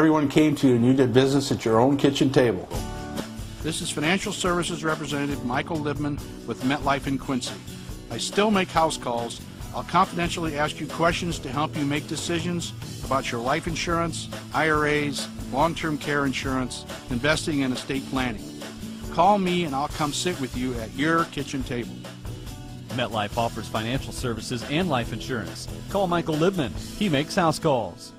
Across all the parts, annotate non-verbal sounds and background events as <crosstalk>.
Everyone came to you and you did business at your own kitchen table. This is Financial Services Representative Michael Libman with MetLife in Quincy. I still make house calls. I'll confidentially ask you questions to help you make decisions about your life insurance, IRAs, long-term care insurance, investing and estate planning. Call me and I'll come sit with you at your kitchen table. MetLife offers financial services and life insurance. Call Michael Libman. He makes house calls.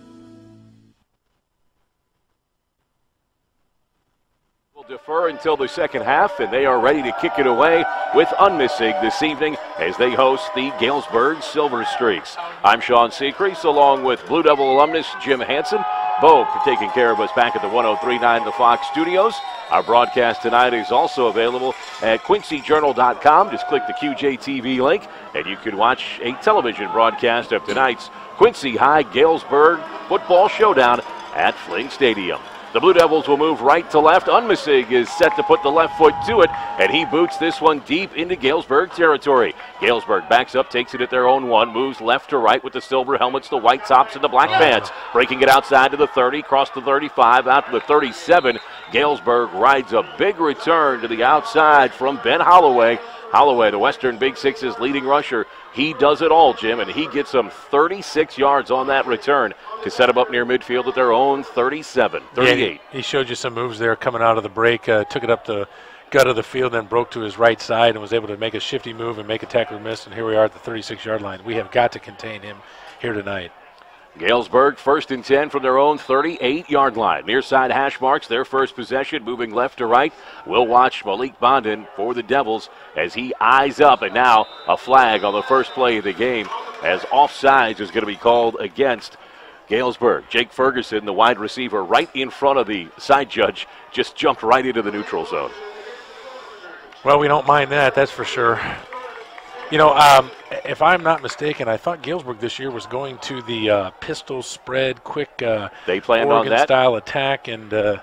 Defer until the second half, and they are ready to kick it away with Unmisig this evening as they host the Galesburg Silver Streaks. I'm Sean Seacrease along with Blue Devil alumnus Jim Hanson. Bo for taking care of us back at the 1039 The Fox Studios. Our broadcast tonight is also available at quincyjournal.com. Just click the QJTV link, and you can watch a television broadcast of tonight's Quincy High Galesburg football showdown at Flinn Stadium. The Blue Devils will move right to left. Unmisig is set to put the left foot to it, and he boots this one deep into Galesburg territory. Galesburg backs up, takes it at their own one, moves left to right with the silver helmets, the white tops, and the black pants. Breaking it outside to the 30, across the 35, out to the 37. Galesburg rides a big return to the outside from Ben Holloway. Holloway, the Western Big Six's leading rusher, he does it all, Jim, and he gets them 36 yards on that return to set them up near midfield at their own 37, 38. Yeah, he, showed you some moves there coming out of the break, uh, took it up the gut of the field, then broke to his right side and was able to make a shifty move and make a tackler miss. And here we are at the 36 yard line. We have got to contain him here tonight. Galesburg first and 10 from their own 38 yard line. Near side hash marks their first possession, moving left to right. We'll watch Malik Bondon for the Devils as he eyes up, and now a flag on the first play of the game as offsides is going to be called against Galesburg. Jake Ferguson, the wide receiver, right in front of the side judge, just jumped right into the neutral zone. Well, we don't mind that, that's for sure. You know, um, if I'm not mistaken, I thought Galesburg this year was going to the uh, pistol spread, quick uh, they planned Oregon on that style attack, and uh,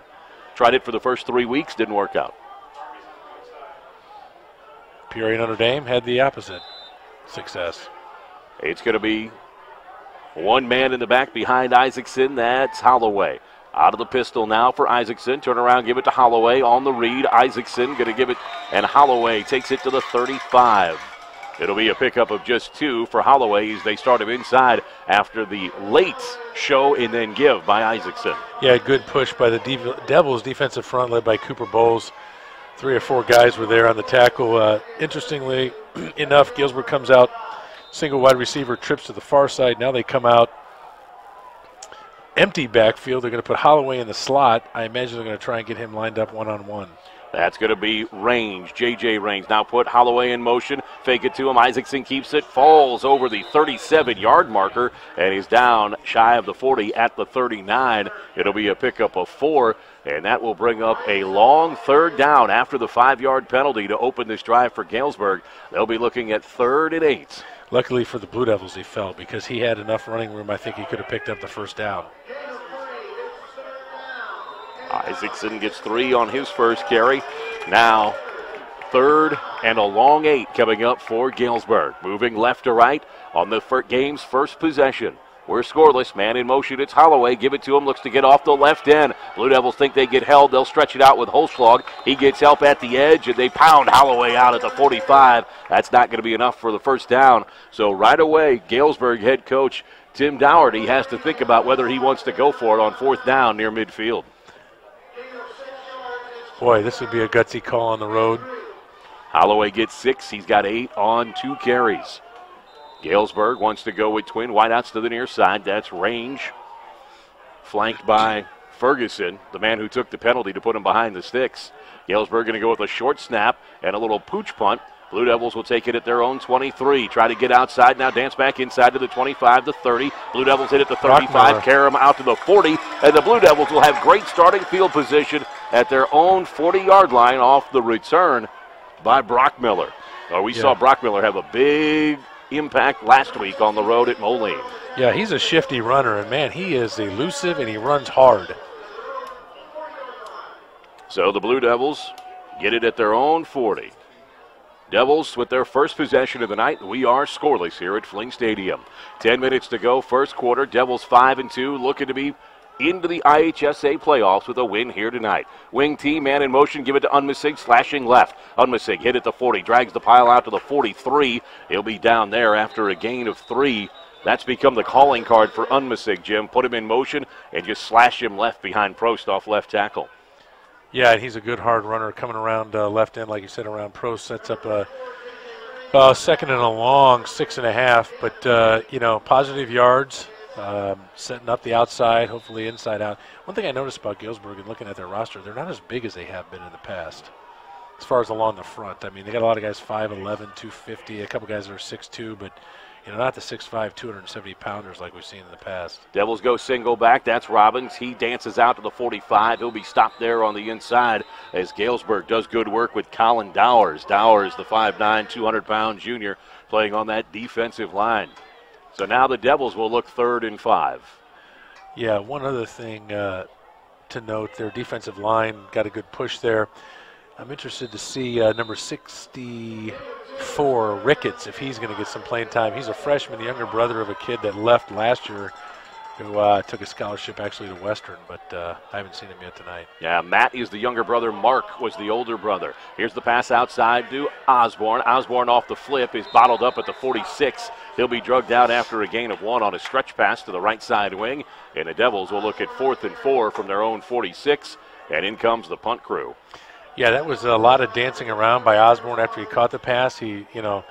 tried it for the first three weeks, didn't work out. Peoria Notre Dame had the opposite success. It's going to be one man in the back behind Isaacson. That's Holloway. Out of the pistol now for Isaacson. Turn around, give it to Holloway on the read. Isaacson going to give it, and Holloway takes it to the 35. It'll be a pickup of just two for Holloway as they start him inside after the late show and then give by Isaacson. Yeah, good push by the Devils defensive front led by Cooper Bowles. Three or four guys were there on the tackle. Uh, interestingly <clears throat> enough, Galesburg comes out, single wide receiver trips to the far side. Now they come out empty backfield. They're going to put Holloway in the slot. I imagine they're going to try and get him lined up one on one. That's going to be Range. J.J. Range now put Holloway in motion. Fake it to him. Isaacson keeps it. Falls over the 37 yard marker and he's down shy of the 40 at the 39. It'll be a pickup of four. And that will bring up a long third down after the five yard penalty to open this drive for Galesburg. They'll be looking at third and eight. Luckily for the Blue Devils, he fell because he had enough running room. I think he could have picked up the first down. Isaacson gets three on his first carry. Now, third and a long eight coming up for Galesburg. Moving left to right on the game's first possession. We're scoreless. Man in motion. It's Holloway. Give it to him. Looks to get off the left end. Blue Devils think they get held. They'll stretch it out with Holschlag. He gets help at the edge, and they pound Holloway out at the 45. That's not going to be enough for the first down. So right away, Galesburg head coach Tim Dougherty has to think about whether he wants to go for it on fourth down near midfield. Boy, this would be a gutsy call on the road. Holloway gets six. He's got eight on two carries. Galesburg wants to go with twin wideouts to the near side. That's Range. Flanked by Ferguson, the man who took the penalty to put him behind the sticks. Galesburg going to go with a short snap and a little pooch punt. Blue Devils will take it at their own 23. Try to get outside now, dance back inside to the 25, the 30. Blue Devils hit at the 35, carry them out to the 40, and the Blue Devils will have great starting field position at their own 40 yard line off the return by Brockmiller. Oh, uh, we yeah. saw Brockmiller have a big impact last week on the road at Moline. Yeah, he's a shifty runner, and man, he is elusive and he runs hard. So the Blue Devils get it at their own 40. Devils with their first possession of the night. We are scoreless here at Flinn Stadium. 10 minutes to go, first quarter. Devils 5 and 2, looking to be into the IHSA playoffs with a win here tonight. Wing T, man in motion, give it to Unmisig, slashing left. Unmisig hit at the 40, drags the pile out to the 43. He'll be down there after a gain of three. That's become the calling card for Unmisig, Jim. Put him in motion and just slash him left behind Prost off left tackle. Yeah, and he's a good hard runner coming around uh, left end, like you said, around Prost. Sets up a, a second and a long, six and a half. But, uh, you know, positive yards, um, setting up the outside, hopefully inside out. One thing I noticed about Galesburg and looking at their roster, they're not as big as they have been in the past. As far as along the front, I mean, they got a lot of guys 5'11, 250, a couple guys that are 6'2, but you know, not the 6'5", 270 pounders like we've seen in the past. Devils go single back. That's Robbins. He dances out to the 45. He'll be stopped there on the inside as Galesburg does good work with Colin Dowers. Dowers, the 5'9", 200 pound junior, playing on that defensive line. So now the Devils will look third and five. Yeah, one other thing uh, to note their defensive line got a good push there. I'm interested to see uh, number 60 for Ricketts if he's going to get some playing time. He's a freshman, the younger brother of a kid that left last year who uh, took a scholarship actually to Western, but uh, I haven't seen him yet tonight. Yeah, Matt is the younger brother. Mark was the older brother. Here's the pass outside to Osborne. Osborne off the flip is bottled up at the 46. He'll be drugged out after a gain of one on a stretch pass to the right side wing. And the Devils will look at fourth and four from their own 46. And in comes the punt crew. Yeah, that was a lot of dancing around by Osborne after he caught the pass. He, you know,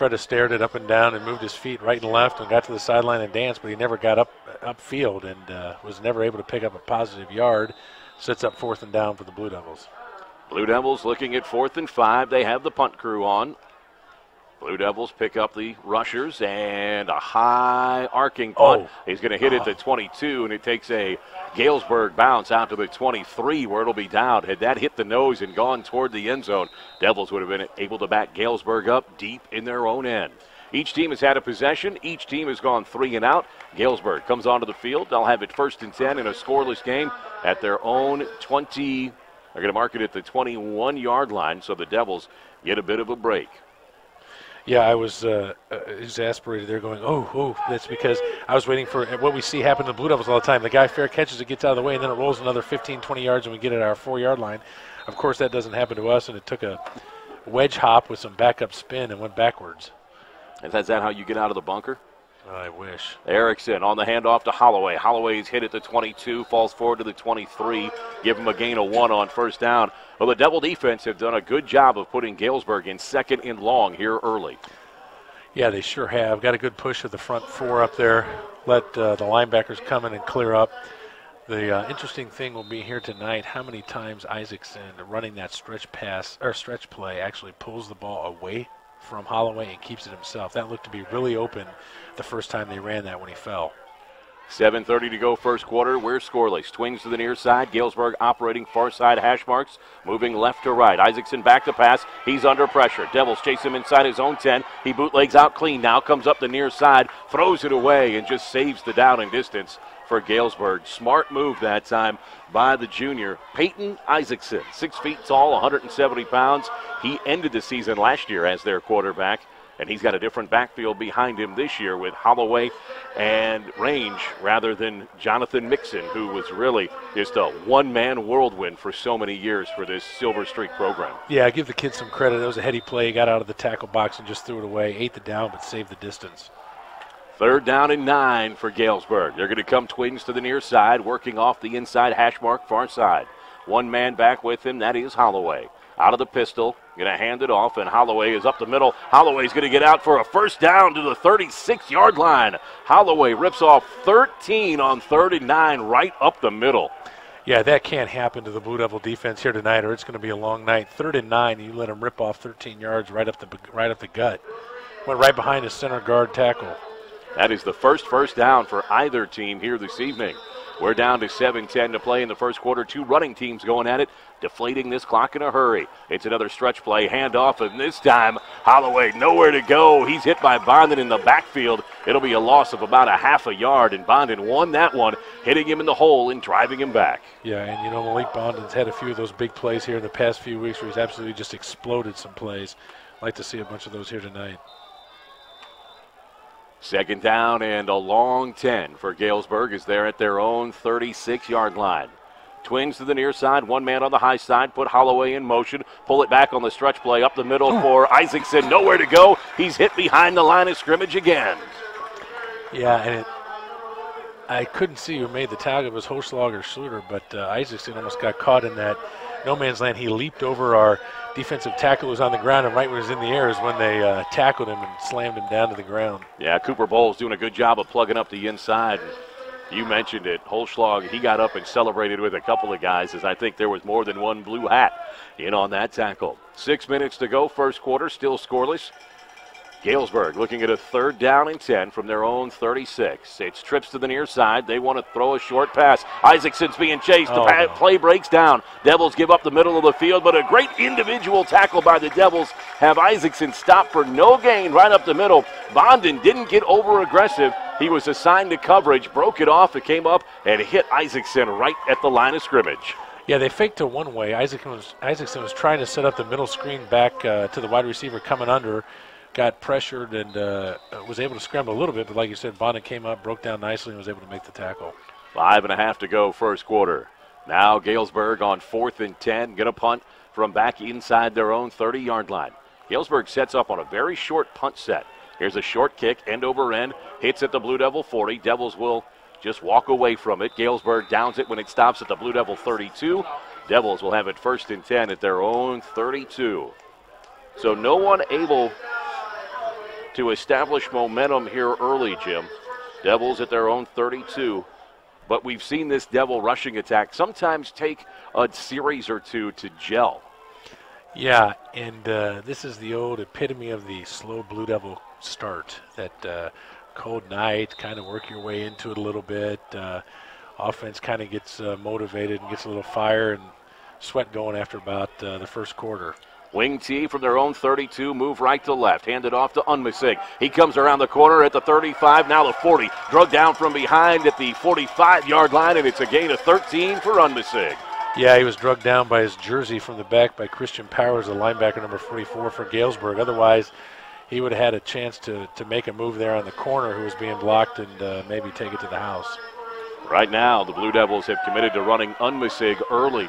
Fred Astaire'd it up and down and moved his feet right and left and got to the sideline and danced, but he never got up upfield and uh, was never able to pick up a positive yard. Sets up fourth and down for the Blue Devils. Blue Devils looking at fourth and five. They have the punt crew on. Blue Devils pick up the rushers and a high arcing punt. Oh. He's going to hit it to ah. 22, and it takes a Galesburg bounce out to the 23 where it'll be down. Had that hit the nose and gone toward the end zone, Devils would have been able to back Galesburg up deep in their own end. Each team has had a possession. Each team has gone three and out. Galesburg comes onto the field. They'll have it first and 10 in a scoreless game at their own 20. They're going to mark it at the 21 yard line, so the Devils get a bit of a break. Yeah, I was uh, uh, exasperated there going, oh, oh, that's because I was waiting for what we see happen to the Blue Devils all the time. The guy fair catches it, gets out of the way, and then it rolls another 15, 20 yards, and we get at our four yard line. Of course, that doesn't happen to us, and it took a wedge hop with some backup spin and went backwards. Is that how you get out of the bunker? I wish. Erickson on the handoff to Holloway. Holloway's hit at the 22, falls forward to the 23. Give him a gain of one on first down. Well, the Devil defense have done a good job of putting Galesburg in second and long here early. Yeah, they sure have. Got a good push of the front four up there. Let uh, the linebackers come in and clear up. The uh, interesting thing will be here tonight how many times Isaacson running that stretch pass or stretch play actually pulls the ball away from Holloway and keeps it himself. That looked to be really open the first time they ran that when he fell. 7.30 to go first quarter. We're scoreless. Twins to the near side. Galesburg operating far side hash marks. Moving left to right. Isaacson back to pass. He's under pressure. Devils chase him inside his own 10. He bootlegs out clean. Now comes up the near side. Throws it away and just saves the down and distance for Galesburg. Smart move that time by the junior, Peyton Isaacson. Six feet tall, 170 pounds. He ended the season last year as their quarterback and he's got a different backfield behind him this year with Holloway and Range rather than Jonathan Mixon, who was really just a one man whirlwind for so many years for this Silver Streak program. Yeah, I give the kid some credit. That was a heady play. He got out of the tackle box and just threw it away. Ate the down, but saved the distance. Third down and nine for Galesburg. They're going to come twins to the near side, working off the inside hash mark far side. One man back with him, that is Holloway out of the pistol, going to hand it off, and Holloway is up the middle. Holloway's going to get out for a first down to the 36 yard line. Holloway rips off 13 on 39 right up the middle. Yeah, that can't happen to the Blue Devil defense here tonight, or it's going to be a long night. Third and nine, you let him rip off 13 yards right up the right up the gut. Went right behind his center guard tackle. That is the first first down for either team here this evening. We're down to 7-10 to play in the first quarter. Two running teams going at it, deflating this clock in a hurry. It's another stretch play, handoff, and this time Holloway nowhere to go. He's hit by Bondon in the backfield. It'll be a loss of about a half a yard, and Bondon won that one, hitting him in the hole and driving him back. Yeah, and you know Malik Bondon's had a few of those big plays here in the past few weeks where he's absolutely just exploded some plays. Like to see a bunch of those here tonight. Second down and a long 10 for Galesburg as they're at their own 36 yard line. Twins to the near side, one man on the high side, put Holloway in motion, pull it back on the stretch play up the middle for Isaacson. Nowhere to go. He's hit behind the line of scrimmage again. Yeah, and it, I couldn't see who made the tag. It was Hochschlag or Schluter, but uh, Isaacson almost got caught in that no man's land. He leaped over our defensive tackle who was on the ground, and right when he was in the air is when they uh, tackled him and slammed him down to the ground. Yeah, Cooper Bowles doing a good job of plugging up the inside. You mentioned it. Holschlag, he got up and celebrated with a couple of guys as I think there was more than one blue hat in on that tackle. Six minutes to go, first quarter, still scoreless. Galesburg looking at a third down and 10 from their own 36. It's trips to the near side. They want to throw a short pass. Isaacson's being chased. Oh, the no. play breaks down. Devils give up the middle of the field, but a great individual tackle by the Devils have Isaacson stopped for no gain right up the middle. Bondon didn't get over aggressive. He was assigned to coverage, broke it off, it came up and hit Isaacson right at the line of scrimmage. Yeah, they faked to one way. Isaacson was Isaacson was trying to set up the middle screen back uh, to the wide receiver coming under, got pressured and uh, was able to scramble a little bit. But like you said, Bondon came up, broke down nicely, and was able to make the tackle. Five and a half to go, first quarter. Now Galesburg on fourth and 10, going to punt from back inside their own 30 yard line. Galesburg sets up on a very short punt set. Here's a short kick, end over end, hits at the Blue Devil 40. Devils will just walk away from it. Galesburg downs it when it stops at the Blue Devil 32. Devils will have it first and 10 at their own 32. So no one able to establish momentum here early, Jim. Devils at their own 32. But we've seen this Devil rushing attack sometimes take a series or two to gel. Yeah, and uh, this is the old epitome of the slow Blue Devil start. That uh, cold night, kind of work your way into it a little bit. Uh, offense kind of gets uh, motivated and gets a little fire and sweat going after about uh, the first quarter. Wing T from their own 32, move right to left, hand it off to Unmisig. He comes around the corner at the 35, now the 40. Drug down from behind at the 45 yard line, and it's a gain of 13 for Unmisig. Yeah, he was drugged down by his jersey from the back by Christian Powers, the linebacker number 44 for Galesburg. Otherwise, he would have had a chance to, to make a move there on the corner who was being blocked and uh, maybe take it to the house. Right now, the Blue Devils have committed to running Unmisig early.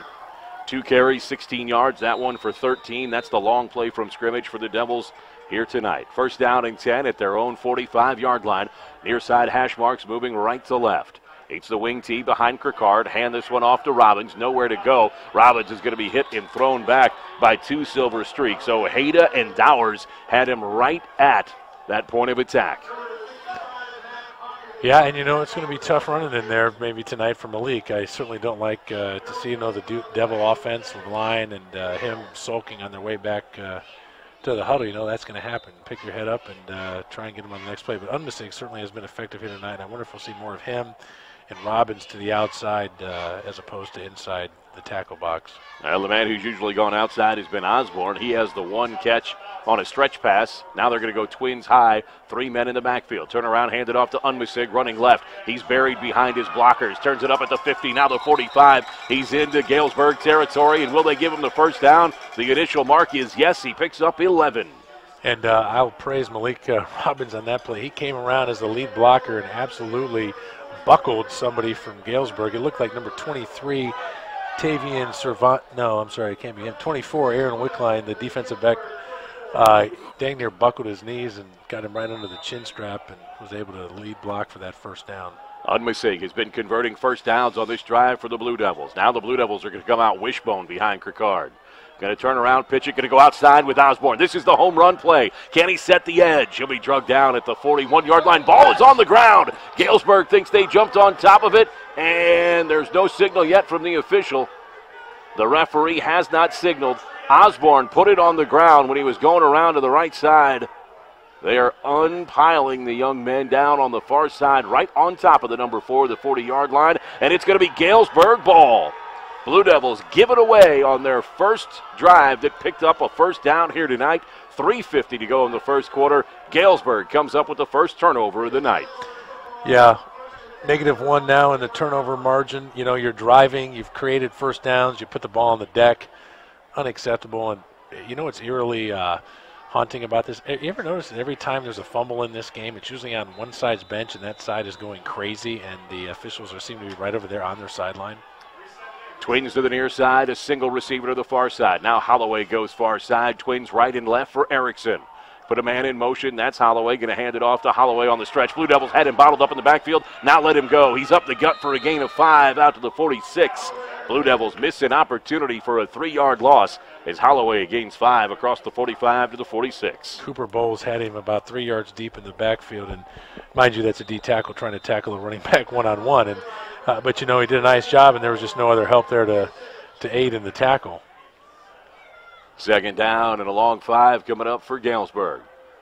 Two carries, 16 yards, that one for 13. That's the long play from scrimmage for the Devils here tonight. First down and 10 at their own 45 yard line. Near side hash marks moving right to left. It's the wing T behind Kirkard. Hand this one off to Robbins. Nowhere to go. Robbins is going to be hit and thrown back by two silver streaks. So Hayda and Dowers had him right at that point of attack. Yeah, and you know it's going to be tough running in there maybe tonight for Malik. I certainly don't like uh, to see you know the Du- Devil offensive line and uh, him sulking on their way back uh, to the huddle. You know that's going to happen. Pick your head up and uh, try and get him on the next play. But Unmisig certainly has been effective here tonight. I wonder if we'll see more of him and Robbins to the outside uh, as opposed to inside the tackle box. Well, the man who's usually gone outside has been Osborne. He has the one catch on a stretch pass. Now they're going to go twins high. Three men in the backfield. Turn around, hand it off to Unmisig, running left. He's buried behind his blockers. Turns it up at the 50, now the 45. He's into Galesburg territory, and will they give him the first down? The initial mark is yes. He picks up 11. And uh, I'll praise Malik uh, <laughs> Robbins on that play. He came around as the lead blocker and absolutely buckled somebody from Galesburg. It looked like number 23, Tavian Servant. No, I'm sorry, it can't be him. 24, Aaron Wickline, the defensive back, uh, dang near buckled his knees and got him right under the chin strap and was able to lead block for that first down. Unmisig has been converting first downs on this drive for the Blue Devils. Now the Blue Devils are going to come out wishbone behind Kirkard. Going to turn around, pitch it, going to go outside with Osborne. This is the home run play. Can he set the edge? He'll be drugged down at the 41 yard line. Ball is on the ground. Galesburg thinks they jumped on top of it, and there's no signal yet from the official. The referee has not signaled. Osborne put it on the ground when he was going around to the right side. They are unpiling the young men down on the far side, right on top of the number four, the 40 yard line, and it's going to be Galesburg ball. Blue Devils give it away on their first drive that picked up a first down here tonight. 3.50 to go in the first quarter. Galesburg comes up with the first turnover of the night. Yeah, negative one now in the turnover margin. You know, you're driving, you've created first downs, you put the ball on the deck. Unacceptable. And, you know, it's eerily uh, haunting about this. You ever notice that every time there's a fumble in this game, it's usually on one side's bench and that side is going crazy, and the officials are seem to be right over there on their sideline. Twins to the near side, a single receiver to the far side. Now Holloway goes far side. Twins right and left for Erickson. Put a man in motion. That's Holloway. Going to hand it off to Holloway on the stretch. Blue Devils had him bottled up in the backfield. Now let him go. He's up the gut for a gain of five out to the 46. Blue Devils miss an opportunity for a three yard loss as Holloway gains five across the 45 to the 46. Cooper Bowles had him about three yards deep in the backfield, and mind you, that's a D tackle trying to tackle a running <laughs> back one on one. And uh, but you know he did a nice job, and there was just no other help there to to aid in the tackle. Second down and a long five coming up for Galesburg.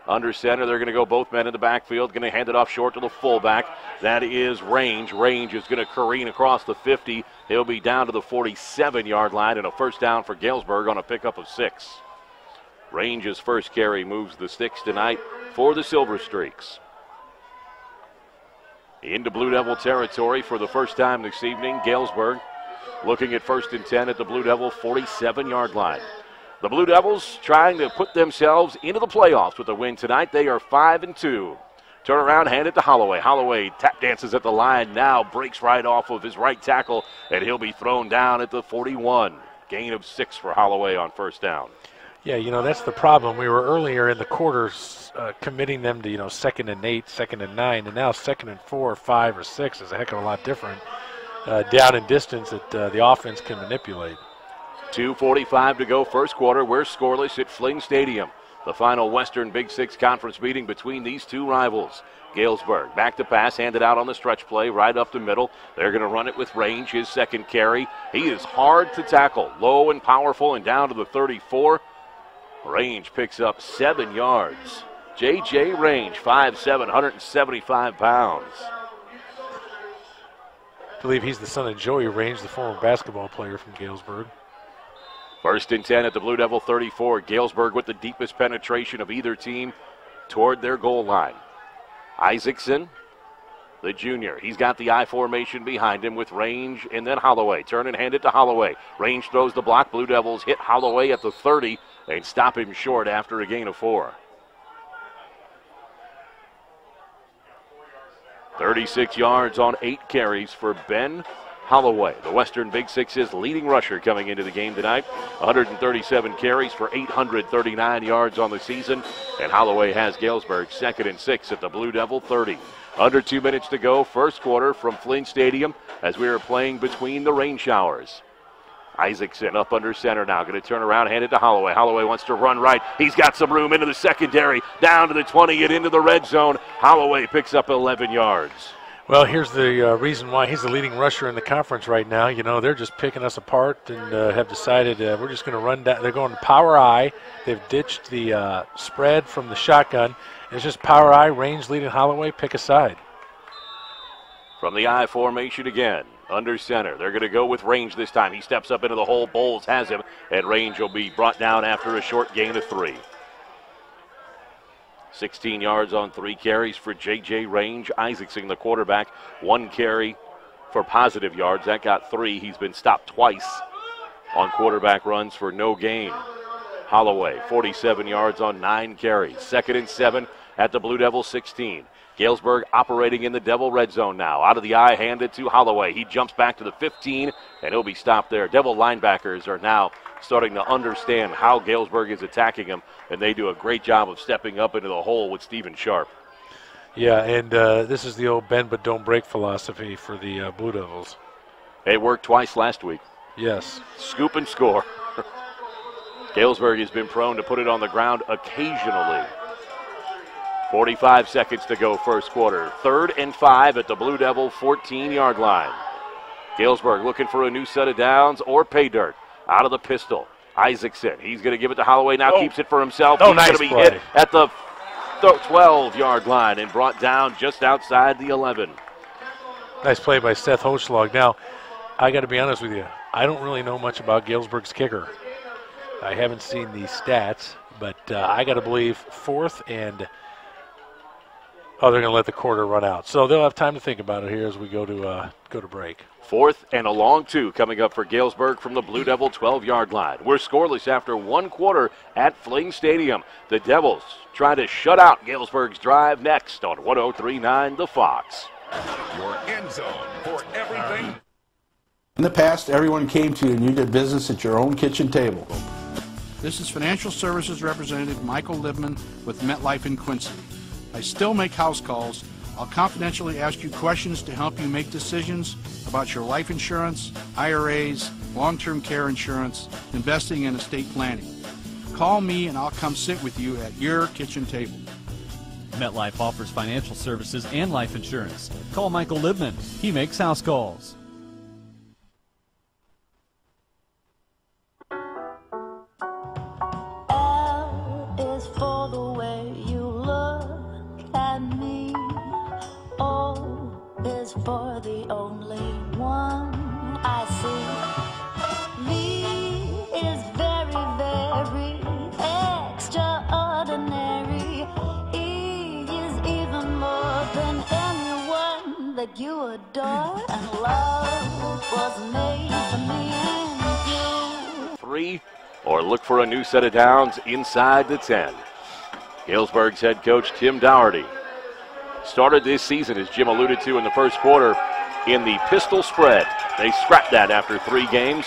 Under center, they're going to go both men in the backfield. Going to hand it off short to the fullback. That is Range. Range is going to careen across the 50. He'll be down to the 47 yard line and a first down for Galesburg on a pickup of six. Range's first carry moves the sticks tonight for the Silver Streaks. Into Blue Devil territory for the first time this evening. Galesburg looking at first and 10 at the Blue Devil 47 yard line. The Blue Devils trying to put themselves into the playoffs with a win tonight. They are 5 and 2. Turn around, hand it to Holloway. Holloway tap dances at the line now, breaks right off of his right tackle, and he'll be thrown down at the 41. Gain of six for Holloway on first down. Yeah, you know that's the problem. We were earlier in the quarters uh, committing them to you know second and eight, second and nine, and now second and four, five, or six is a heck of a lot different. Uh, down in distance that uh, the offense can manipulate. 2.45 to go, first quarter. We're scoreless at Flinn Stadium. The final Western Big Six conference meeting between these two rivals. Galesburg back to pass, handed out on the stretch play, right up the middle. They're going to run it with Range, his second carry. He is hard to tackle, low and powerful, and down to the 34. Range picks up seven yards. J.J. Range, 5'7, 175 pounds. I believe he's the son of Joey Range, the former basketball player from Galesburg. First and 10 at the Blue Devil 34. Galesburg with the deepest penetration of either team toward their goal line. Isaacson, the junior. He's got the I formation behind him with Range and then Holloway. Turn and hand it to Holloway. Range throws the block. Blue Devils hit Holloway at the 30 and stop him short after a gain of four. 36 yards on eight carries for Ben Holloway, the Western Big Six's leading rusher coming into the game tonight. 137 carries for 839 yards on the season. And Holloway has Galesburg second and six at the Blue Devil 30. Under two minutes to go, first quarter from Flinn Stadium as we are playing between the rain showers. Isaacson up under center now. Going to turn around, hand it to Holloway. Holloway wants to run right. He's got some room into the secondary, down to the 20 and into the red zone. Holloway picks up 11 yards. Well, here's the uh, reason why he's the leading rusher in the conference right now. You know, they're just picking us apart and uh, have decided uh, we're just going to run down. They're going to power I. They've ditched the uh, spread from the shotgun. It's just power I, Range leading Holloway, pick a side. From the I formation again under center. They're going to go with Range this time. He steps up into the hole. Bowles has him, and Range will be brought down after a short gain of three. 16 yards on three carries for J.J. Range. Isaacson, the quarterback, one carry for positive yards. That got three. He's been stopped twice on quarterback runs for no gain. Holloway, 47 yards on nine carries. Second and seven at the Blue Devil 16. Galesburg operating in the Devil red zone now. Out of the I, handed to Holloway. He jumps back to the 15, and he'll be stopped there. Devil linebackers are now starting to understand how Galesburg is attacking him, and they do a great job of stepping up into the hole with Stephen Sharp. Yeah, and uh, this is the old bend but don't break philosophy for the uh, Blue Devils. It worked twice last week. Yes. Scoop and score. <laughs> Galesburg has been prone to put it on the ground occasionally. 45 seconds to go, first quarter. Third and five at the Blue Devil 14 yard line. Galesburg looking for a new set of downs or pay dirt. Out of the pistol. Isaacson. He's going to give it to Holloway. Now oh. keeps it for himself. Oh, He's nice going to be play. hit at the 12 yard line and brought down just outside the 11. Nice play by Seth Hochschlag. Now, I got to be honest with you. I don't really know much about Galesburg's kicker. I haven't seen the stats, but uh, I got to believe fourth and oh, they're going to let the quarter run out. So they'll have time to think about it here as we go to uh, go to break. Fourth and a long two coming up for Galesburg from the Blue Devil 12 yard line. We're scoreless after one quarter at Flinn Stadium. The Devils try to shut out Galesburg's drive next on 1039 The Fox. Your end zone for everything. In the past, everyone came to you and you did business at your own kitchen table. This is Financial Services Representative Michael Libman with MetLife in Quincy. I still make house calls. I'll confidentially ask you questions to help you make decisions about your life insurance, IRAs, long-term care insurance, investing and estate planning. Call me and I'll come sit with you at your kitchen table. MetLife offers financial services and life insurance. Call Michael Libman. He makes house calls. For the only one I see. Is very, very extraordinary. Is even more than anyone that you adore. And love was made for me and you. Three, or look for a new set of downs inside the 10. Galesburg's head coach Tim Dougherty started this season, as Jim alluded to in the first quarter, in the pistol spread. They scrapped that after three games,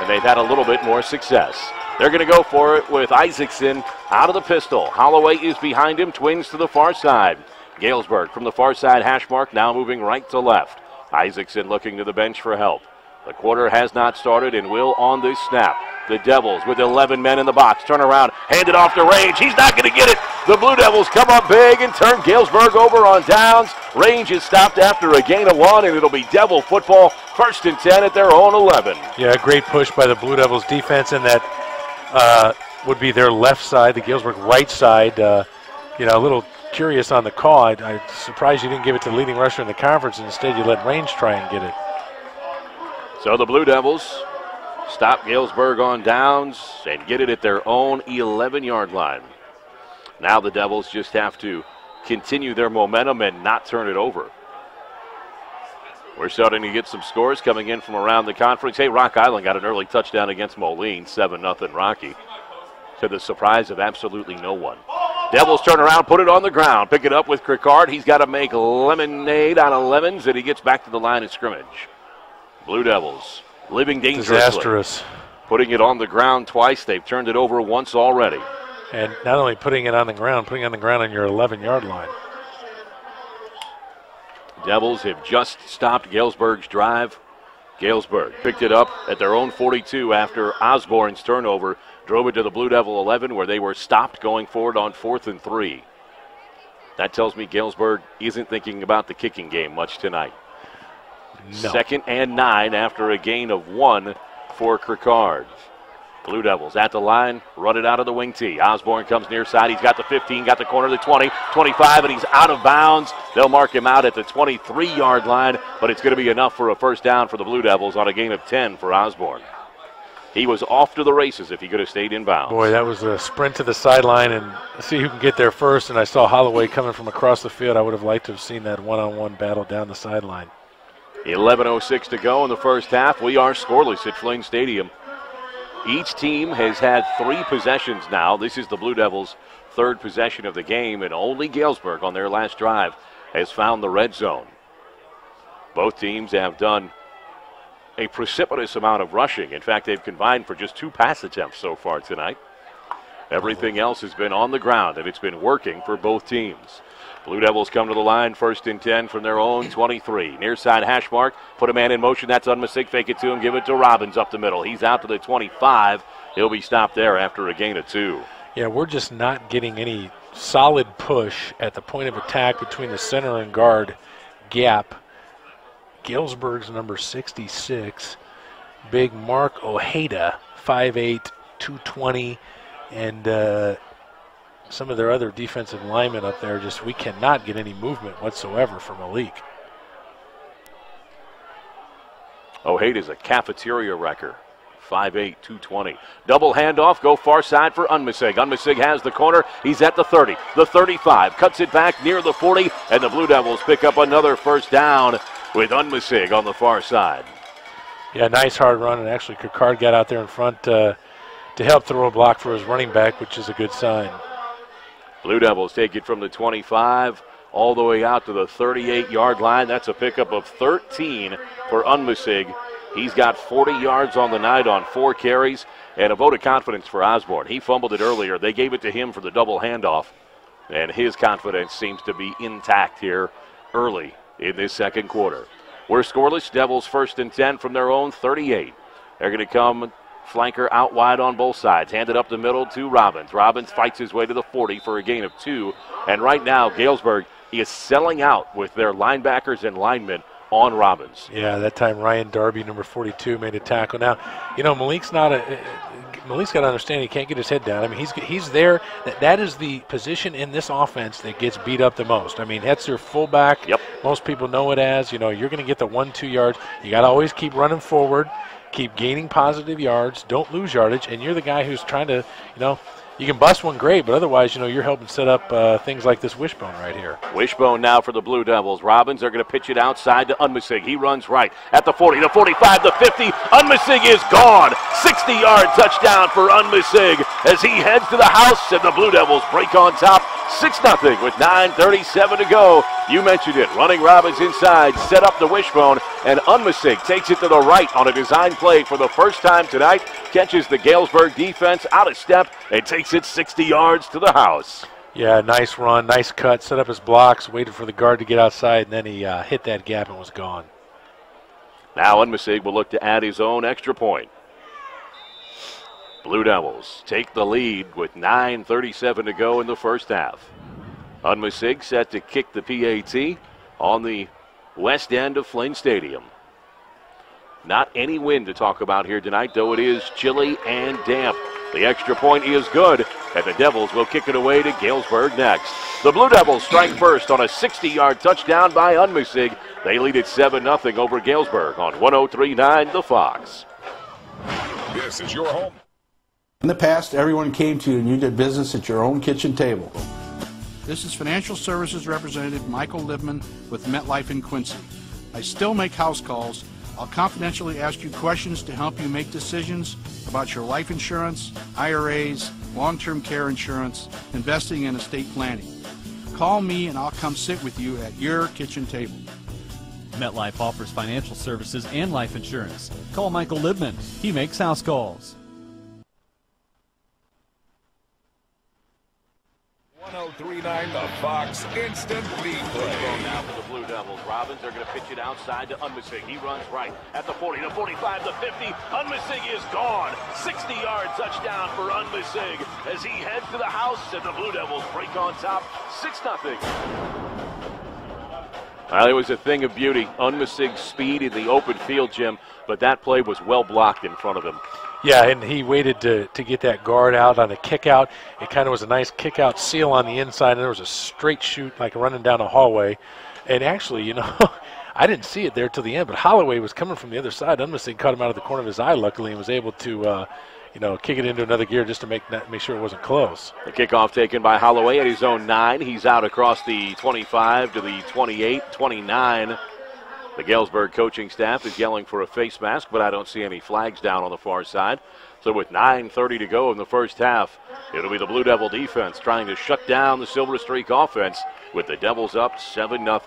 and they've had a little bit more success. They're going to go for it with Isaacson out of the pistol. Holloway is behind him, twins to the far side. Galesburg from the far side hash mark, now moving right to left. Isaacson looking to the bench for help. The quarter has not started and will on this snap. The Devils with 11 men in the box. Turn around, hand it off to Range. He's not going to get it. The Blue Devils come up big and turn Galesburg over on downs. Range is stopped after a gain of one, and it'll be Devil football first and 10 at their own 11. Yeah, great push by the Blue Devils defense, and that uh, would be their left side, the Galesburg right side. Uh, you know, a little curious on the call. I, I'm surprised you didn't give it to the leading rusher in the conference. and Instead, you let Range try and get it. So the Blue Devils stop Galesburg on downs and get it at their own 11 yard line. Now the Devils just have to continue their momentum and not turn it over. We're starting to get some scores coming in from around the conference. Hey, Rock Island got an early touchdown against Moline, 7 0 Rocky, to the surprise of absolutely no one. Devils turn around, put it on the ground, pick it up with Kirkard. He's got to make lemonade out of lemons, and he gets back to the line of scrimmage. Blue Devils living dangerously. Disastrous. Putting it on the ground twice. They've turned it over once already. And not only putting it on the ground, putting it on the ground on your 11 yard line. Devils have just stopped Galesburg's drive. Galesburg picked it up at their own 42 after Osborne's turnover drove it to the Blue Devil 11 where they were stopped going forward on fourth and three. That tells me Galesburg isn't thinking about the kicking game much tonight. No. Second and nine after a gain of one for Kirkard. Blue Devils at the line, run it out of the wing T. Osborne comes near side. He's got the 15, got the corner, of the 20, 25, and he's out of bounds. They'll mark him out at the 23 yard line, but it's going to be enough for a first down for the Blue Devils on a gain of 10 for Osborne. He was off to the races if he could have stayed in bounds. Boy, that was a sprint to the sideline and see who can get there first. And I saw Holloway coming from across the field. I would have liked to have seen that one on one battle down the sideline. 11.06 to go in the first half. We are scoreless at Flinn Stadium. Each team has had three possessions now. This is the Blue Devils' third possession of the game, and only Galesburg on their last drive has found the red zone. Both teams have done a precipitous amount of rushing. In fact, they've combined for just two pass attempts so far tonight. Everything else has been on the ground, and it's been working for both teams. Blue Devils come to the line, first and 10 from their own 23. Near side hash mark, put a man in motion. That's Unmisig. Fake it to him, give it to Robbins up the middle. He's out to the 25. He'll be stopped there after a gain of two. Yeah, we're just not getting any solid push at the point of attack between the center and guard gap. Galesburg's number 66, big Mark Ojeda, 5'8, 220, and uh, some of their other defensive linemen up there. Just we cannot get any movement whatsoever from Malik. Ojeda's a cafeteria wrecker. 5'8", 220. Double handoff, go far side for Unmisig. Unmisig has the corner. He's at the 30, the 35, cuts it back near the 40, and the Blue Devils pick up another first down with Unmisig on the far side. Yeah, nice hard run, and actually Kirkard got out there in front uh, to help throw a block for his running back, which is a good sign. Blue Devils take it from the 25 all the way out to the 38 yard line. That's a pickup of 13 for Unmisig. He's got 40 yards on the night on four carries and a vote of confidence for Osborne. He fumbled it earlier. They gave it to him for the double handoff, and his confidence seems to be intact here early in this second quarter. We're scoreless. Devils first and 10 from their own 38. They're going to come flanker out wide on both sides. Handed up the middle to Robbins. Robbins fights his way to the 40 for a gain of two. And right now, Galesburg he is selling out with their linebackers and linemen on Robbins. Yeah, that time Ryan Darby, number 42, made a tackle. Now, you know, Malik's not a. Malik's got to understand he can't get his head down. I mean, he's he's there. That that is the position in this offense that gets beat up the most. I mean, that's your fullback. Yep. Most people know it as. You know, you're going to get the one two yards. You got to always keep running forward, keep gaining positive yards. Don't lose yardage, and you're the guy who's trying to, you know, you can bust one great, but otherwise, you know, you're helping set up uh, things like this wishbone right here. Wishbone now for the Blue Devils. Robbins are going to pitch it outside to Unmisig. He runs right at the 40, the 45, the 50. Unmisig is gone. 60 yard touchdown for Unmisig as he heads to the house, and the Blue Devils break on top 6 0 with 9.37 to go. You mentioned it. Running Robbins inside, set up the wishbone, and Unmisig takes it to the right on a design play for the first time tonight. Catches the Galesburg defense out of step and takes it 60 yards to the house. Yeah, nice run, nice cut, set up his blocks, waited for the guard to get outside, and then he uh, hit that gap and was gone. Now Unmisig will look to add his own extra point. Blue Devils take the lead with 9.37 to go in the first half. Unmisig set to kick the PAT on the west end of Flinn Stadium. Not any wind to talk about here tonight, though it is chilly and damp. The extra point is good, and the Devils will kick it away to Galesburg next. The Blue Devils strike first on a 60 yard touchdown by Unmisig. They lead it 7 0 over Galesburg on 1039 The Fox. This is your home. In the past, everyone came to you and you did business at your own kitchen table. This is Financial Services Representative Michael Libman with MetLife in Quincy. I still make house calls. I'll confidentially ask you questions to help you make decisions about your life insurance, IRAs, long term care insurance, investing, and estate planning. Call me and I'll come sit with you at your kitchen table. MetLife offers financial services and life insurance. Call Michael Libman. He makes house calls. 1039 The Fox Instant Replay. Now for the Blue Devils. Robbins are going to pitch it outside to Unmisig. He runs right at the 40, the 45, the 50. Unmisig is gone. 60 yard touchdown for Unmisig as he heads to the house, and the Blue Devils break on top 6 0. Well, it was a thing of beauty. Unmisig's speed in the open field, Jim, but that play was well blocked in front of him. Yeah, and he waited to, to get that guard out on a kick out. It kind of was a nice kick out seal on the inside, and there was a straight chute like running down a hallway. And actually, you know, <laughs> I didn't see it there till the end, but Holloway was coming from the other side. Unmisig caught him out of the corner of his eye, luckily, and was able to, uh, you know, kick it into another gear just to make make sure it wasn't close. The kickoff taken by Holloway at his own nine. He's out across the 25 to the 28, 29. The Galesburg coaching staff is yelling for a face mask, but I don't see any flags down on the far side. So with 9.30 to go in the first half, it'll be the Blue Devil defense trying to shut down the Silver Streak offense with the Devils up 7 0.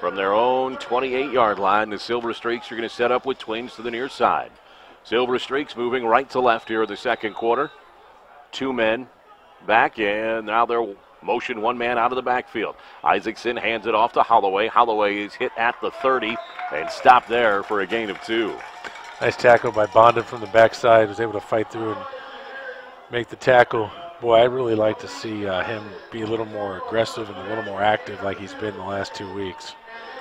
From their own 28 yard line, the Silver Streaks are going to set up with twins to the near side. Silver Streaks moving right to left here in the second quarter. Two men back, and now they're motion one man out of the backfield. Isaacson hands it off to Holloway. Holloway is hit at the 30 and stopped there for a gain of two. Nice tackle by Bondon from the backside. Was able to fight through and make the tackle. Boy, I really like to see uh, him be a little more aggressive and a little more active like he's been the last two weeks.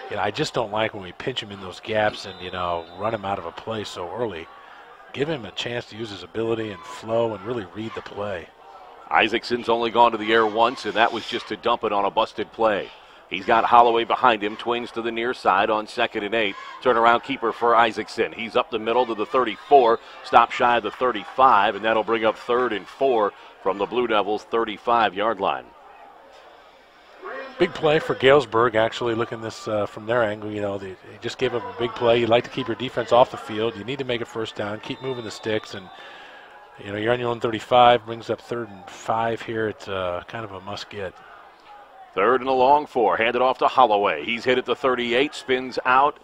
You know, I just don't like when we pinch him in those gaps and, you know, run him out of a play so early. Give him a chance to use his ability and flow and really read the play. Isaacson's only gone to the air once, and that was just to dump it on a busted play. He's got Holloway behind him, twins to the near side on second and eight. Turnaround keeper for Isaacson. He's up the middle to the 34, stop shy of the 35, and that'll bring up third and four from the Blue Devils' 35 yard line. Big play for Galesburg, actually, looking this uh, from their angle. You know, they, they just gave up a big play. You'd like to keep your defense off the field. You need to make it first down, keep moving the sticks, and, you know, you're on your own 35, brings up third and five here. It's uh, kind of a must get. Third and a long four. Handed off to Holloway. He's hit at the 38, spins out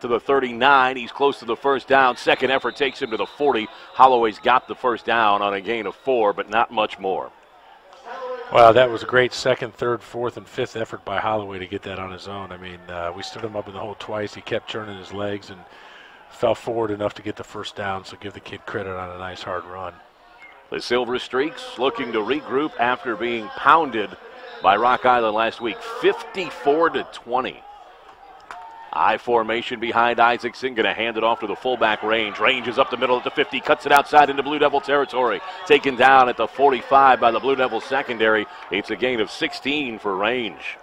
to the 39. He's close to the first down. Second effort takes him to the 40. Holloway's got the first down on a gain of four, but not much more. Wow, that was a great second, third, fourth, and fifth effort by Holloway to get that on his own. I mean, uh, we stood him up in the hole twice. He kept turning his legs and fell forward enough to get the first down, so give the kid credit on a nice hard run. The Silver Streaks looking to regroup after being pounded by Rock Island last week, 54 to 20. I formation behind Isaacson, going to hand it off to the fullback Range. Range is up the middle at the 50, cuts it outside into Blue Devil territory. Taken down at the 45 by the Blue Devil secondary. It's a gain of 16 for Range.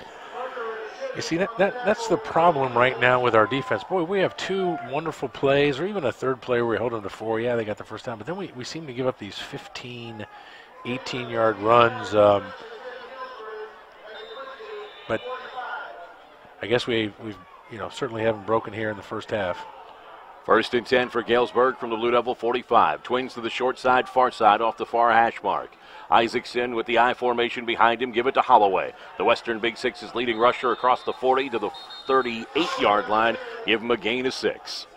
You see, that, that that's the problem right now with our defense. Boy, we have two wonderful plays, or even a third play where we hold them to four. Yeah, they got the first down, but then we, we seem to give up these 15, 18 yard runs. Um, but I guess we, we've you know, certainly haven't broken here in the first half. First and 10 for Galesburg from the Blue Devil 45. Twins to the short side, far side off the far hash mark. Isaacson with the I formation behind him. Give it to Holloway. The Western Big Six is leading rusher across the 40 to the 38 yard line. Give him a gain of six.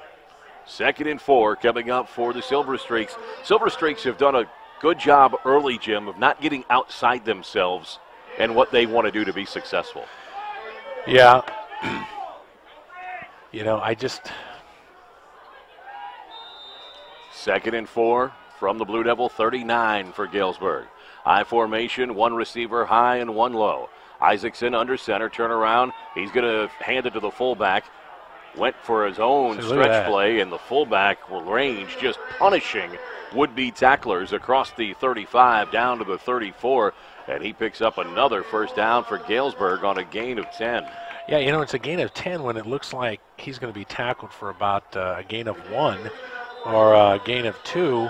Second and four coming up for the Silver Streaks. Silver Streaks have done a good job early, Jim, of not getting outside themselves and what they want to do to be successful. Yeah. <clears throat> you know, I just. Second and four from the Blue Devil, 39 for Galesburg. I formation, one receiver high and one low. Isaacson under center, turn around. He's going to hand it to the fullback. Went for his own stretch play, and the fullback Range just punishing would be tacklers across the 35 down to the 34. And he picks up another first down for Galesburg on a gain of 10. Yeah, you know, it's a gain of 10 when it looks like he's going to be tackled for about uh, a gain of one or a gain of two.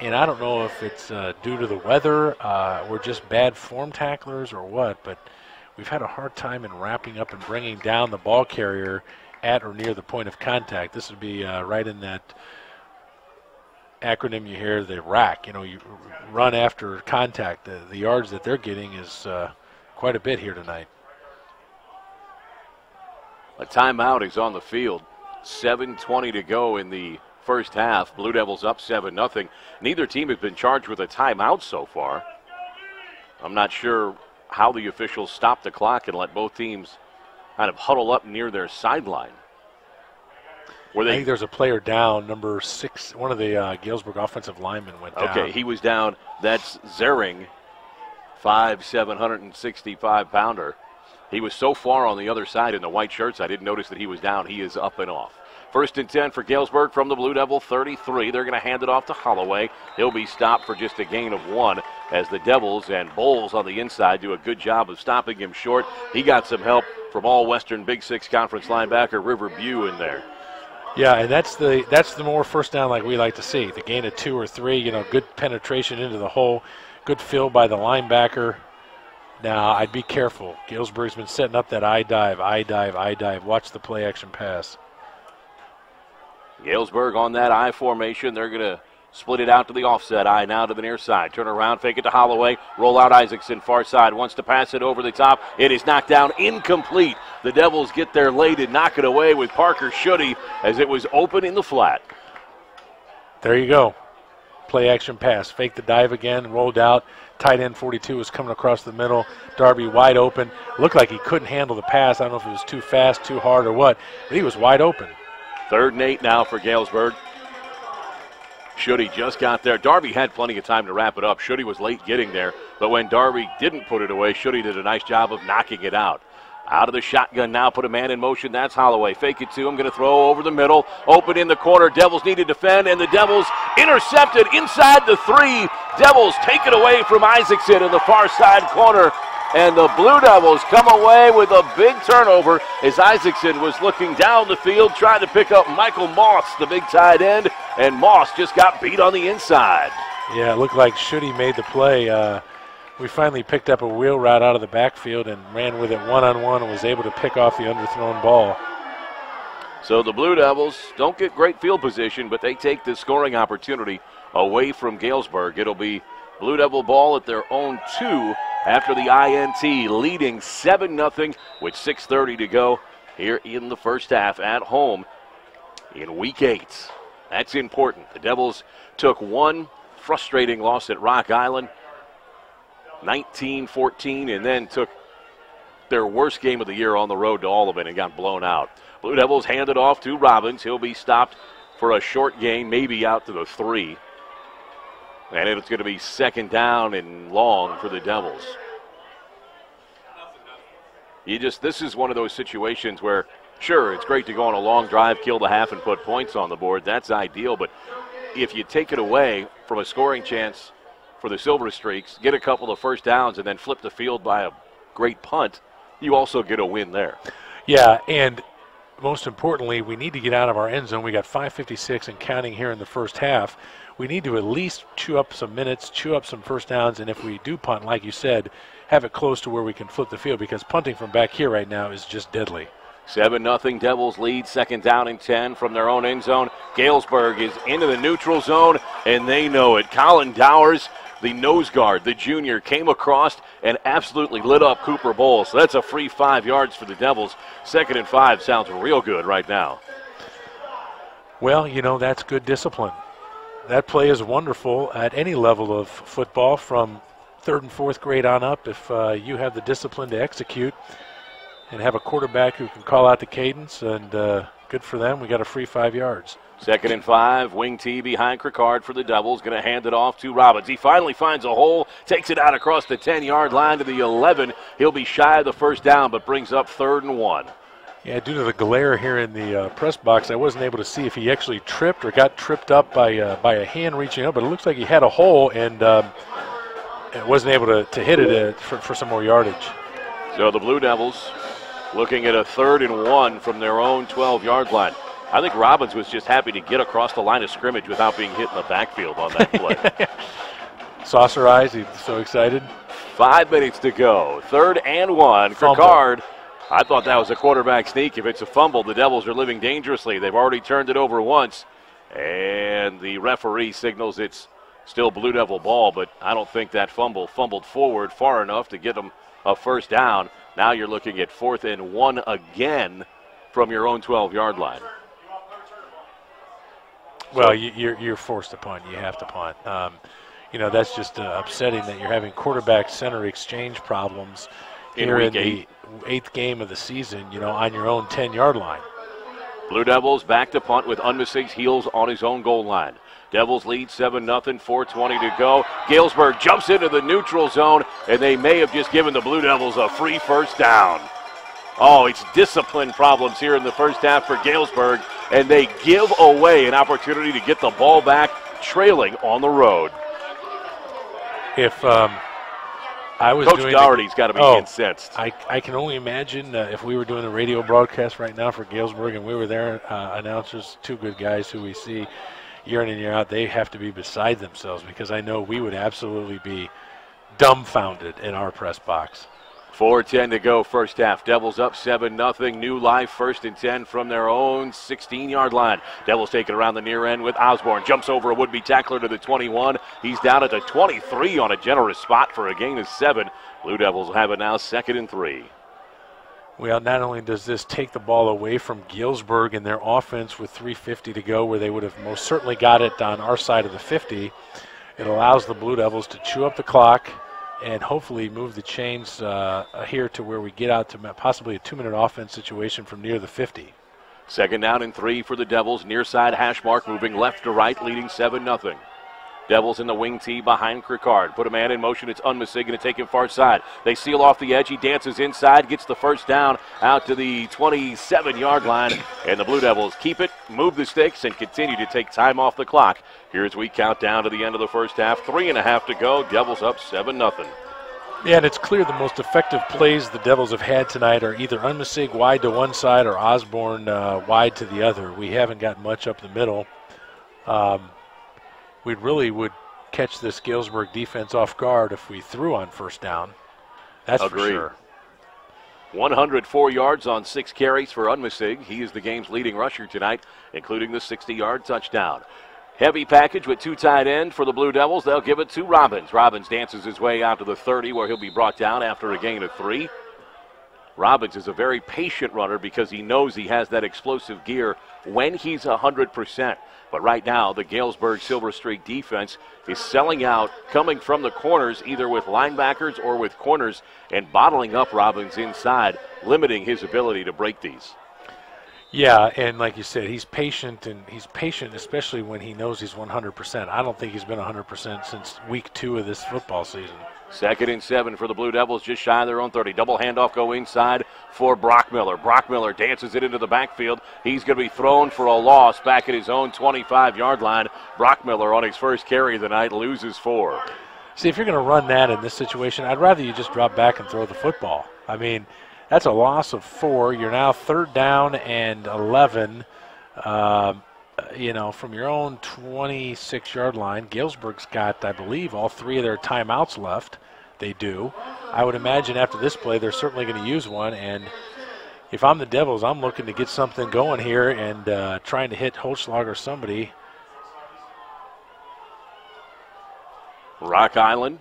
And I don't know if it's uh, due to the weather, uh, or just bad form tacklers, or what, but we've had a hard time in wrapping up and bringing down the ball carrier at or near the point of contact. This would be uh, right in that acronym you hear, the rack. You know, you run after contact. The, the yards that they're getting is uh, quite a bit here tonight. A timeout is on the field. 7.20 to go in the first half. Blue Devils up 7 0. Neither team has been charged with a timeout so far. I'm not sure how the officials stopped the clock and let both teams kind of huddle up near their sideline. Were I they think there's a player down, number six. One of the uh, Galesburg offensive linemen went down. Okay, he was down. That's Zering, five, 765 pounder. He was so far on the other side in the white shirts, I didn't notice that he was down. He is up and off. First and 10 for Galesburg from the Blue Devil 33. They're going to hand it off to Holloway. He'll be stopped for just a gain of one as the Devils and Bowles on the inside do a good job of stopping him short. He got some help from all Western Big Six Conference linebacker River Bew in there. Yeah, and that's the that's the more first down like we like to see. The gain of two or three, you know, good penetration into the hole, good fill by the linebacker. Now I'd be careful. Galesburg's been setting up that I dive, I dive, I dive. Watch the play action pass. Galesburg on that I formation. They're going to split it out to the offset I now to the near side. Turn around, fake it to Holloway. Roll out Isaacson, far side. Wants to pass it over the top. It is knocked down, incomplete. The Devils get there late and knock it away with Parker Shuddy as it was open in the flat. There you go. Play action pass. Fake the dive again, rolled out. Tight end 42 was coming across the middle. Darby wide open. Looked like he couldn't handle the pass. I don't know if it was too fast, too hard, or what, but he was wide open. Third and eight now for Galesburg. Shuddy just got there. Darby had plenty of time to wrap it up. Shuddy was late getting there, but when Darby didn't put it away, Shuddy did a nice job of knocking it out. Out of the shotgun now, put a man in motion. That's Holloway. Fake it to him. Going to throw over the middle. Open in the corner. Devils need to defend, and the Devils intercepted inside the three. Devils take it away from Isaacson in the far side corner. And the Blue Devils come away with a big turnover as Isaacson was looking down the field trying to pick up Michael Moss, the big tight end, and Moss just got beat on the inside. Yeah, it looked like Shooty made the play. Uh, we finally picked up a wheel route out of the backfield and ran with it one on one and was able to pick off the underthrown ball. So the Blue Devils don't get great field position, but they take the scoring opportunity away from Galesburg. It'll be Blue Devil ball at their own two after the INT, leading 7 0 with 6.30 to go here in the first half at home in week eight. That's important. The Devils took one frustrating loss at Rock Island, 19 14, and then took their worst game of the year on the road to Olivet and got blown out. Blue Devils handed off to Robbins. He'll be stopped for a short gain, maybe out to the three. And it's going to be second down and long for the Devils. You just, this is one of those situations where, sure, it's great to go on a long drive, kill the half, and put points on the board. That's ideal. But if you take it away from a scoring chance for the Silver Streaks, get a couple of first downs, and then flip the field by a great punt, you also get a win there. Yeah, and most importantly, we need to get out of our end zone. We got 5:56 and counting here in the first half. We need to at least chew up some minutes, chew up some first downs, and if we do punt, like you said, have it close to where we can flip the field because punting from back here right now is just deadly. 7 0 Devils lead, second down and 10 from their own end zone. Galesburg is into the neutral zone, and they know it. Colin Dowers, the nose guard, the junior, came across and absolutely lit up Cooper Bowles. So that's a free five yards for the Devils. Second and five sounds real good right now. Well, you know, that's good discipline. That play is wonderful at any level of football from third and fourth grade on up if uh, you have the discipline to execute and have a quarterback who can call out the cadence and uh, good for them. We got a free five yards. Second and five, wing T behind Kirkard for the Devils. Going to hand it off to Robbins. He finally finds a hole, takes it out across the 10 yard line to the 11. He'll be shy of the first down, but brings up third and one. Yeah, due to the glare here in the uh, press box, I wasn't able to see if he actually tripped or got tripped up by uh, by a hand reaching up. But it looks like he had a hole and um, wasn't able to, to hit it uh, for, for some more yardage. So the Blue Devils looking at a third and one from their own 12 yard line. I think Robbins was just happy to get across the line of scrimmage without being hit in the backfield on that play. <laughs> Saucer eyes, he's so excited. Five minutes to go. Third and one. Kirkard. I thought that was a quarterback sneak. If it's a fumble, the Devils are living dangerously. They've already turned it over once, and the referee signals it's still Blue Devil ball, but I don't think that fumble fumbled forward far enough to get them a first down. Now you're looking at fourth and one again from your own 12 yard line. Well, you're, you're forced to punt. You have to punt. Um, you know, that's just uh, upsetting that you're having quarterback center exchange problems In here in the eighth game of the season, you know, on your own 10 yard line. Blue Devils back to punt with Unmisig's heels on his own goal line. Devils lead 7 0, 4.20 to go. Galesburg jumps into the neutral zone, and they may have just given the Blue Devils a free first down. Oh, it's discipline problems here in the first half for Galesburg, and they give away an opportunity to get the ball back trailing on the road. If um, I was Coach doing Doherty's got to be Oh, incensed. I, I can only imagine uh, if we were doing a radio broadcast right now for Galesburg and we were there, uh, announcers, two good guys who we see year in and year out, they have to be beside themselves because I know we would absolutely be dumbfounded in our press box. 4.10 to go, first half. Devils up 7 0. New life, first and 10 from their own 16 yard line. Devils take it around the near end with Osborne. Jumps over a would be tackler to the 21. He's down at the 23 on a generous spot for a gain of 7. Blue Devils have it now, second and 3. Well, not only does this take the ball away from Galesburg and their offense with 3.50 to go, where they would have most certainly got it on our side of the 50, it allows the Blue Devils to chew up the clock and hopefully move the chains uh, here to where we get out to possibly a two minute offense situation from near the 50. Second down and 3 for the Devils. Near side hash mark moving left to right, leading 7 0. Devils in the wing T behind Kirkard. Put a man in motion. It's Unmisig going to take him far side. They seal off the edge. He dances inside, gets the first down out to the 27 yard line. And the Blue Devils keep it, move the sticks, and continue to take time off the clock. Here as we count down to the end of the first half. Three and a half to go. Devils up 7 0. Yeah, and it's clear the most effective plays the Devils have had tonight are either Unmisig wide to one side or Osborne uh, wide to the other. We haven't got much up the middle. Um, we really would catch this Galesburg defense off guard if we threw on first down. That's Agreed. for sure. 104 yards on six carries for Unmisig. He is the game's leading rusher tonight, including the 60 yard touchdown. Heavy package with two tight end for the Blue Devils. They'll give it to Robbins. Robbins dances his way out to the 30 where he'll be brought down after a gain of three. Robbins is a very patient runner because he knows he has that explosive gear when he's 100%. But right now, the Galesburg Silver Streak defense is selling out, coming from the corners, either with linebackers or with corners, and bottling up Robbins inside, limiting his ability to break these. Yeah, and like you said, he's patient, and he's patient, especially when he knows he's 100%. I don't think he's been 100% since week two of this football season. Second and seven for the Blue Devils, just shy of their own 30. Double handoff go inside for Brockmiller. Brockmiller dances it into the backfield. He's going to be thrown for a loss back at his own 25 yard line. Brockmiller on his first carry of the night loses four. See, if you're going to run that in this situation, I'd rather you just drop back and throw the football. I mean, that's a loss of four. You're now third down and 11. Um, you know, from your own 26 yard line, Galesburg's got, I believe, all three of their timeouts left. They do. I would imagine after this play, they're certainly going to use one. And if I'm the Devils, I'm looking to get something going here and uh, trying to hit Holschlag or somebody. Rock Island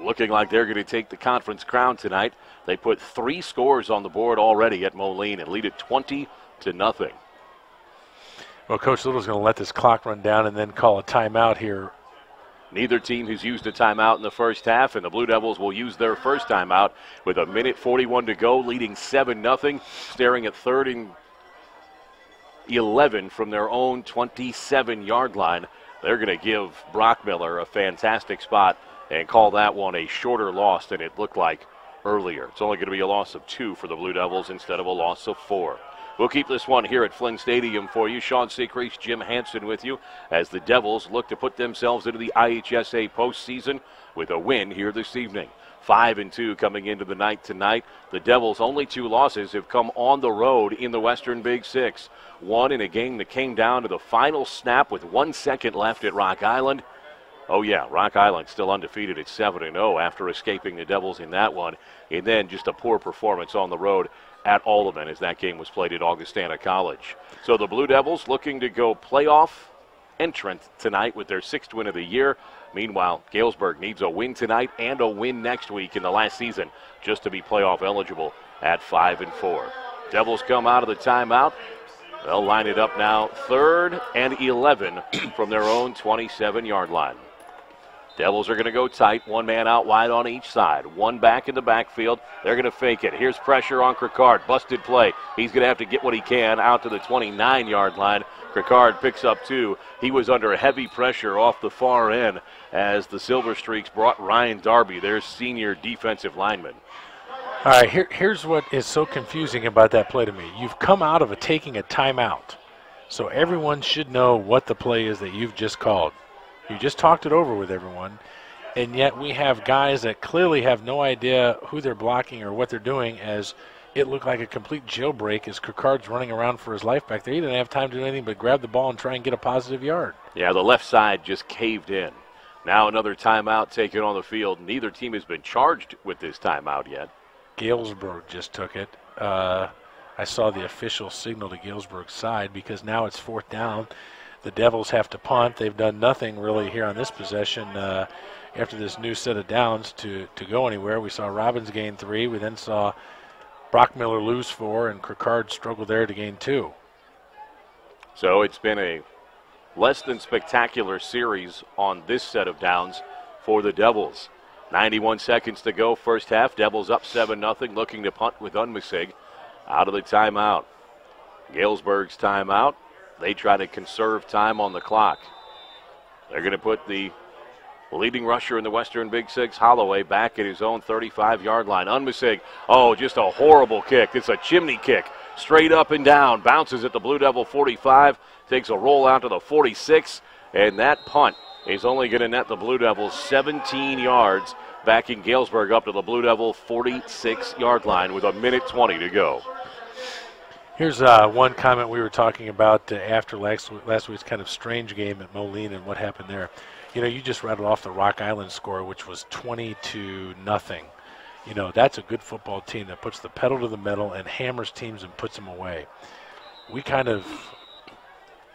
looking like they're going to take the conference crown tonight. They put three scores on the board already at Moline and lead it 20 to nothing. Well, Coach Little's going to let this clock run down and then call a timeout here. Neither team has used a timeout in the first half, and the Blue Devils will use their first timeout with a minute 41 to go, leading 7 0, staring at third and 11 from their own 27 yard line. They're going to give Brockmiller a fantastic spot and call that one a shorter loss than it looked like earlier. It's only going to be a loss of two for the Blue Devils instead of a loss of four. We'll keep this one here at Flinn Stadium for you. Sean Seacrease, Jim Hanson with you as the Devils look to put themselves into the IHSA postseason with a win here this evening. Five and two coming into the night tonight. The Devils' only two losses have come on the road in the Western Big Six. One in a game that came down to the final snap with one second left at Rock Island. Oh yeah, Rock Island still undefeated at 7 0 after escaping the Devils in that one. And then just a poor performance on the road at Alleman as that game was played at Augustana College. So the Blue Devils looking to go playoff entrant tonight with their sixth win of the year. Meanwhile, Galesburg needs a win tonight and a win next week in the last season just to be playoff eligible at 5 and 4. Devils come out of the timeout. They'll line it up now, third and 11 <clears throat> from their own 27 yard line. Devils are going to go tight, one man out wide on each side, one back in the backfield. They're going to fake it. Here's pressure on Kirkard. Busted play. He's going to have to get what he can out to the 29 yard line. Kirkard picks up two. He was under heavy pressure off the far end as the Silver Streaks brought Ryan Darby, their senior defensive lineman. All right, here, here's what is so confusing about that play to me. You've come out of a taking a timeout, so everyone should know what the play is that you've just called. You just talked it over with everyone, and yet we have guys that clearly have no idea who they're blocking or what they're doing as it looked like a complete jailbreak as Kirkard's running around for his life back there. He didn't have time to do anything but grab the ball and try and get a positive yard. Yeah, the left side just caved in. Now another timeout taken on the field. Neither team has been charged with this timeout yet. Galesburg just took it. Uh, I saw the official signal to Galesburg's side because now it's fourth down. The Devils have to punt. They've done nothing really here on this possession uh, after this new set of downs to, to go anywhere. We saw Robbins gain three. We then saw Brockmiller lose four, and Kirkard struggle there to gain two. So it's been a less than spectacular series on this set of downs for the Devils. 91 seconds to go, first half. Devils up 7 0, looking to punt with Unmisig out of the timeout. Galesburg's timeout. They try to conserve time on the clock. They're going to put the leading rusher in the Western Big Six, Holloway, back at his own 35 yard line. Unmisig, oh, just a horrible kick. It's a chimney kick. Straight up and down. Bounces at the Blue Devil 45. Takes a roll out to the 46. And that punt is only going to net the Blue Devils 17 yards. backing Galesburg up to the Blue Devil 46 yard line with a minute 20 to go. Here's uh, one comment we were talking about uh, after last, last week's kind of strange game at Moline and what happened there. You know, you just rattled off the Rock Island score, which was 20 to nothing. You know, that's a good football team that puts the pedal to the metal and hammers teams and puts them away. We kind of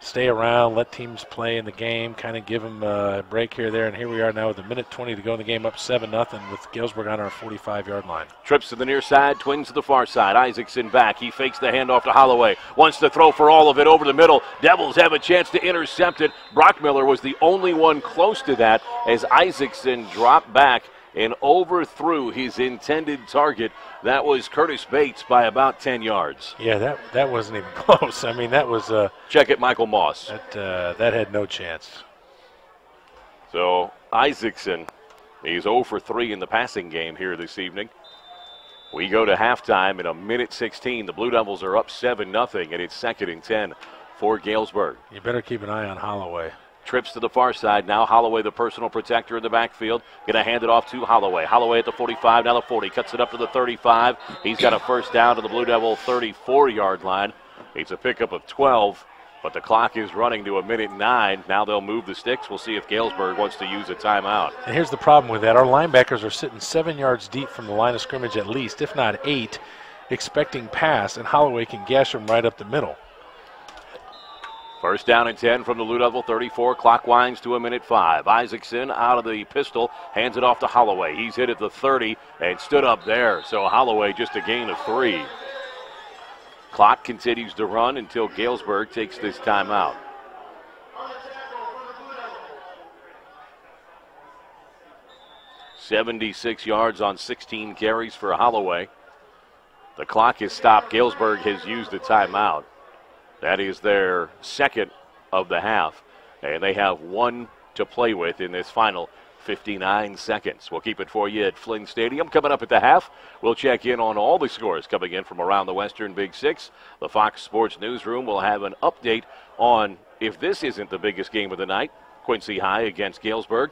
stay around, let teams play in the game, kind of give them a break here, there, and here we are now with a minute 20 to go in the game, up 7 nothing with Galesburg on our 45 yard line. Trips to the near side, twins to the far side. Isaacson back. He fakes the handoff to Holloway. Wants to throw for all of it over the middle. Devils have a chance to intercept it. Brockmiller was the only one close to that as Isaacson dropped back and overthrew his intended target. That was Curtis Bates by about 10 yards. Yeah, that that wasn't even <laughs> close. I mean, that was uh, Check it, Michael Moss. that uh, that had no chance. So Isaacson, he's 0 for 3 in the passing game here this evening. We go to halftime in a minute 16. The Blue Devils are up 7 0, and it's second and 10 for Galesburg. You better keep an eye on Holloway. Trips to the far side. Now Holloway, the personal protector in the backfield. Going to hand it off to Holloway. Holloway at the 45, now the 40. Cuts it up to the 35. He's got a first down to the Blue Devil 34 yard line. It's a pickup of 12, but the clock is running to a minute nine. Now they'll move the sticks. We'll see if Galesburg wants to use a timeout. And here's the problem with that: our linebackers are sitting seven yards deep from the line of scrimmage at least, if not eight, expecting pass, and Holloway can gash them right up the middle. First down and 10 from the Blue Devil 34. Clock winds to a minute five. Isaacson out of the pistol, hands it off to Holloway. He's hit at the 30 and stood up there. So Holloway just a gain of three. Clock continues to run until Galesburg takes this timeout. Seventy-six yards on 16 carries for Holloway. The clock is stopped. Galesburg has used a timeout. That is their second of the half, and they have one to play with in this final 59 seconds. We'll keep it for you at Flinn Stadium. Coming up at the half, we'll check in on all the scores coming in from around the Western Big Six. The Fox Sports Newsroom will have an update on if this isn't the biggest game of the night, Quincy High against Galesburg.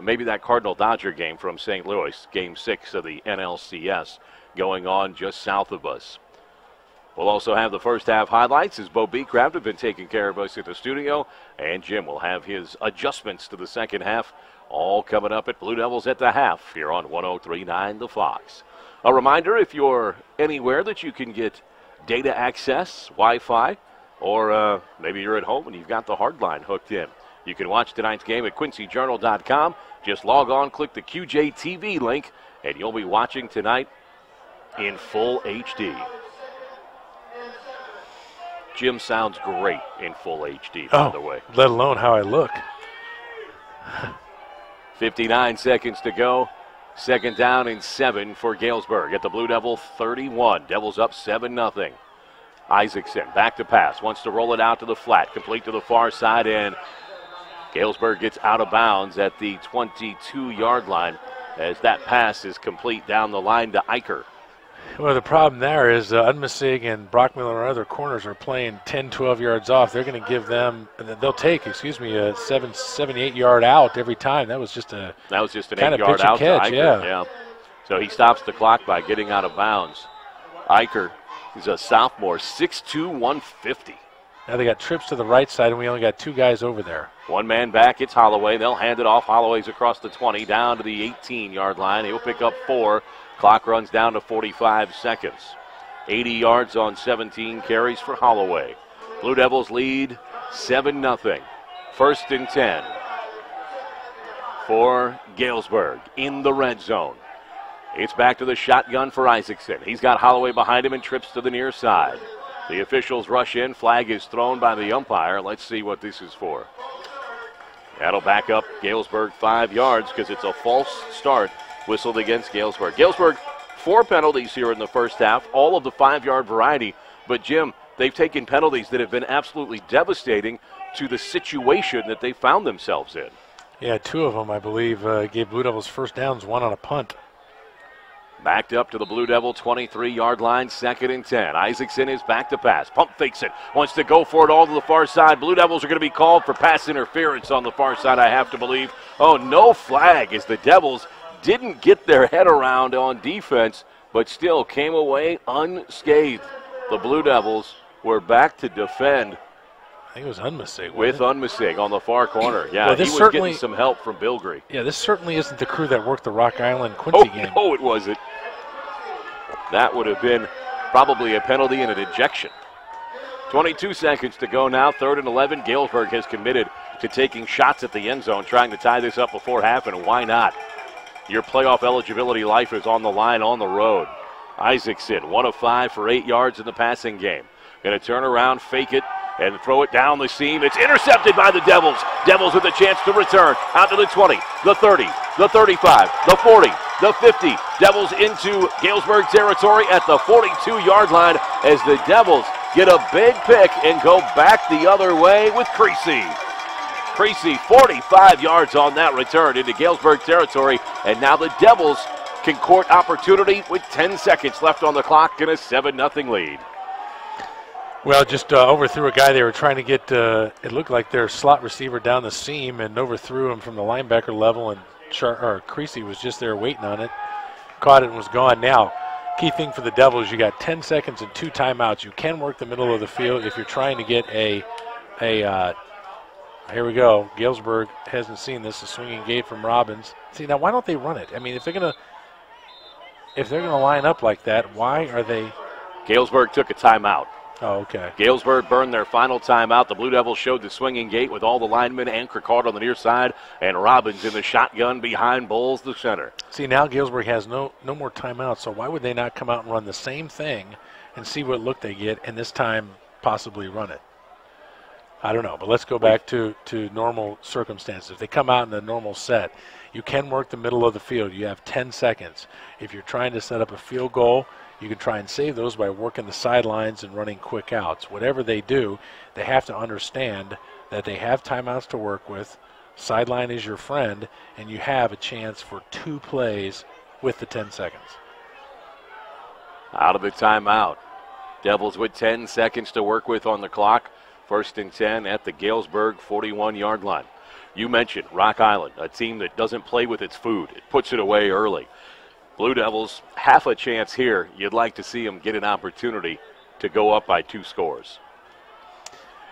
Maybe that Cardinal Dodger game from St. Louis, game six of the NLCS, going on just south of us. We'll also have the first half highlights as Bo Beecraft have been taking care of us at the studio, and Jim will have his adjustments to the second half, all coming up at Blue Devils at the half here on 1039 The Fox. A reminder if you're anywhere that you can get data access, Wi Fi, or uh, maybe you're at home and you've got the hard line hooked in. You can watch tonight's game at quincyjournal.com. Just log on, click the QJ TV link, and you'll be watching tonight in full HD. Jim sounds great in full HD, by oh, the way. let alone how I look. 59 seconds to go. Second down and seven for Galesburg at the Blue Devil 31. Devils up 7 0. Isaacson back to pass. Wants to roll it out to the flat. Complete to the far side. And Galesburg gets out of bounds at the 22 yard line as that pass is complete down the line to Eicher. Well, the problem there is uh, Unmisig and Brockmiller or other corners are playing 10, 12 yards off. They're going to give them, they'll take, excuse me, a seven, seven, eight yard out every time. That was just a That was just an eight yard out catch, Eicher. yeah. So he stops the clock by getting out of bounds. Eicher, he's a sophomore, 6'2, 150. Now they got trips to the right side, and we only got two guys over there. One man back, it's Holloway. They'll hand it off. Holloway's across the 20, down to the 18 yard line. He'll pick up four. Clock runs down to 45 seconds. 80 yards on 17 carries for Holloway. Blue Devils lead 7 0. First and 10 for Galesburg in the red zone. It's back to the shotgun for Isaacson. He's got Holloway behind him and trips to the near side. The officials rush in. Flag is thrown by the umpire. Let's see what this is for. That'll back up Galesburg five yards because it's a false start whistled against Galesburg. Galesburg, four penalties here in the first half, all of the five yard variety. But, Jim, they've taken penalties that have been absolutely devastating to the situation that they found themselves in. Yeah, two of them, I believe, uh, gave Blue Devils first downs, one on a punt. Backed up to the Blue Devil 23 yard line, second and 10. Isaacson is back to pass. Pump fakes it. Wants to go for it all to the far side. Blue Devils are going to be called for pass interference on the far side, I have to believe. Oh, no flag as the Devils didn't get their head around on defense, but still came away unscathed. The Blue Devils were back to defend I think it was unmistakable. with Unmisig on the far corner. <clears throat> Yeah, Well, he this was certainly- getting some help from Bilgrey. yeah, this certainly isn't the crew that worked the Rock Island <laughs> Quincy Oh, game. no, it wasn't. That would have been probably a penalty and an ejection. 22 seconds to go now, third and 11. Galesburg has committed to taking shots at the end zone, trying to tie this up before half, and why not? Your playoff eligibility life is on the line on the road. Isaacson, one of five for eight yards in the passing game. Going to turn around, fake it, and throw it down the seam. It's intercepted by the Devils. Devils with a chance to return out to the 20, the 30, the 35, the 40, the 50. Devils into Galesburg territory at the 42 yard line as the Devils get a big pick and go back the other way with Creasy. Creasy, 45 yards on that return into Galesburg territory, and now the Devils can court opportunity with 10 seconds left on the clock and a 7 0 lead. Well, just uh, overthrew a guy they were trying to get. Uh, it looked like their slot receiver down the seam and overthrew him from the linebacker level. And Char- or Creasy was just there waiting on it, caught it and was gone. Now, key thing for the Devils: you got 10 seconds and two timeouts. You can work the middle of the field if you're trying to get a a. Uh, here we go. Galesburg hasn't seen this. A swinging gate from Robbins. See now, why don't they run it? I mean, if they're gonna if they're gonna line up like that, why are they? Galesburg took a timeout. Oh, okay. Galesburg burned their final timeout. The Blue Devils showed the swinging gate with all the linemen and Kirkard on the near side, and Robbins in the shotgun behind Bowles, the center. See now Galesburg has no no more timeouts, so why would they not come out and run the same thing and see what look they get, and this time possibly run it? I don't know, but let's go back to to normal circumstances. If they come out in a normal set, you can work the middle of the field. You have 10 seconds. If you're trying to set up a field goal, you can try and save those by working the sidelines and running quick outs. Whatever they do, they have to understand that they have timeouts to work with. Sideline is your friend, and you have a chance for two plays with the 10 seconds. Out of the timeout. Devils with 10 seconds to work with on the clock. First and 10 at the Galesburg 41 yard line. You mentioned Rock Island, a team that doesn't play with its food, it puts it away early. Blue Devils, half a chance here. You'd like to see them get an opportunity to go up by two scores.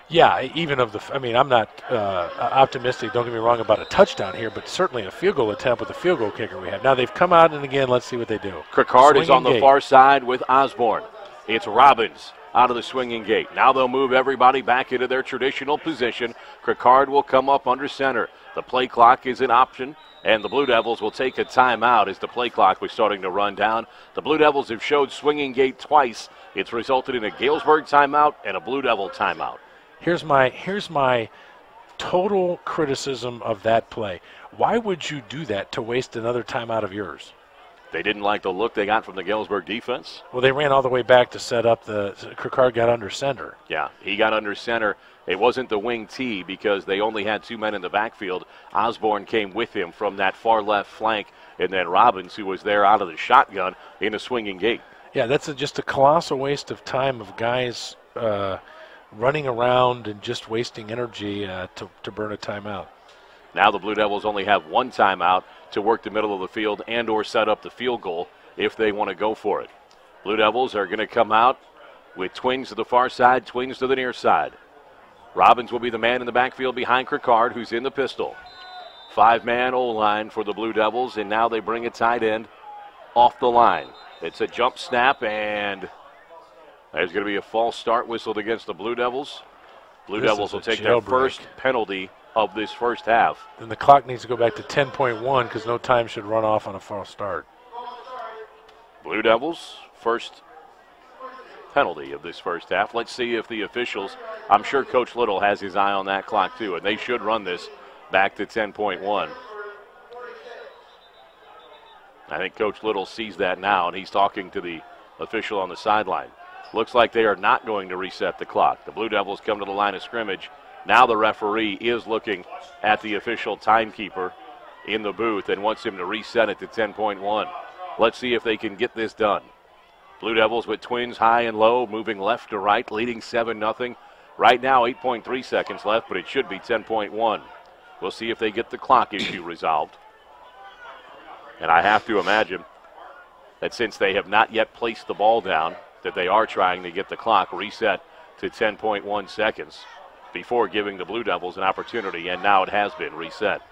Yeah, even of the. I mean, I'm not uh, optimistic. Don't get me wrong about a touchdown here, but certainly a field goal attempt with the field goal kicker we have. Now they've come out and again. Let's see what they do. Kirkard is on the gate. far side with Osborne. It's Robbins out of the swinging gate. Now they'll move everybody back into their traditional position. Kirkard will come up under center. The play clock is an option, and the Blue Devils will take a timeout as the play clock was starting to run down. The Blue Devils have showed swinging gate twice. It's resulted in a Galesburg timeout and a Blue Devil timeout. Here's my here's my total criticism of that play. Why would you do that to waste another timeout of yours? They didn't like the look they got from the Galesburg defense. Well, they ran all the way back to set up the. Kirkard got under center. Yeah, he got under center. It wasn't the wing T because they only had two men in the backfield. Osborne came with him from that far left flank, and then Robbins, who was there out of the shotgun in a swinging gate. Yeah, that's a, just a colossal waste of time of guys uh, running around and just wasting energy uh, to, to burn a timeout. Now the Blue Devils only have one timeout to work the middle of the field and or set up the field goal if they want to go for it. Blue Devils are going to come out with twins to the far side, twins to the near side. Robbins will be the man in the backfield behind Kirkard, who's in the pistol. Five-man O-line for the Blue Devils, and now they bring a tight end off the line. It's a jump snap, and there's going to be a false start whistled against the Blue Devils. Blue This Devils will take their jailbreak. first penalty of this first half. Then the clock needs to go back to 10.1 because no time should run off on a false start. Blue Devils, first penalty of this first half. Let's see if the officials, I'm sure Coach Little has his eye on that clock too, and they should run this back to 10.1. I think Coach Little sees that now, and he's talking to the official on the sideline. Looks like they are not going to reset the clock. The Blue Devils come to the line of scrimmage. Now the referee is looking at the official timekeeper in the booth and wants him to reset it to 10.1. Let's see if they can get this done. Blue Devils with twins high and low, moving left to right, leading 7 0. Right now, 8.3 seconds left, but it should be 10.1. We'll see if they get the clock issue resolved. And I have to imagine that since they have not yet placed the ball down, that they are trying to get the clock reset to 10.1 seconds before giving the Blue Devils an opportunity, and now it has been reset.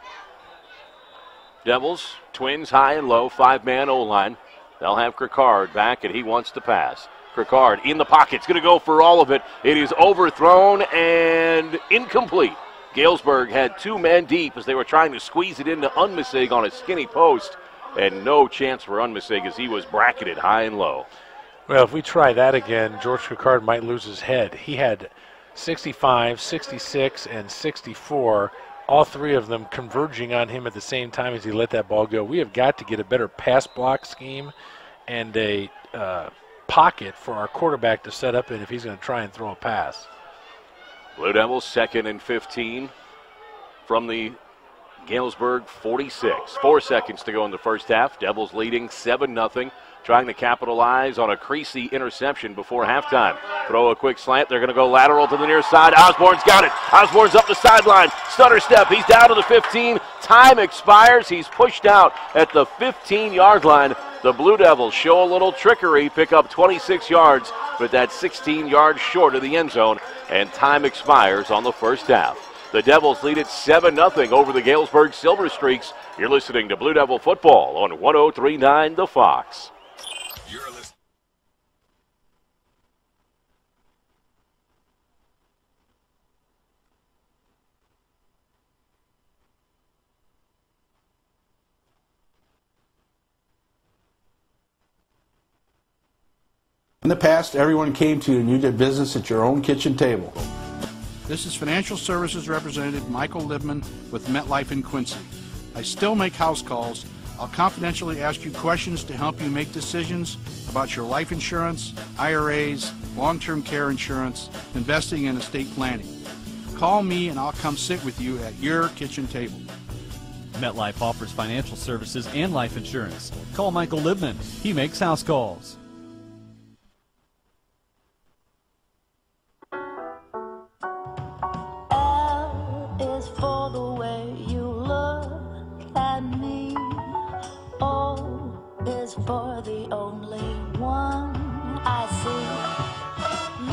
Devils, twins high and low, five man O line. They'll have Kirkard back, and he wants to pass. Kirkard in the pocket. It's going to go for all of it. It is overthrown and incomplete. Galesburg had two men deep as they were trying to squeeze it into Unmisig on a skinny post, and no chance for Unmisig as he was bracketed high and low. Well, if we try that again, George Ricard might lose his head. He had 65, 66, and 64, all three of them converging on him at the same time as he let that ball go. We have got to get a better pass block scheme and a uh, pocket for our quarterback to set up in if he's going to try and throw a pass. Blue Devils second and 15 from the Galesburg 46. Four seconds to go in the first half. Devils leading 7 0 trying to capitalize on a Creasy interception before halftime. Throw a quick slant. They're going to go lateral to the near side. Osborne's got it. Osborne's up the sideline. Stutter step. He's down to the 15. Time expires. He's pushed out at the 15 yard line. The Blue Devils show a little trickery, pick up 26 yards, but that's 16 yards short of the end zone, and time expires on the first half. The Devils lead it 7 0 over the Galesburg Silver Streaks. You're listening to Blue Devil Football on 1039 The Fox. In the past, everyone came to you and you did business at your own kitchen table. This is Financial Services Representative Michael Libman with MetLife in Quincy. I still make house calls. I'll confidentially ask you questions to help you make decisions about your life insurance, IRAs, long term care insurance, investing, and estate planning. Call me and I'll come sit with you at your kitchen table. MetLife offers financial services and life insurance. Call Michael Libman. He makes house calls. For the only one I see. V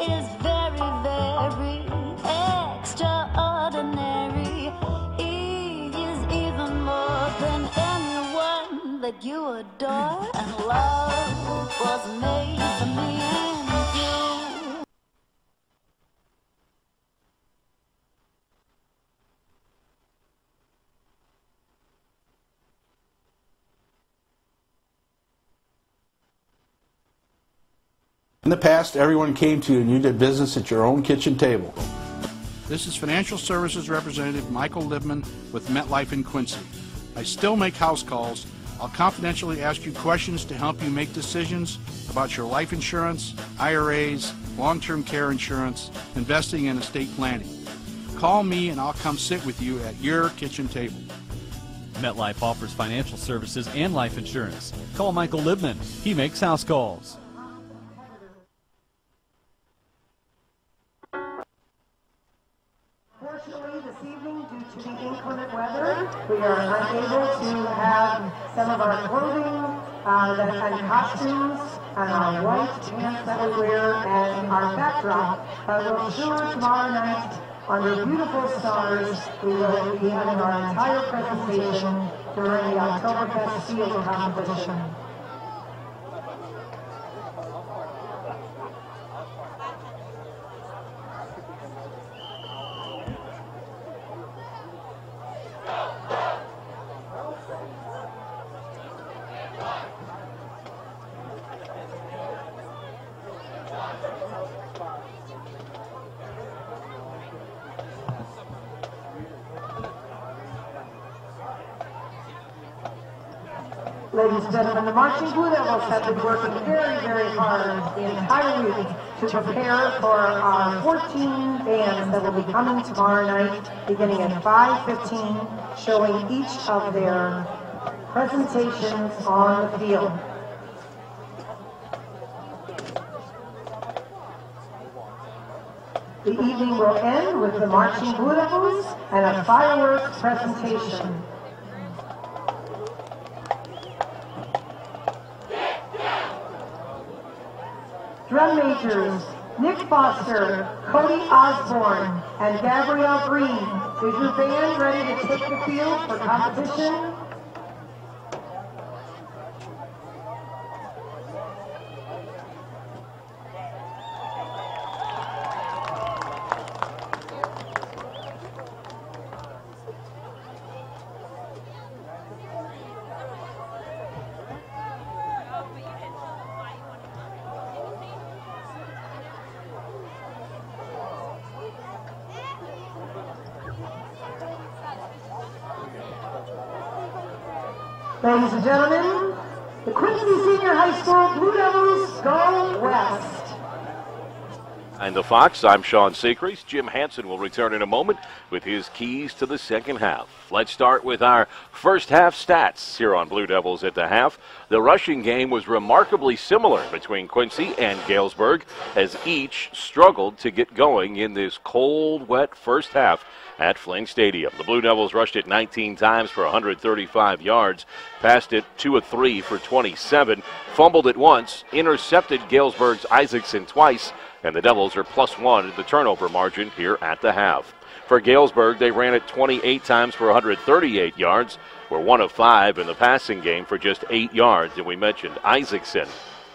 is very, very extraordinary. E is even more than anyone that you adore. And love was made for me and you. In the past, everyone came to you and you did business at your own kitchen table. This is Financial Services Representative Michael Libman with MetLife in Quincy. I still make house calls. I'll confidentially ask you questions to help you make decisions about your life insurance, IRAs, long term care insurance, investing, and estate planning. Call me and I'll come sit with you at your kitchen table. MetLife offers financial services and life insurance. Call Michael Libman. He makes house calls. We are unable to have some of our clothing uh, that, and costumes and our white pants that we wear and our backdrop. But we'll sure tomorrow night under beautiful stars. We will be having our entire presentation during the Oktoberfest field competition. Marching Blue Devils have been working very, very hard the entire week to prepare for our 14 bands that will be coming tomorrow night, beginning at 5.15, showing each of their presentations on the field. The evening will end with the Marching Blue Devils and a fireworks presentation. Drum majors Nick Foster, Cody Osborne, and Gabrielle Green. Is your band ready to take the field for competition? Sinceramente. And the Fox, I'm Sean Secrease. Jim Hanson will return in a moment with his keys to the second half. Let's start with our first half stats here on Blue Devils at the half. The rushing game was remarkably similar between Quincy and Galesburg as each struggled to get going in this cold, wet first half at Flinn Stadium. The Blue Devils rushed it 19 times for 135 yards, passed it 2 of 3 for 27, fumbled it once, intercepted Galesburg's Isaacson twice, and the Devils are plus one in the turnover margin here at the half. For Galesburg, they ran it 28 times for 138 yards, were one of five in the passing game for just eight yards. And we mentioned Isaacson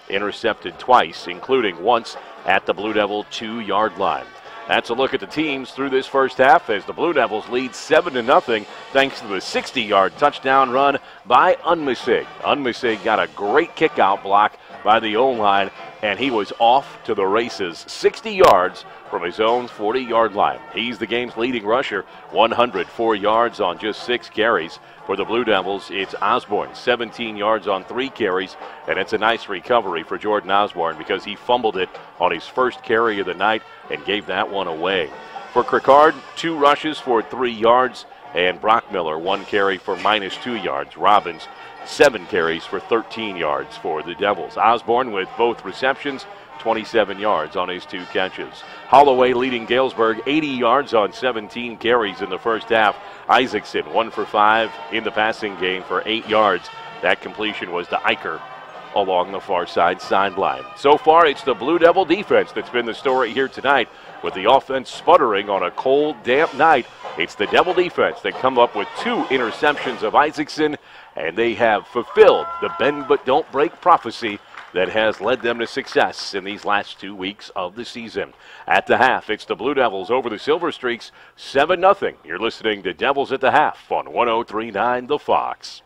intercepted twice, including once at the Blue Devil two yard line. That's a look at the teams through this first half as the Blue Devils lead 7 to nothing thanks to the 60-yard touchdown run by Unmisig. Unmisig got a great kickout block by the O-line and he was off to the races 60 yards from his own 40-yard line. He's the game's leading rusher, 104 yards on just 6 carries. For the Blue Devils, it's Osborne, 17 yards on 3 carries, and it's a nice recovery for Jordan Osborne because he fumbled it on his first carry of the night and gave that one away. For Kirkard, two rushes for 3 yards, and Brock Miller, one carry for minus 2 yards. Robbins, seven carries for 13 yards for the Devils. Osborne with both receptions, 27 yards on his two catches. Holloway leading Galesburg 80 yards on 17 carries in the first half. Isaacson, one for five in the passing game for eight yards. That completion was to Eicher along the far side sideline. So far, it's the Blue Devil defense that's been the story here tonight. With the offense sputtering on a cold, damp night, it's the Devil defense that come up with two interceptions of Isaacson, and they have fulfilled the bend but don't break prophecy that has led them to success in these last two weeks of the season. At the half, it's the Blue Devils over the Silver Streaks, 7 nothing. You're listening to Devils at the Half on 1039 The Fox.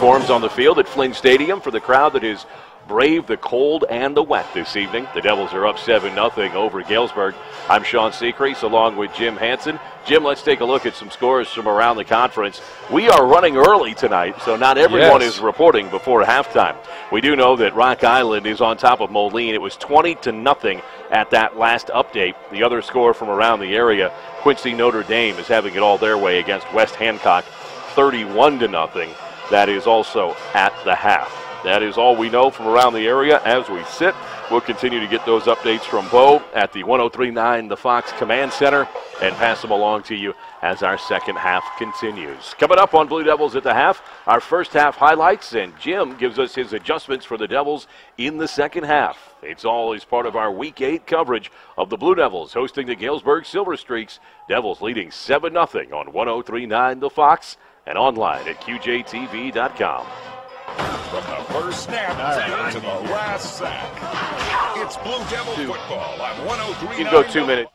Performs on the field at Flinn Stadium for the crowd that is brave the cold and the wet this evening. The Devils are up 7 0 over Galesburg. I'm Sean Seacrease along with Jim Hanson. Jim, let's take a look at some scores from around the conference. We are running early tonight, so not everyone Yes. is reporting before halftime. We do know that Rock Island is on top of Moline. It was 20 to nothing at that last update. The other score from around the area, Quincy Notre Dame is having it all their way against West Hancock, 31 to nothing. That is also at the half. That is all we know from around the area as we sit. We'll continue to get those updates from Bo at the 1039 The Fox Command Center and pass them along to you as our second half continues. Coming up on Blue Devils at the half, our first half highlights, and Jim gives us his adjustments for the Devils in the second half. It's all as part of our Week 8 coverage of the Blue Devils hosting the Galesburg Silver Streaks. Devils leading 7 0 on 1039 The Fox and online at QJTV.com. From the first snap down to the last sack. It's Blue Devil football on 103. You can go two minutes.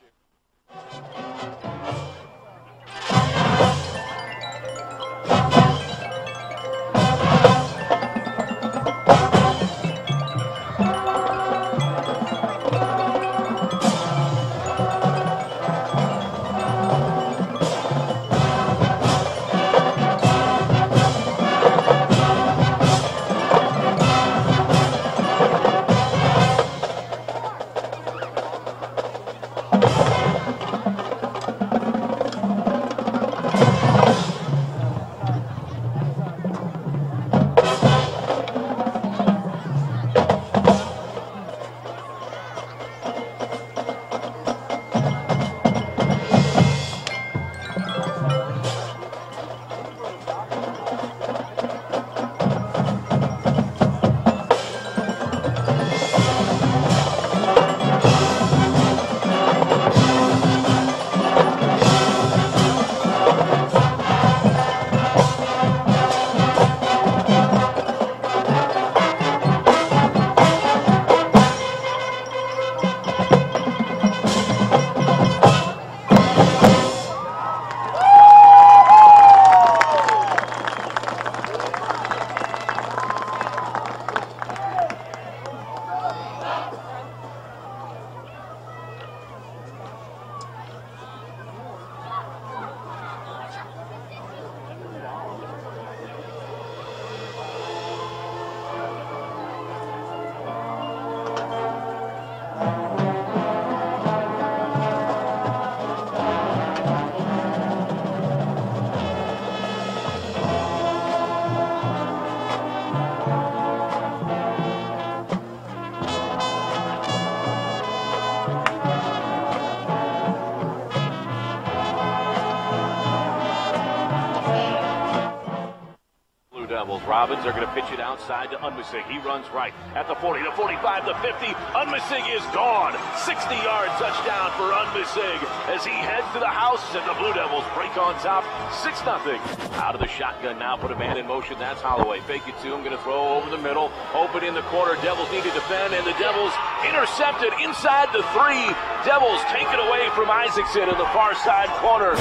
Robbins are going to pitch it outside to Unmisig. He runs right at the 40, the 45, the 50. Unmisig is gone. 60 yard touchdown for Unmisig as he heads to the house and the Blue Devils break on top 6 0. Out of the shotgun now, put a man in motion. That's Holloway. Fake it to him, going to throw over the middle. Open in the corner. Devils need to defend, and the Devils intercepted inside the three. Devils take it away from Isaacson in the far side corner.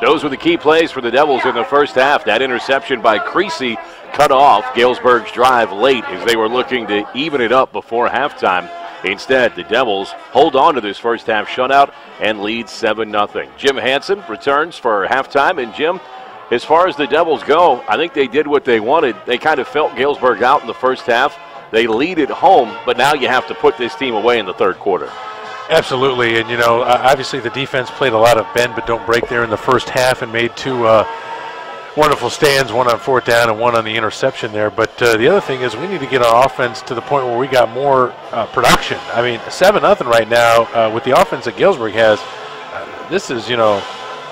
Those were the key plays for the Devils in the first half. That interception by Creasy cut off Galesburg's drive late as they were looking to even it up before halftime. Instead, the Devils hold on to this first half shutout and lead 7 0. Jim Hanson returns for halftime. And Jim, as far as the Devils go, I think they did what they wanted. They kind of felt Galesburg out in the first half. They lead at home, but now you have to put this team away in the third quarter. Absolutely, and you know, obviously the defense played a lot of bend but don't break there in the first half and made two uh, wonderful stands, one on fourth down and one on the interception there. But uh, the other thing is we need to get our offense to the point where we got more uh, production. I mean, seven nothing right now uh, with the offense that Galesburg has. Uh, this is you know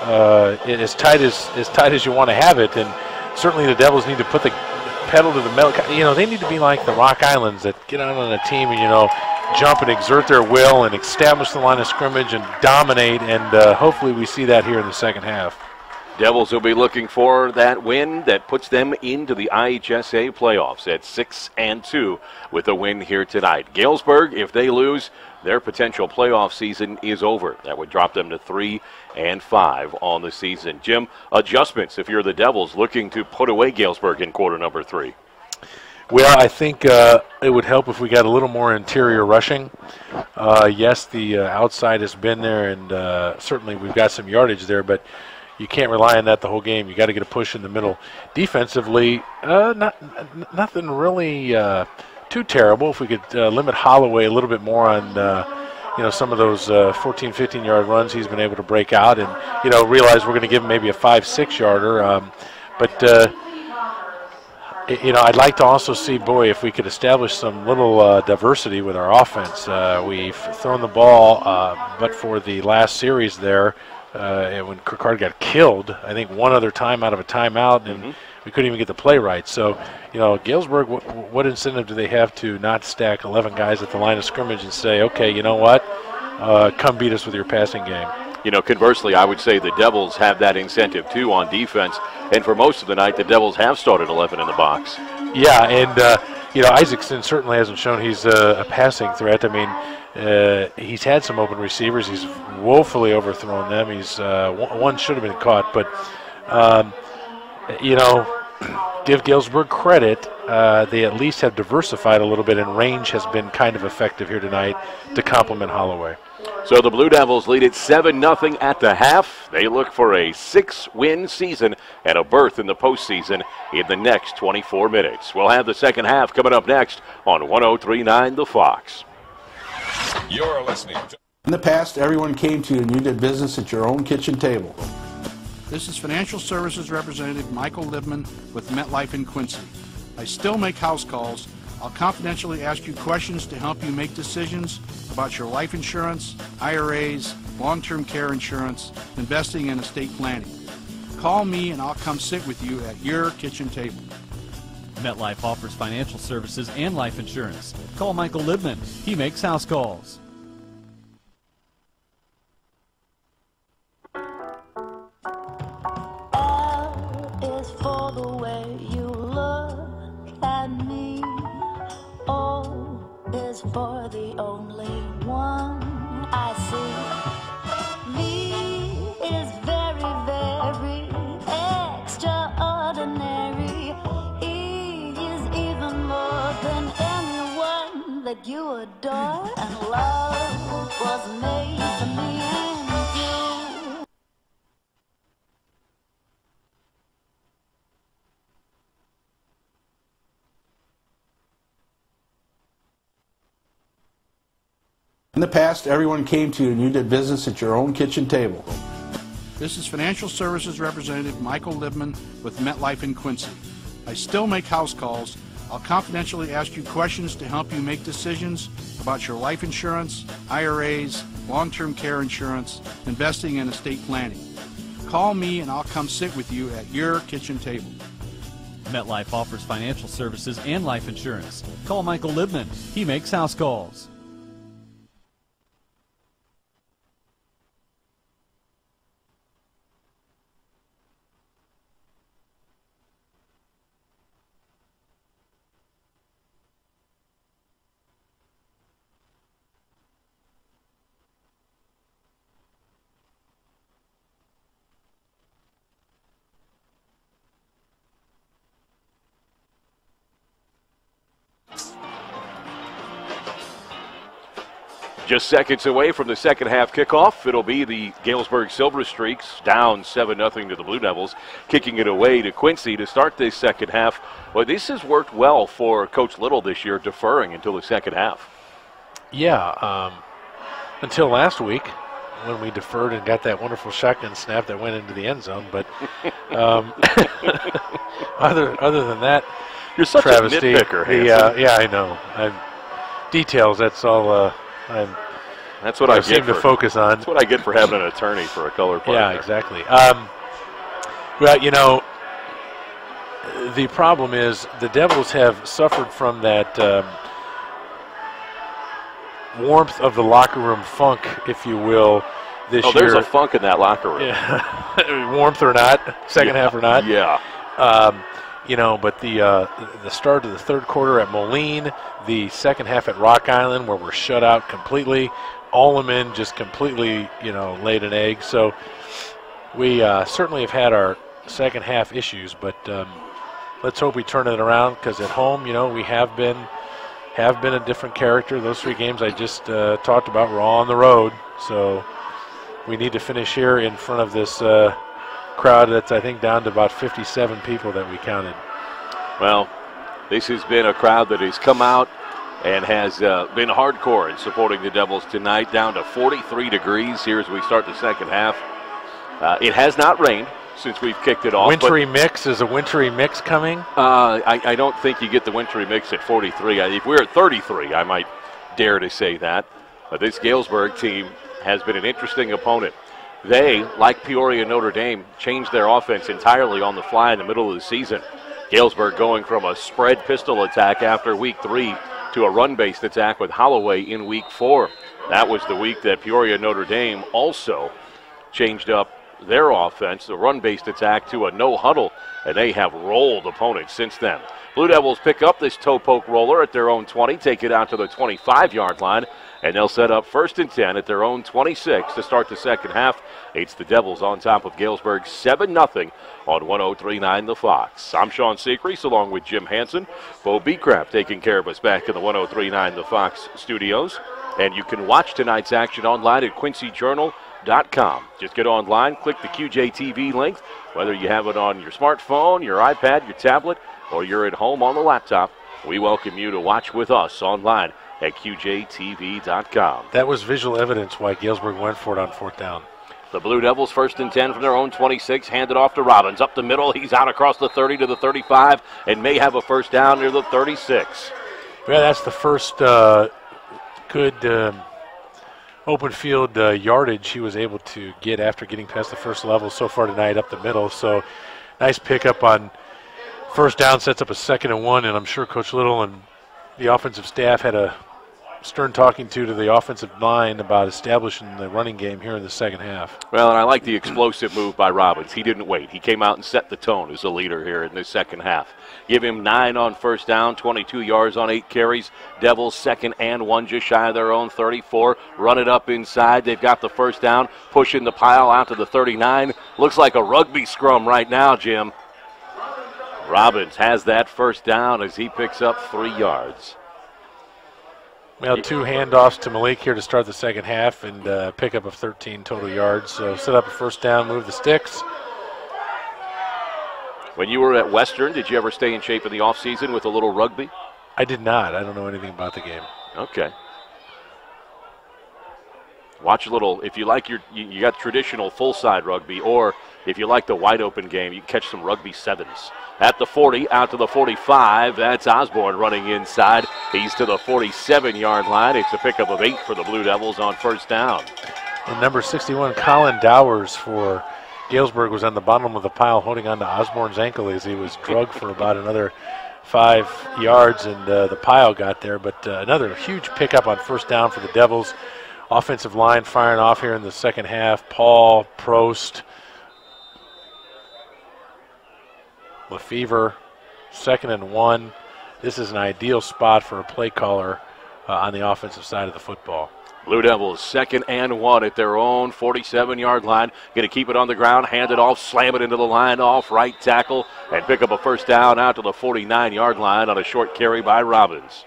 uh, as tight as as tight as you want to have it, and certainly the Devils need to put the pedal to the metal. You know, they need to be like the Rock Islands that get out on a team and you know jump and exert their will and establish the line of scrimmage and dominate. And uh, hopefully we see that here in the second half. Devils will be looking for that win that puts them into the IHSA playoffs at six and two with a win here tonight. Galesburg, if they lose, their potential playoff season is over. That would drop them to three and five on the season. Jim, adjustments if you're the Devils looking to put away Galesburg in quarter number three. Well, I think uh, it would help if we got a little more interior rushing. Uh, yes, the uh, outside has been there, and uh, certainly we've got some yardage there, but you can't rely on that the whole game. You got to get a push in the middle. Defensively, uh, not nothing really uh, too terrible. If we could limit Holloway a little bit more on you know some of those uh, 14 15 yard runs he's been able to break out and you know realize we're going to give him maybe a 5 6 yarder um, but you know, I'd like to also see, boy, if we could establish some little uh, diversity with our offense. Uh, we've thrown the ball, uh, but for the last series there, uh, when Kirkard got killed, I think one other time out of a timeout, and mm-hmm. we couldn't even get the play right. So, you know, Galesburg, what incentive do they have to not stack 11 guys at the line of scrimmage and say, okay, you know what, uh, come beat us with your passing game? You know, conversely, I would say the Devils have that incentive too on defense. And for most of the night, the Devils have started 11 in the box. Yeah, and uh, you know Isaacson certainly hasn't shown he's a, a passing threat. I mean, uh, he's had some open receivers. He's woefully overthrown them. He's uh, one should have been caught, but um, you know, <clears throat> give Galesburg credit. Uh, they at least have diversified a little bit, and range has been kind of effective here tonight to complement Holloway. So the Blue Devils lead it 7 0 at the half. They look for a six win season and a berth in the postseason in the next 24 minutes. We'll have the second half coming up next on 1039 The Fox. You're listening to. In the past, everyone came to you and you did business at your own kitchen table. This is Financial Services Representative Michael Libman with MetLife in Quincy. I still make house calls I'll confidentially ask you questions to help you make decisions about your life insurance, IRAs, long-term care insurance, investing, and estate planning. Call me and I'll come sit with you at your kitchen table. MetLife offers financial services and life insurance. Call Michael Libman. He makes house calls. For the only one I see. Me is very, very extraordinary. He is even more than anyone that you adore, and love was made for me. In the past, everyone came to you and you did business at your own kitchen table. This is Financial Services Representative Michael Libman with MetLife in Quincy. I still make house calls. I'll confidentially ask you questions to help you make decisions about your life insurance, IRAs, long-term care insurance, investing, and estate planning. Call me and I'll come sit with you at your kitchen table. MetLife offers financial services and life insurance. Call Michael Libman. He makes house calls. Just seconds away from the second half kickoff. It'll be the Galesburg Silver Streaks down 7 0 to the Blue Devils, kicking it away to Quincy to start this second half. Well, this has worked well for Coach Little this year, deferring until the second half. Yeah, um, until last week when we deferred and got that wonderful shotgun snap that went into the end zone. But <laughs> um, <laughs> other other than that, you're such travesty, a nitpicker. The, uh, yeah, I know. I'm, details. That's all. Uh, I'm, that's what I, I get seem for, to focus on. That's what I get for having an attorney for a color player. Yeah, exactly. Um, well, you know, the problem is the Devils have suffered from that um, warmth of the locker room funk, if you will, this year. oh, year. there's a funk in that locker room. Yeah. <laughs> warmth or not, second yeah. half or not. Yeah. Um, you know, but the uh, the start of the third quarter at Moline, the second half at Rock Island, where we're shut out completely. Alleman just completely, you know, laid an egg. So we uh, certainly have had our second half issues, but um, let's hope we turn it around because at home, you know, we have been have been a different character. Those three games I just uh, talked about were all on the road, so we need to finish here in front of this uh, crowd that's I think down to about 57 people that we counted. Well, this has been a crowd that has come out and has uh, been hardcore in supporting the Devils tonight, down to 43 degrees here as we start the second half. Uh, it has not rained since we've kicked it off. Wintry mix is a wintry mix coming. Uh, I, I don't think you get the wintry mix at 43. I- If we're at 33, I might dare to say that. But this Galesburg team has been an interesting opponent. They, like Peoria Notre Dame, changed their offense entirely on the fly in the middle of the season. Galesburg going from a spread pistol attack after week three to a run based attack with Holloway in week four. That was the week that Peoria Notre Dame also changed up their offense, the run based attack, to a no huddle, and they have rolled opponents since then. Blue Devils pick up this toe poke roller at their own 20, take it out to the 25 yard line, and they'll set up first and 10 at their own 26 to start the second half. It's the Devils on top of Galesburg 7 0 on 1039 The Fox. I'm Sean Secrease along with Jim Hanson. Bo Beecraft taking care of us back in the 1039 The Fox studios. And you can watch tonight's action online at quincyjournal.com. Just get online, click the QJTV link, whether you have it on your smartphone, your iPad, your tablet, or you're at home on the laptop. We welcome you to watch with us online at QJTV.com. That was visual evidence why Galesburg went for it on fourth down. The Blue Devils first and 10 from their own 26, handed off to Robbins. Up the middle, he's out across the 30 to the 35 and may have a first down near the 36. Yeah, that's the first uh, good um, open field uh, yardage he was able to get after getting past the first level so far tonight up the middle. So nice pickup on first down, sets up a second and one, and I'm sure Coach Little and the offensive staff had a stern talking to to the offensive line about establishing the running game here in the second half. Well, and I like the explosive move by Robbins. He didn't wait. He came out and set the tone as a leader here in this second half. Give him nine on first down, 22 yards on eight carries. Devils second and one, just shy of their own 34. Run it up inside. They've got the first down, pushing the pile out to the 39. Looks like a rugby scrum right now, Jim. Robbins has that first down as he picks up three yards. Well, two handoffs to Malik here to start the second half and uh, pickup of 13 total yards. So set up a first down, move the sticks. When you were at Western, did you ever stay in shape in the offseason with a little rugby? I did not. I don't know anything about the game. Okay. Watch a little. If you like your, you, you got traditional full side rugby, or if you like the wide open game, you can catch some rugby sevens. At the 40, out to the 45. That's Osborne running inside. He's to the 47 yard line. It's a pickup of eight for the Blue Devils on first down. And number 61, Colin Dowers for Galesburg was on the bottom of the pile holding on to Osborne's ankle as he was <laughs> drugged for about another five yards, and uh, the pile got there. But uh, another huge pickup on first down for the Devils. Offensive line firing off here in the second half. Paul, Prost, Lefevre, second and one. This is an ideal spot for a play caller uh, on the offensive side of the football. Blue Devils second and one at their own 47 yard line. Going to keep it on the ground, hand it off, slam it into the line off right tackle, and pick up a first down out to the 49 yard line on a short carry by Robbins.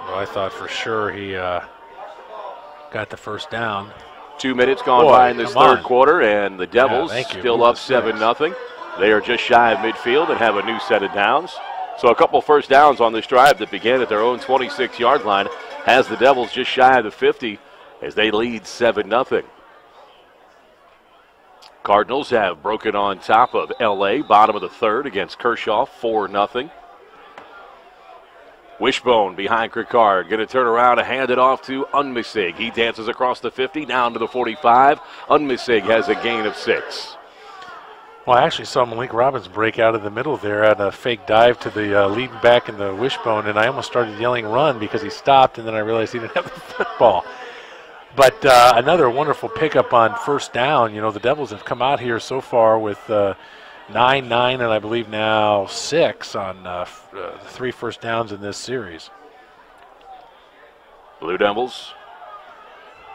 Well, I thought for sure he uh, got the first down. Two minutes gone Boy, by in this third on. quarter, and the Devils you. still up the seven sticks. nothing. They are just shy of midfield and have a new set of downs. So a couple first downs on this drive that began at their own 26 yard line has the Devils just shy of the 50 as they lead seven nothing. Cardinals have broken on top of LA, bottom of the third against Kershaw, 4 0. Wishbone behind Kirkard. Going to turn around and hand it off to Unmisig. He dances across the 50, down to the 45. Unmisig has a gain of six. Well, I actually saw Malik Robbins break out of the middle there on a fake dive to the uh, leading back in the wishbone, and I almost started yelling run because he stopped, and then I realized he didn't <laughs> have the football. But uh, another wonderful pickup on first down. You know, the Devils have come out here so far with uh, nine, nine, and I believe now six on uh, uh, three first downs in this series. Blue Devils,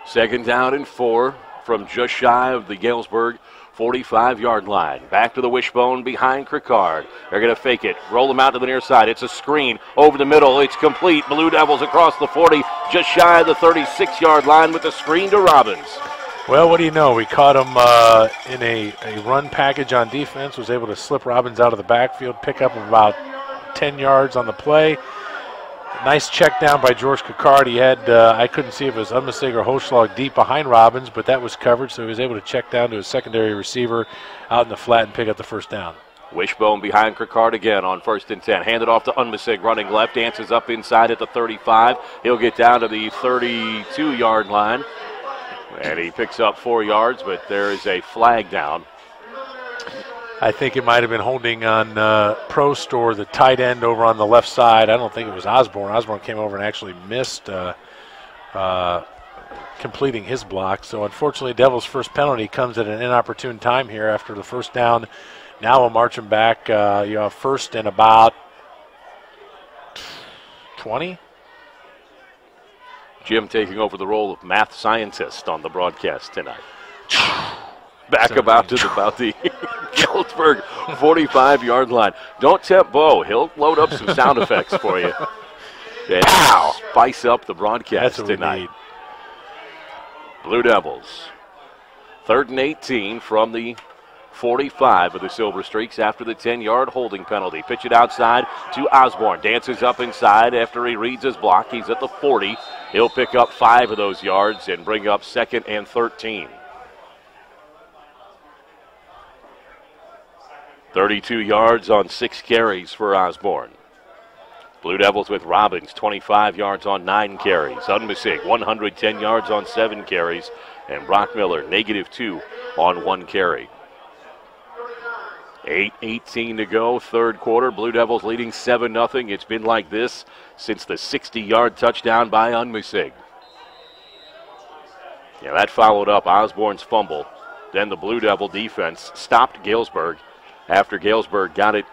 second down and four from just shy of the Galesburg 45 yard line. Back to the wishbone behind Kirkard. They're going to fake it, roll them out to the near side. It's a screen over the middle. It's complete. Blue Devils across the 40, just shy of the 36 yard line with the screen to Robbins. Well, what do you know? We caught him uh, in a, a run package on defense, was able to slip Robbins out of the backfield, pick up about 10 yards on the play. Nice check down by George Kirkard. He had, uh, I couldn't see if it was Unmisig or Hochschlag deep behind Robbins, but that was covered, so he was able to check down to his secondary receiver out in the flat and pick up the first down. Wishbone behind Kirkard again on first and 10. Handed off to Unmisig, running left, dances up inside at the 35. He'll get down to the 32 yard line. And he picks up four yards, but there is a flag down. I think it might have been holding on uh, Pro Store, the tight end over on the left side. I don't think it was Osborne. Osborne came over and actually missed uh, uh, completing his block. So unfortunately, Devils' first penalty comes at an inopportune time here after the first down. Now we'll march back. Uh, you have first and about 20. Jim taking over the role of math scientist on the broadcast tonight. <sighs> Back about to the, about the <laughs> Galesburg 45 yard line. Don't tempt Bo. He'll load up some sound effects for you. <laughs> And spice up the broadcast That's what we tonight. Blue Devils. Third and 18 from the 45 of the Silver Streaks after the 10 yard holding penalty. Pitch it outside to Osborne. Dances up inside after he reads his block. He's at the 40. He'll pick up five of those yards and bring up second and 13. 32 yards on six carries for Osborne. Blue Devils with Robbins, 25 yards on nine carries. Unmisig, 110 yards on seven carries. And Brock Miller, negative two on one carry. 8 18 to go, third quarter. Blue Devils leading 7 0. It's been like this since the 60 yard touchdown by Unmisig. Yeah, that followed up Osborne's fumble. Then the Blue Devil defense stopped Galesburg after Galesburg got it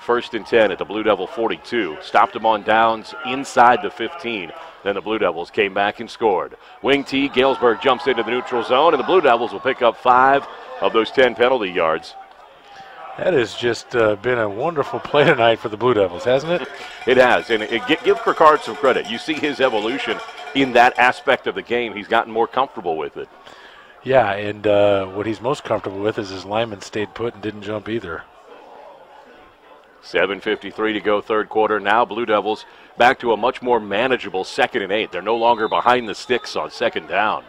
first and 10 at the Blue Devil 42. Stopped them on downs inside the 15. Then the Blue Devils came back and scored. Wing T, Galesburg jumps into the neutral zone, and the Blue Devils will pick up five of those 10 penalty yards. That has just uh, been a wonderful play tonight for the Blue Devils, hasn't it? It has, and it, gi- give Kirkard some credit. You see his evolution in that aspect of the game. He's gotten more comfortable with it. Yeah, and uh, what he's most comfortable with is his lineman stayed put and didn't jump either. 7.53 to go, third quarter. Now, Blue Devils back to a much more manageable second and eight. They're no longer behind the sticks on second down.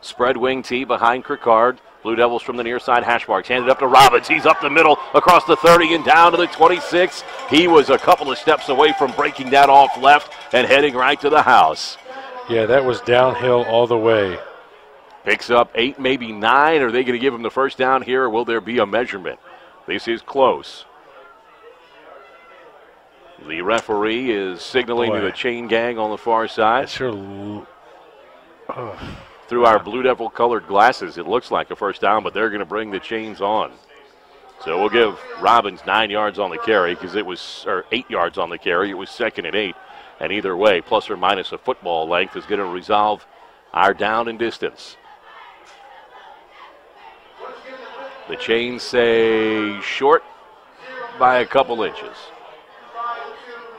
Spread wing T behind Kirkard. Blue Devils from the near side hash marks. Handed up to Robbins. He's up the middle across the 30 and down to the 26. He was a couple of steps away from breaking that off left and heading right to the house. Yeah, that was downhill all the way. Picks up eight, maybe nine. Are they going to give him the first down here, or will there be a measurement? This is close. The referee is signaling to the chain gang on the far side. Sure. l- Ugh. Through our blue devil colored glasses, it looks like a first down, but they're going to bring the chains on. So we'll give Robbins nine yards on the carry because it was, or eight yards on the carry. It was second and eight. And either way, plus or minus a football length is going to resolve our down and distance. The chains say short by a couple inches.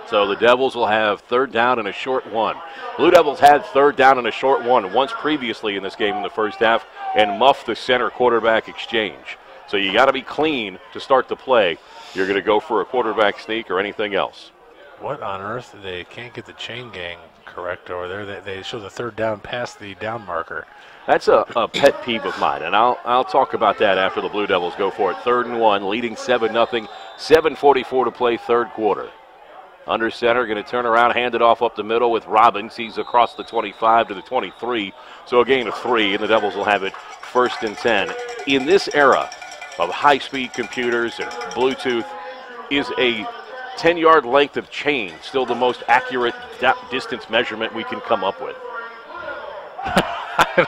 So the Devils will have third down and a short one. Blue Devils had third down and a short one once previously in this game in the first half and muffed the center quarterback exchange. So you got to be clean to start the play. You're going to go for a quarterback sneak or anything else. What on earth? They can't get the chain gang correct over there. They, they show the third down past the down marker. That's a, a pet peeve of mine, and I'll I'll talk about that after the Blue Devils go for it. Third and one, leading seven nothing. Seven forty-four to play, third quarter. Under center, going to turn around, hand it off up the middle with Robbins. He's across the 25 to the 23. So a gain of three, and the Devils will have it first and 10. In this era of high speed computers and Bluetooth, is a 10 yard length of chain still the most accurate distance measurement we can come up with? <laughs>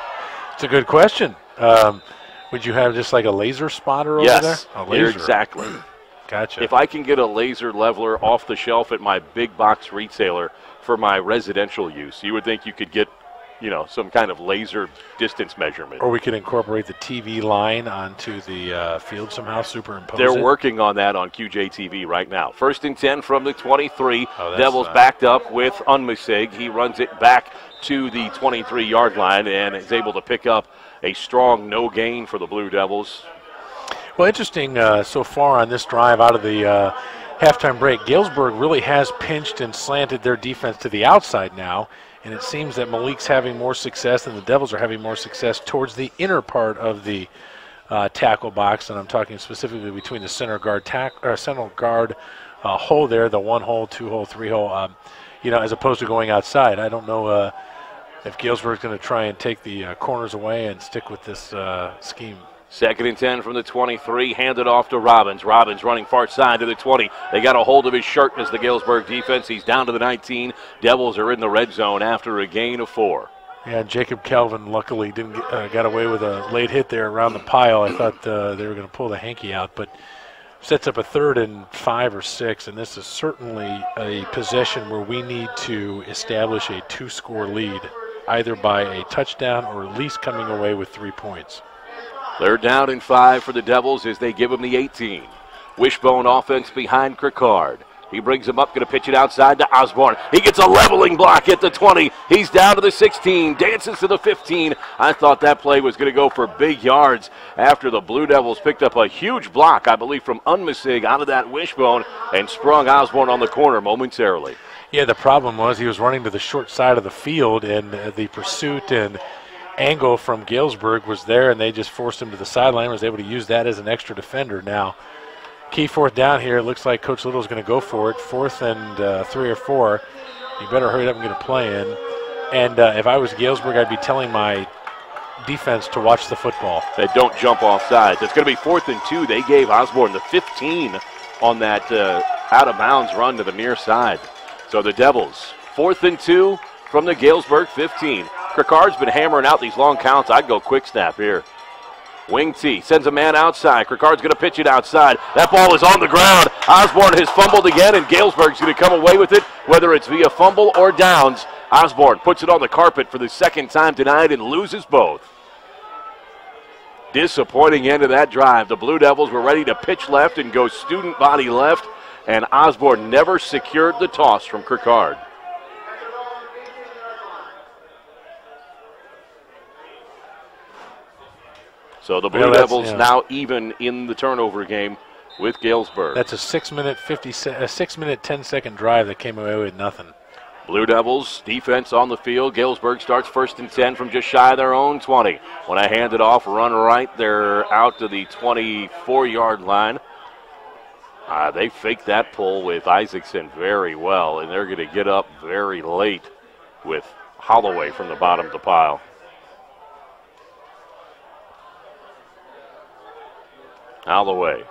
It's a good question. Um, would you have just like a laser spotter over yes, there? A exactly. Gotcha. If I can get a laser leveler off the shelf at my big box retailer for my residential use, you would think you could get, you know, some kind of laser distance measurement. or we could incorporate the TV line onto the uh, field somehow, superimpose They're it. working on that on QJTV right now. First and 10 from the 23. Oh, Devils backed up with Unmisig. He runs it back to the 23 yard line and is able to pick up a strong no gain for the Blue Devils. Well, interesting uh, so far on this drive out of the uh, halftime break. Galesburg really has pinched and slanted their defense to the outside now, and it seems that Malik's having more success and the Devils are having more success towards the inner part of the uh, tackle box, and I'm talking specifically between the center guard tack or center guard uh, hole there, the one hole, two hole, three hole. Um, you know, as opposed to going outside. I don't know uh, if Galesburg's going to try and take the uh, corners away and stick with this uh, scheme. Second and 10 from the 23, handed off to Robbins. Robbins running far side to the 20. They got a hold of his shirt as the Galesburg defense. He's down to the 19. Devils are in the red zone after a gain of four. Yeah, Jacob Calvin luckily didn't get, uh, got away with a late hit there around the pile. I thought uh, they were going to pull the hanky out, but sets up a third and five or six, and this is certainly a possession where we need to establish a two-score lead, either by a touchdown or at least coming away with three points. They're down in five for the Devils as they give him the 18. Wishbone offense behind Kirkard. He brings him up, going to pitch it outside to Osborne. He gets a leveling block at the 20. He's down to the 16, dances to the 15. I thought that play was going to go for big yards after the Blue Devils picked up a huge block, I believe, from Unmisig out of that wishbone and sprung Osborne on the corner momentarily. Yeah, the problem was he was running to the short side of the field, and uh, the pursuit and angle from Galesburg was there, and they just forced him to the sideline. Was able to use that as an extra defender. Now, key fourth down here. Looks like Coach Little's going to go for it. Fourth and uh, three or four. You better hurry up and get a play in. And uh, if I was Galesburg, I'd be telling my defense to watch the football. They don't jump off sides. It's going to be fourth and two. They gave Osborne the 15 on that uh, out of bounds run to the near side. So the Devils, fourth and two from the Galesburg 15. Kirkard's been hammering out these long counts. I'd go quick snap here. Wing T sends a man outside. Kirkard's going to pitch it outside. That ball is on the ground. Osborne has fumbled again, and Galesburg's going to come away with it, whether it's via fumble or downs. Osborne puts it on the carpet for the second time tonight and loses both. Disappointing end of that drive. The Blue Devils were ready to pitch left and go student body left, and Osborne never secured the toss from Kirkard. So the Blue Devils yeah. now even in the turnover game with Galesburg. That's a six-minute fifty, se- a six-minute ten-second drive that came away with nothing. Blue Devils defense on the field. Galesburg starts first and 10 from just shy of their own 20. When I hand it off, run right, they're out to the 24 yard line. Uh, they faked that pull with Isaacson very well, and they're going to get up very late with Holloway from the bottom of the pile. Holloway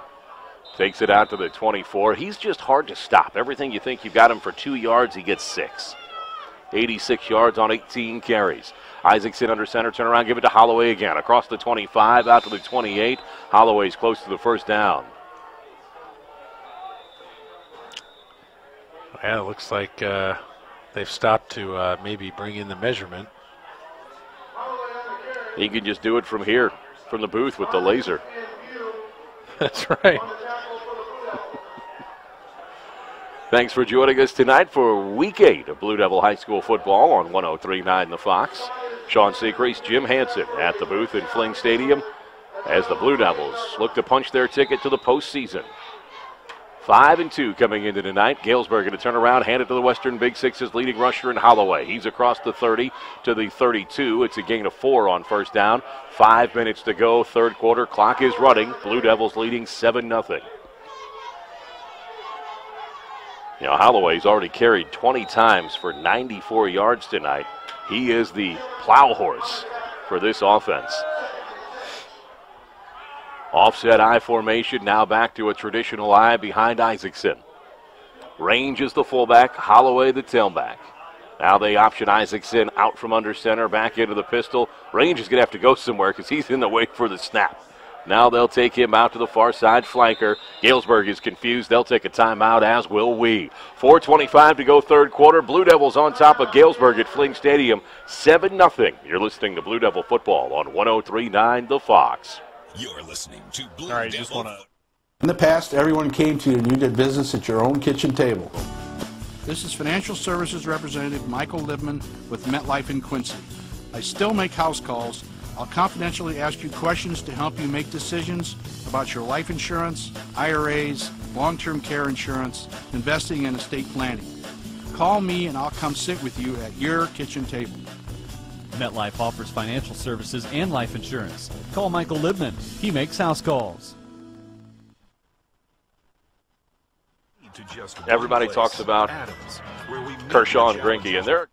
takes it out to the 24. He's just hard to stop. Everything you think you've got him for two yards, he gets six. 86 yards on 18 carries. Isaacson under center, turn around, give it to Holloway again. Across the 25, out to the 28. Holloway's close to the first down. Yeah, it looks like uh, they've stopped to uh, maybe bring in the measurement. He can just do it from here, from the booth with the laser. <laughs> That's right. Thanks for joining us tonight for week eight of Blue Devil High School football on 1039 The Fox. Sean Seacrease, Jim Hanson at the booth in Flinn Stadium as the Blue Devils look to punch their ticket to the postseason. Five and two coming into tonight. Galesburg going to turn around, hand it to the Western Big Six's leading rusher in Holloway. He's across the 30 to the 32. It's a gain of four on first down. Five minutes to go, third quarter. Clock is running. Blue Devils leading 7 0. You know, Holloway's already carried 20 times for 94 yards tonight. He is the plow horse for this offense. Offset I formation, now back to a traditional I behind Isaacson. Range is the fullback, Holloway the tailback. Now they option Isaacson out from under center, back into the pistol. Range is going to have to go somewhere because he's in the way for the snap. Now they'll take him out to the far side flanker. Galesburg is confused. They'll take a timeout, as will we. 4.25 to go, third quarter. Blue Devils on top of Galesburg at Flinn Stadium, 7 0. You're listening to Blue Devil football on 1039 The Fox. You're listening to Blue All right, Devil. just want to. In the past, everyone came to you and you did business at your own kitchen table. This is Financial Services Representative Michael Libman with MetLife in Quincy. I still make house calls. I'll confidentially ask you questions to help you make decisions about your life insurance, IRAs, long-term care insurance, investing and estate planning. Call me and I'll come sit with you at your kitchen table. MetLife offers financial services and life insurance. Call Michael Libman. He makes house calls. To just one Everybody talks about Adams, where we Kershaw and Greinke, and they're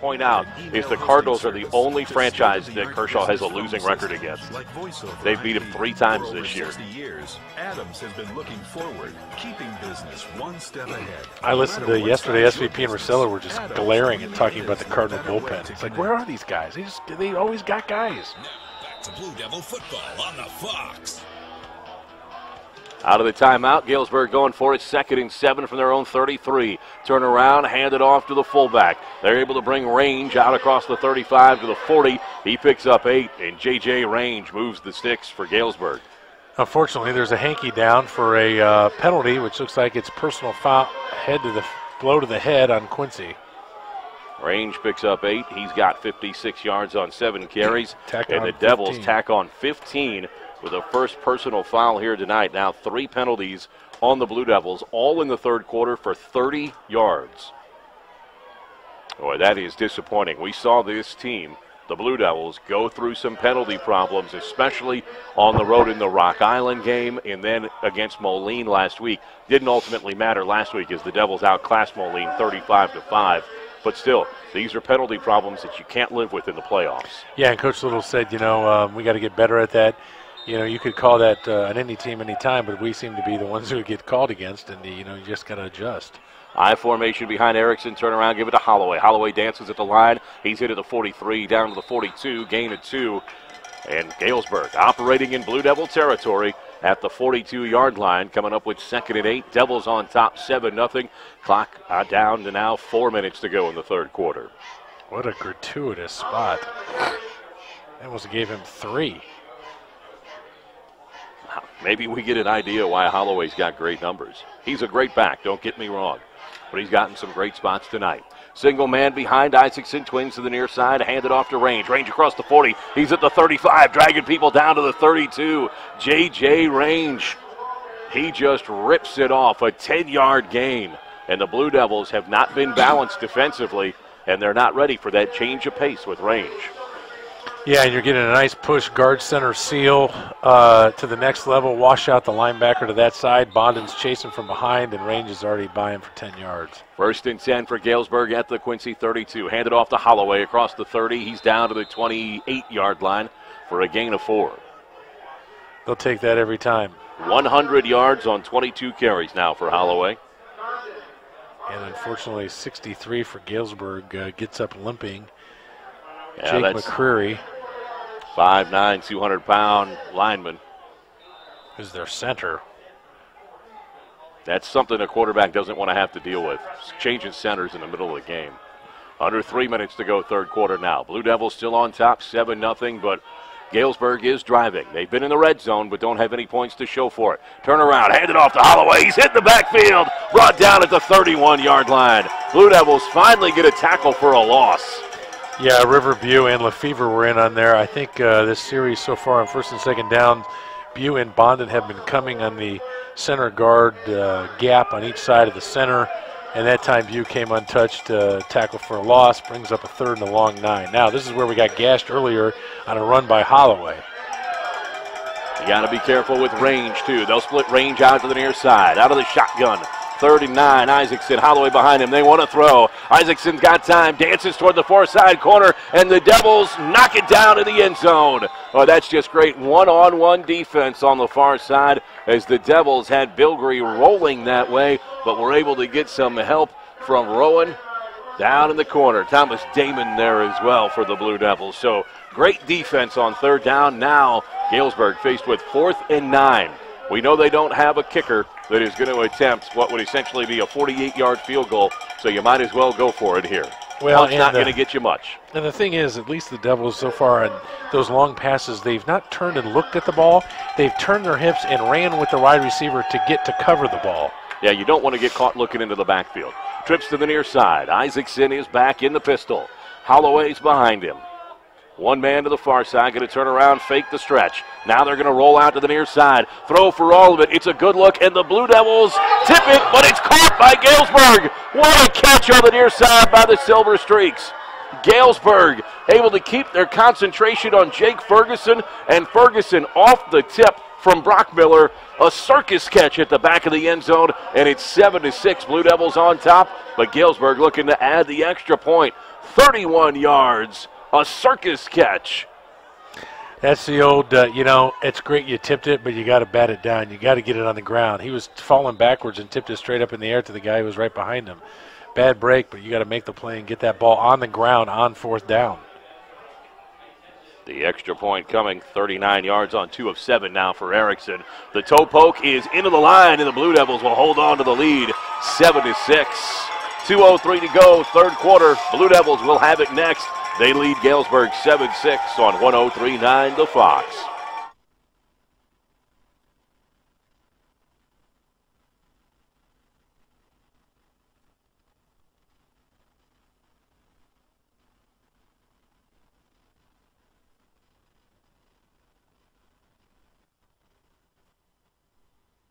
point out is the Cardinals are the only franchise that Kershaw has a losing record against. They've beat him three times this year. Adams has been looking forward, keeping business one step ahead. I listened to yesterday. SVP and business, Rosello were just glaring and talking about the Cardinal better way bullpen. It's like, where are these guys? They just they always got guys. Back to Blue Devil football on the Fox. Out of the timeout, Galesburg going for it, second and seven from their own 33. Turn around, hand it off to the fullback. They're able to bring Range out across the 35 to the 40. He picks up eight, and J.J. Range moves the sticks for Galesburg. Unfortunately, there's a hanky down for a uh, penalty, which looks like it's personal foul, head to the blow to the head on Quincy. Range picks up eight. He's got 56 yards on seven carries. Tack and on the Devils 15. tack on 15 with a first personal foul here tonight. Now three penalties on the Blue Devils, all in the third quarter for 30 yards. Boy, that is disappointing. We saw this team, the Blue Devils, go through some penalty problems, especially on the road in the Rock Island game and then against Moline last week. Didn't ultimately matter last week as the Devils outclassed Moline 35 to 5. But still, these are penalty problems that you can't live with in the playoffs. Yeah, and Coach Little said, you know, um, we got to get better at that. You know, you could call that uh, on any team anytime, but we seem to be the ones who get called against, and you know, you just got to adjust. I formation behind Erickson. Turn around, give it to Holloway. Holloway dances at the line. He's hit at the 43, down to the 42, gain of two. And Galesburg operating in Blue Devil territory at the 42 yard line, coming up with second and eight. Devils on top, 7 0. Clock uh, down to now four minutes to go in the third quarter. What a gratuitous spot. Almost gave him three. <laughs> Maybe we get an idea why Holloway's got great numbers. He's a great back, don't get me wrong, but he's gotten some great spots tonight. Single man behind Isaacson, twins to the near side, handed off to Range. Range across the 40. He's at the 35, dragging people down to the 32. JJ Range. He just rips it off, a 10 yard gain. And the Blue Devils have not been balanced defensively, and they're not ready for that change of pace with Range. Yeah, and you're getting a nice push guard center seal uh, to the next level. Wash out the linebacker to that side. Bondon's chasing from behind, and Range is already by him for 10 yards. First and 10 for Galesburg at the Quincy 32. Handed off to Holloway across the 30. He's down to the 28 yard line for a gain of four. They'll take that every time. 100 yards on 22 carries now for Holloway. And unfortunately, 63 for Galesburg uh, gets up limping. Yeah, Jake McCreary 5'9, 200 pound lineman. is their center. That's something a quarterback doesn't want to have to deal with. Changing centers in the middle of the game. Under three minutes to go, third quarter now. Blue Devils still on top, 7 0, but Galesburg is driving. They've been in the red zone, but don't have any points to show for it. Turn around, hand it off to Holloway. He's hit the backfield, brought down at the 31 yard line. Blue Devils finally get a tackle for a loss. Yeah, Riverview and Lefevre were in on there. I think uh, this series so far on first and second down, Bew and Bondon have been coming on the center guard uh, gap on each side of the center, and that time Bew came untouched, uh, tackle for a loss, brings up a third and a long nine. Now, this is where we got gashed earlier on a run by Holloway. You got to be careful with Range, too. They'll split Range out to the near side. Out of the shotgun. Third and nine. Isaacson, Holloway behind him. They want to throw. Isaacson's got time. Dances toward the far side corner, and the Devils knock it down in the end zone. Oh, that's just great one-on-one defense on the far side as the Devils had Bilgery rolling that way, but were able to get some help from Rowan down in the corner. Thomas Damon there as well for the Blue Devils. So great defense on third down. Now Galesburg faced with fourth and nine. We know they don't have a kicker that is going to attempt what would essentially be a 48-yard field goal, so you might as well go for it here. Well, it's not uh, going to get you much. And the thing is, at least the Devils so far on those long passes, they've not turned and looked at the ball. They've turned their hips and ran with the wide receiver to get to cover the ball. Yeah, you don't want to get caught looking into the backfield. Trips to the near side. Isaacson is back in the pistol. Holloway's behind him. One man to the far side, going to turn around, fake the stretch. Now they're going to roll out to the near side, throw for all of it. It's a good look, and the Blue Devils tip it, but it's caught by Galesburg. What a catch on the near side by the Silver Streaks. Galesburg able to keep their concentration on Jake Ferguson, and Ferguson off the tip from Brock Miller. A circus catch at the back of the end zone, and it's seven to six. Blue Devils on top, but Galesburg looking to add the extra point. 31 yards, a circus catch. That's the old, uh, you know, it's great you tipped it, but you got to bat it down. You got to get it on the ground. He was falling backwards and tipped it straight up in the air to the guy who was right behind him. Bad break, but you got to make the play and get that ball on the ground on fourth down. The extra point coming 39 yards on two of seven now for Erickson. The toe poke is into the line, and the Blue Devils will hold on to the lead, seven to six. 2:03 to go, third quarter. Blue Devils will have it next. They lead Galesburg 7-6 on 103.9 The Fox.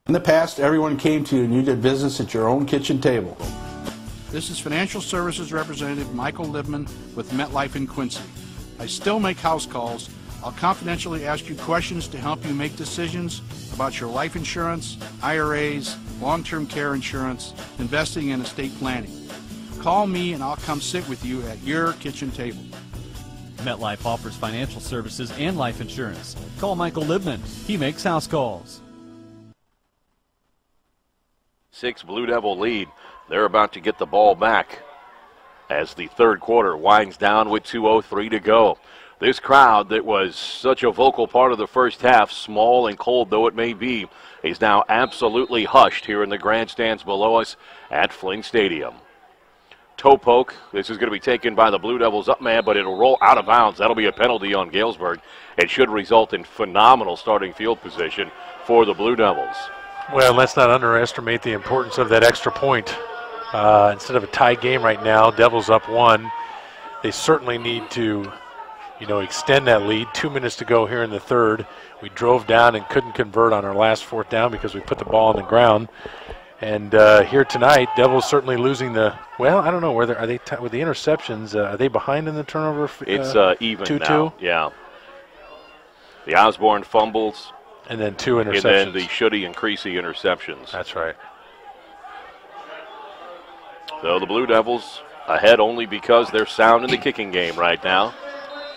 In the past, everyone came to you and you did business at your own kitchen table. This is Financial Services Representative Michael Libman with MetLife in Quincy. I still make house calls. I'll confidentially ask you questions to help you make decisions about your life insurance, IRAs, long-term care insurance, investing and estate planning. Call me and I'll come sit with you at your kitchen table. MetLife offers financial services and life insurance. Call Michael Libman. He makes house calls. Six Blue Devil lead. They're about to get the ball back as the third quarter winds down with 2.03 to go. This crowd that was such a vocal part of the first half, small and cold though it may be, is now absolutely hushed here in the grandstands below us at Flinn Stadium. Toe poke. This is going to be taken by the Blue Devils up man, but it'll roll out of bounds. That'll be a penalty on Galesburg. It should result in phenomenal starting field position for the Blue Devils. Well, let's not underestimate the importance of that extra point. Uh, instead of a tie game right now, Devils up one. They certainly need to, you know, extend that lead. Two minutes to go here in the third. We drove down and couldn't convert on our last fourth down because we put the ball on the ground. And uh, here tonight, Devils certainly losing the. Well, I don't know where they are. They t- with the interceptions? Uh, are they behind in the turnover? f- It's uh, even two now. two, Yeah. The Osborne fumbles, and then two interceptions. and then the Shuddy and Creasy interceptions. That's right. So the Blue Devils ahead only because they're sound in the kicking game right now.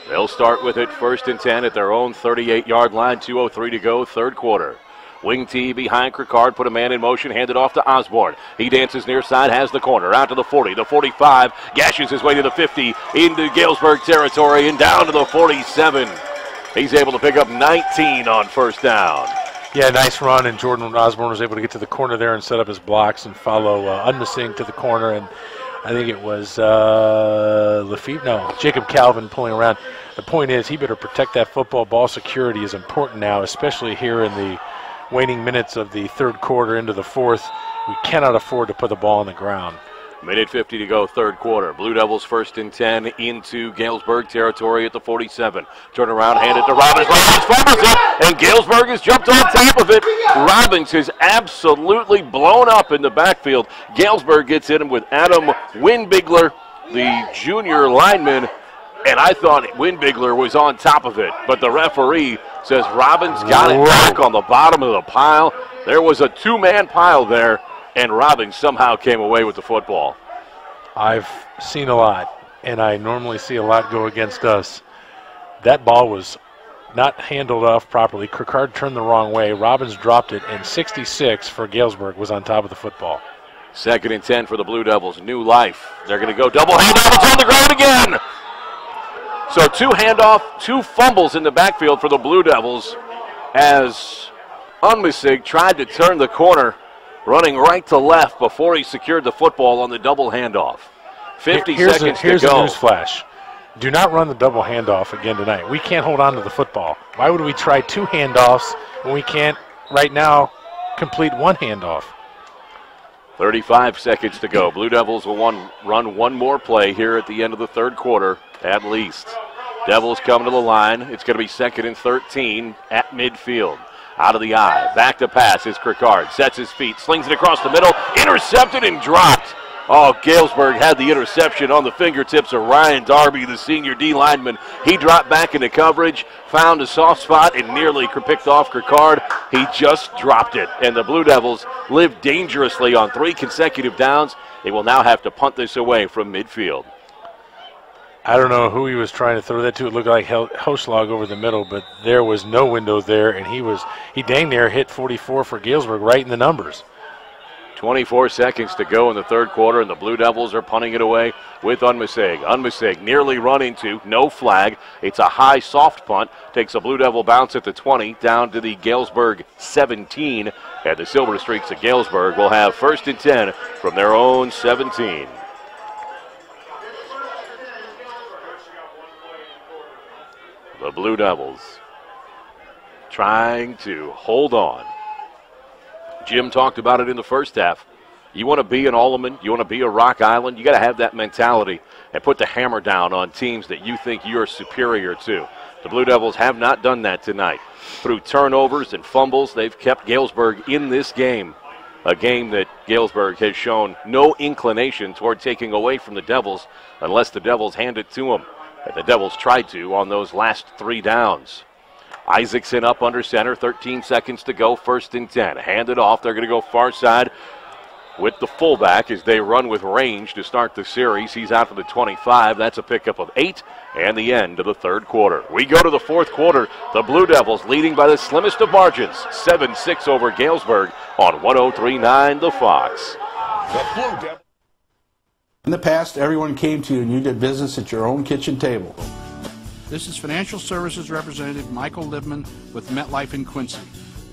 They'll start with it first and 10 at their own 38 yard line, 2.03 to go, third quarter. Wing T behind Kirkard, put a man in motion, handed off to Osborne. He dances near side, has the corner, out to the 40, the 45, gashes his way to the 50, into Galesburg territory, and down to the 47. He's able to pick up 19 on first down. Yeah, nice run, and Jordan Osborne was able to get to the corner there and set up his blocks and follow uh, Unmisig to the corner. And I think it was uh, Lafitte, no, Jacob Calvin pulling around. The point is, he better protect that football. Ball security is important now, especially here in the waning minutes of the third quarter into the fourth. We cannot afford to put the ball on the ground. Minute 50 to go, third quarter. Blue Devils first and 10 into Galesburg territory at the 47. Turn around, hand it to Robbins. Robbins it, and Galesburg has jumped on top of it. Robbins is absolutely blown up in the backfield. Galesburg gets in with Adam Winbigler, the junior lineman, and I thought Winbigler was on top of it, but the referee says Robbins got it back on the bottom of the pile. There was a two-man pile there and Robbins somehow came away with the football. I've seen a lot, and I normally see a lot go against us. That ball was not handled off properly. Kirkard turned the wrong way. Robbins dropped it, and 66 for Galesburg was on top of the football. Second and 10 for the Blue Devils. New life. They're going to go double handoff. It's on the ground again. So two handoff, two fumbles in the backfield for the Blue Devils as Unmisig tried to turn the corner, running right to left before he secured the football on the double handoff. 50 here's seconds a, here's to go. a news flash. Do not run the double handoff again tonight. We can't hold on to the football. Why would we try two handoffs when we can't right now complete one handoff? 35 seconds to go. Blue Devils will one, run one more play here at the end of the third quarter, at least. Devils come to the line. It's going to be second and 13 at midfield. Out of the I. Back to pass is Kirkard. Sets his feet, slings it across the middle, intercepted and dropped. Oh, Galesburg had the interception on the fingertips of Ryan Darby, the senior D lineman. He dropped back into coverage, found a soft spot, and nearly picked off Kirkard. He just dropped it. And the Blue Devils live dangerously on three consecutive downs. They will now have to punt this away from midfield. I don't know who he was trying to throw that to. It looked like Hoschlag over the middle, but there was no window there, and he was he dang near hit 44 for Galesburg right in the numbers. 24 seconds to go in the third quarter, and the Blue Devils are punting it away with Unmisig. Unmisig nearly run into, no flag. It's a high soft punt. Takes a Blue Devil bounce at the 20 down to the Galesburg 17. And the Silver Streaks of Galesburg will have first and 10 from their own 17. The Blue Devils trying to hold on. Jim talked about it in the first half. You want to be an Alleman, you want to be a Rock Island, you got to have that mentality and put the hammer down on teams that you think you're superior to. The Blue Devils have not done that tonight. Through turnovers and fumbles, they've kept Galesburg in this game. A game that Galesburg has shown no inclination toward taking away from the Devils unless the Devils hand it to them. And the Devils tried to on those last three downs. Isaacson up under center, 13 seconds to go, first and 10. Hand it off. They're going to go far side with the fullback as they run with Range to start the series. He's out for the 25. That's a pickup of eight and the end of the third quarter. We go to the fourth quarter. The Blue Devils leading by the slimmest of margins, 7 6 over Galesburg on 1039 The Fox. The Blue Devils. In the past, everyone came to you and you did business at your own kitchen table. This is Financial Services Representative Michael Libman with MetLife in Quincy.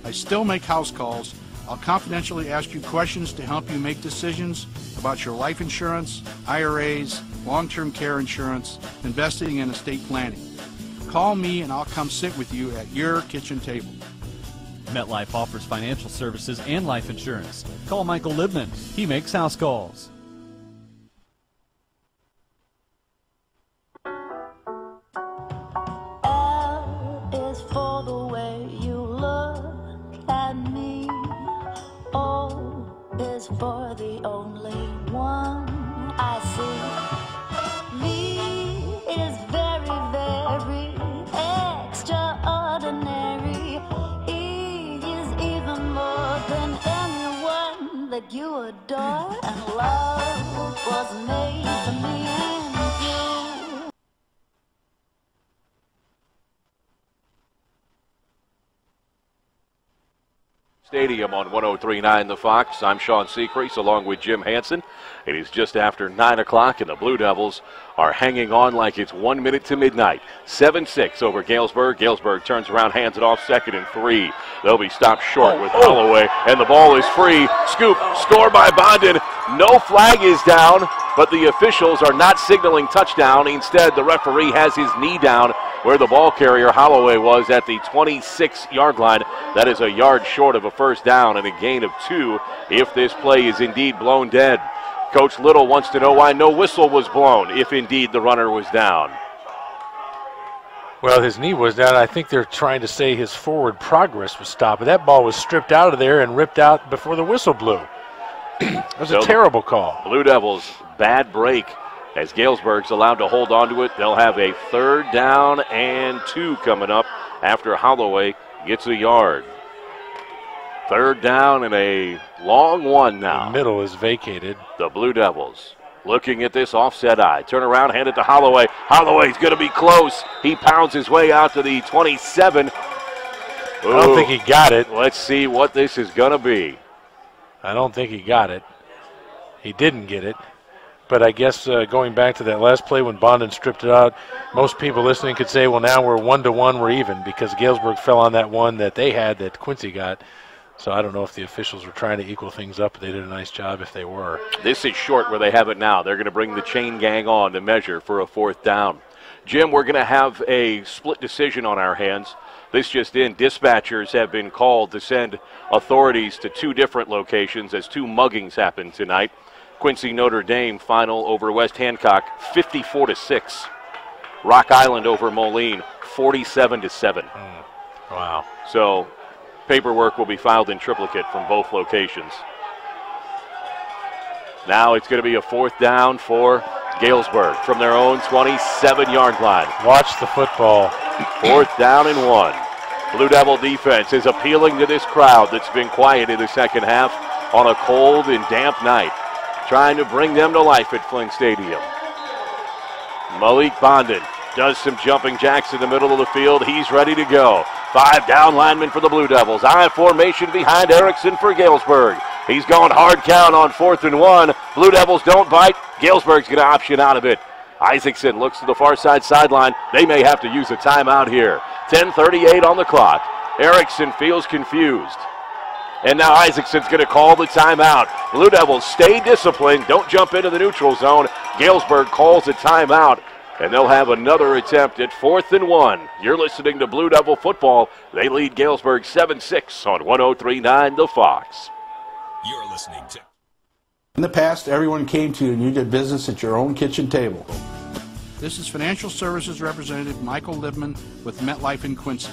I still make house calls. I'll confidentially ask you questions to help you make decisions about your life insurance, IRAs, long term care insurance, investing, and estate planning. Call me and I'll come sit with you at your kitchen table. MetLife offers financial services and life insurance. Call Michael Libman. He makes house calls. For the only one I see. V is very, very extraordinary. E is even more than anyone that you adore. And love was made for me Stadium on 1039 The Fox. I'm Sean Secrease along with Jim Hanson. It is just after 9 o'clock, and the Blue Devils are hanging on like it's one minute to midnight. 7 6 over Galesburg. Galesburg turns around, hands it off, second and three. They'll be stopped short with oh, oh. Holloway, and the ball is free. Scoop, score by Bondon. No flag is down, but the officials are not signaling touchdown. Instead, the referee has his knee down where the ball carrier Holloway was at the 26 yard line. That is a yard short of a first down and a gain of two if this play is indeed blown dead. Coach Little wants to know why no whistle was blown if indeed the runner was down. Well, his knee was down. I think they're trying to say his forward progress was stopped. But that ball was stripped out of there and ripped out before the whistle blew. <clears throat> it was So a terrible call. Blue Devils, bad break. As Galesburg's allowed to hold on to it, they'll have a third down and two coming up after Holloway gets a yard. Third down and a long one now. The middle is vacated. The Blue Devils looking at this offset I. Turn around, hand it to Holloway. Holloway's going to be close. He pounds his way out to the 27. I don't think he got it. Let's see what this is going to be. I don't think he got it. He didn't get it. But I guess uh, going back to that last play when Bondon stripped it out, most people listening could say, well, now we're one to one, we're even because Galesburg fell on that one that they had that Quincy got. So I don't know if the officials were trying to equal things up. But they did a nice job if they were. This is short where they have it now. They're going to bring the chain gang on to measure for a fourth down. Jim, we're going to have a split decision on our hands. This just in, dispatchers have been called to send authorities to two different locations as two muggings happened tonight. Quincy Notre Dame final over West Hancock 54 to 6. Rock Island over Moline 47 to 7. Mm. Wow. So paperwork will be filed in triplicate from both locations. Now it's going to be a fourth down for Galesburg from their own 27 yard line. Watch the football. <clears throat> Fourth down and one. Blue Devil defense is appealing to this crowd that's been quiet in the second half on a cold and damp night, trying to bring them to life at Flinn Stadium. Malik Bondon does some jumping jacks in the middle of the field. He's ready to go. Five down linemen for the Blue Devils. I formation behind Erickson for Galesburg. He's going hard count on fourth and one. Blue Devils don't bite. Galesburg's going to option out of it. Isaacson looks to the far side sideline. They may have to use a timeout here. 10:38 on the clock. Erickson feels confused. And now Isaacson's going to call the timeout. Blue Devils stay disciplined. Don't jump into the neutral zone. Galesburg calls a timeout. And they'll have another attempt at fourth and one. You're listening to Blue Devil football. They lead Galesburg 7 6 on 1039 The Fox. You're listening to. In the past, everyone came to you and you did business at your own kitchen table. This is Financial Services Representative Michael Libman with MetLife in Quincy.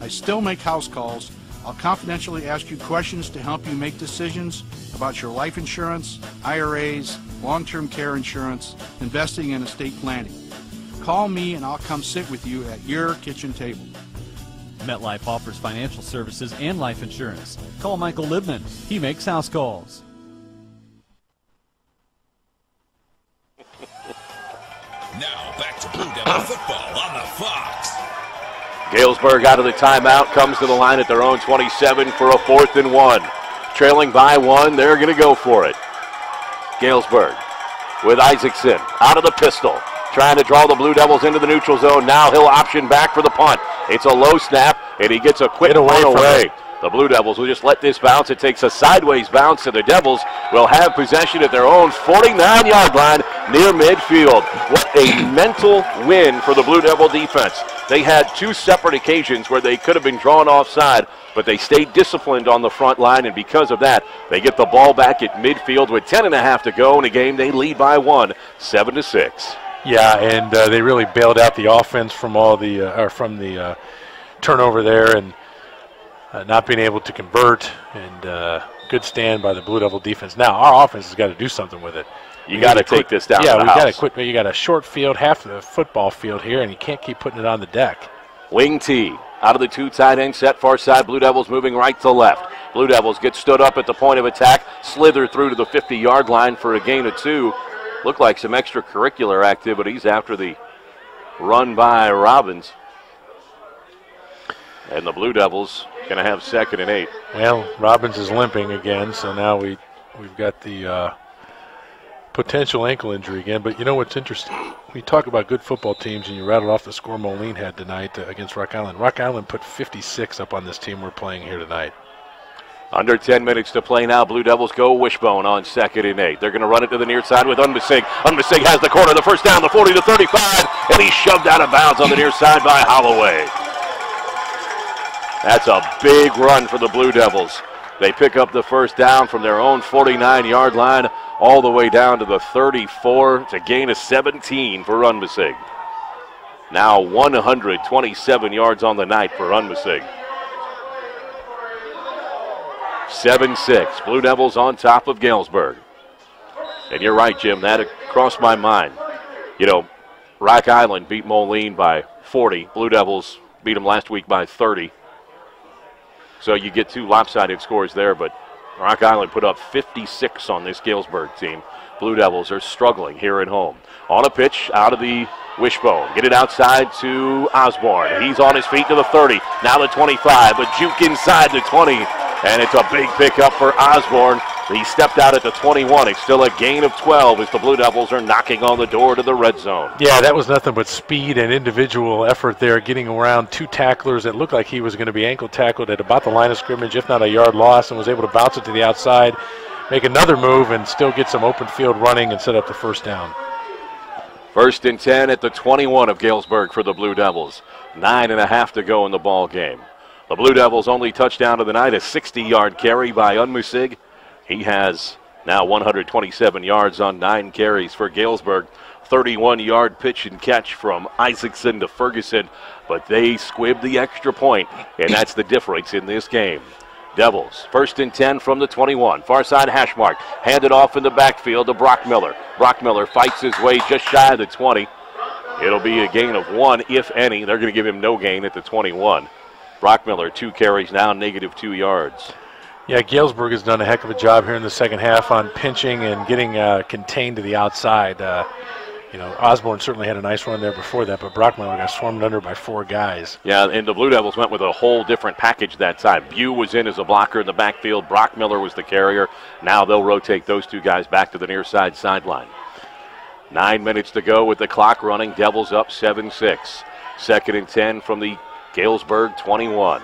I still make house calls. I'll confidentially ask you questions to help you make decisions about your life insurance, IRAs, long term care insurance, investing, and estate planning. Call me and I'll come sit with you at your kitchen table. MetLife offers financial services and life insurance. Call Michael Libman. He makes house calls. Now back to Blue Devil football on the Fox. Galesburg out of the timeout comes to the line at their own 27 for a fourth and one. Trailing by one, they're going to go for it. Galesburg with Isaacson out of the pistol, trying to draw the Blue Devils into the neutral zone. Now he'll option back for the punt. It's a low snap, and he gets a quick Get away away. The Blue Devils will just let this bounce. It takes a sideways bounce, and the Devils will have possession at their own 49 yard line near midfield. What a mental win for the Blue Devil defense. They had two separate occasions where they could have been drawn offside, but they stayed disciplined on the front line, and because of that, they get the ball back at midfield with 10 and a half to go in a game they lead by one, 7 to 6. Yeah, and uh, they really bailed out the offense from all the uh, or from the uh, turnover there, and uh, not being able to convert. And uh, good stand by the Blue Devil defense. Now our offense has got to do something with it. You got to take this down Yeah, we got to quit. You got a short field, half of the football field here, and you can't keep putting it on the deck. Wing T out of the two tight end set far side. Blue Devils moving right to left. Blue Devils get stood up at the point of attack, slither through to the 50 yard line for a gain of two. Look like some extracurricular activities after the run by Robbins. And the Blue Devils going to have second and eight. Well, Robbins is limping again, so now we we've got the uh, potential ankle injury again. But you know what's interesting? We talk about good football teams, and you rattled off the score Moline had tonight uh, against Rock Island. Rock Island put 56 up on this team we're playing here tonight. Under 10 minutes to play now. Blue Devils go wishbone on second and eight. They're going to run it to the near side with Unmisig. Unmisig has the corner, the first down, the 40 to 35, and he's shoved out of bounds on the near side by Holloway. That's a big run for the Blue Devils. They pick up the first down from their own 49 yard line all the way down to the 34 to gain a 17 for Unmisig. Now 127 yards on the night for Unmisig. 7 6. Blue Devils on top of Galesburg. And you're right, Jim. That crossed my mind. You know, Rock Island beat Moline by 40. Blue Devils beat them last week by 30. So you get two lopsided scores there, but Rock Island put up 56 on this Galesburg team. Blue Devils are struggling here at home. On a pitch out of the wishbone. Get it outside to Osborne. He's on his feet to the 30. Now the 25, but juke inside the 20. And it's a big pickup for Osborne. He stepped out at the 21. It's still a gain of 12 as the Blue Devils are knocking on the door to the red zone. Yeah, that was nothing but speed and individual effort there, getting around two tacklers. It looked like he was going to be ankle tackled at about the line of scrimmage, if not a yard loss, and was able to bounce it to the outside, make another move, and still get some open field running and set up the first down. First and 10 at the 21 of Galesburg for the Blue Devils. Nine and a half to go in the ball game. The Blue Devils' only touchdown of the night, a 60 yard carry by Unmisig. He has now 127 yards on nine carries for Galesburg. 31 yard pitch and catch from Isaacson to Ferguson, but they squibbed the extra point, and that's the difference in this game. Devils, first and 10 from the 21. Far side hash mark. Handed off in the backfield to Brock Miller. Brock Miller fights his way just shy of the 20. It'll be a gain of one, if any. They're going to give him no gain at the 21. Brock Miller, two carries now, negative two yards. Yeah, Galesburg has done a heck of a job here in the second half on pinching and getting uh, contained to the outside. Uh, you know, Osborne certainly had a nice run there before that, but Brock Miller got swarmed under by four guys. Yeah, and the Blue Devils went with a whole different package that time. Bew was in as a blocker in the backfield. Brock Miller was the carrier. Now they'll rotate those two guys back to the near side sideline. Nine minutes to go with the clock running. Devils up 7 6. Second and 10 from the Galesburg 21.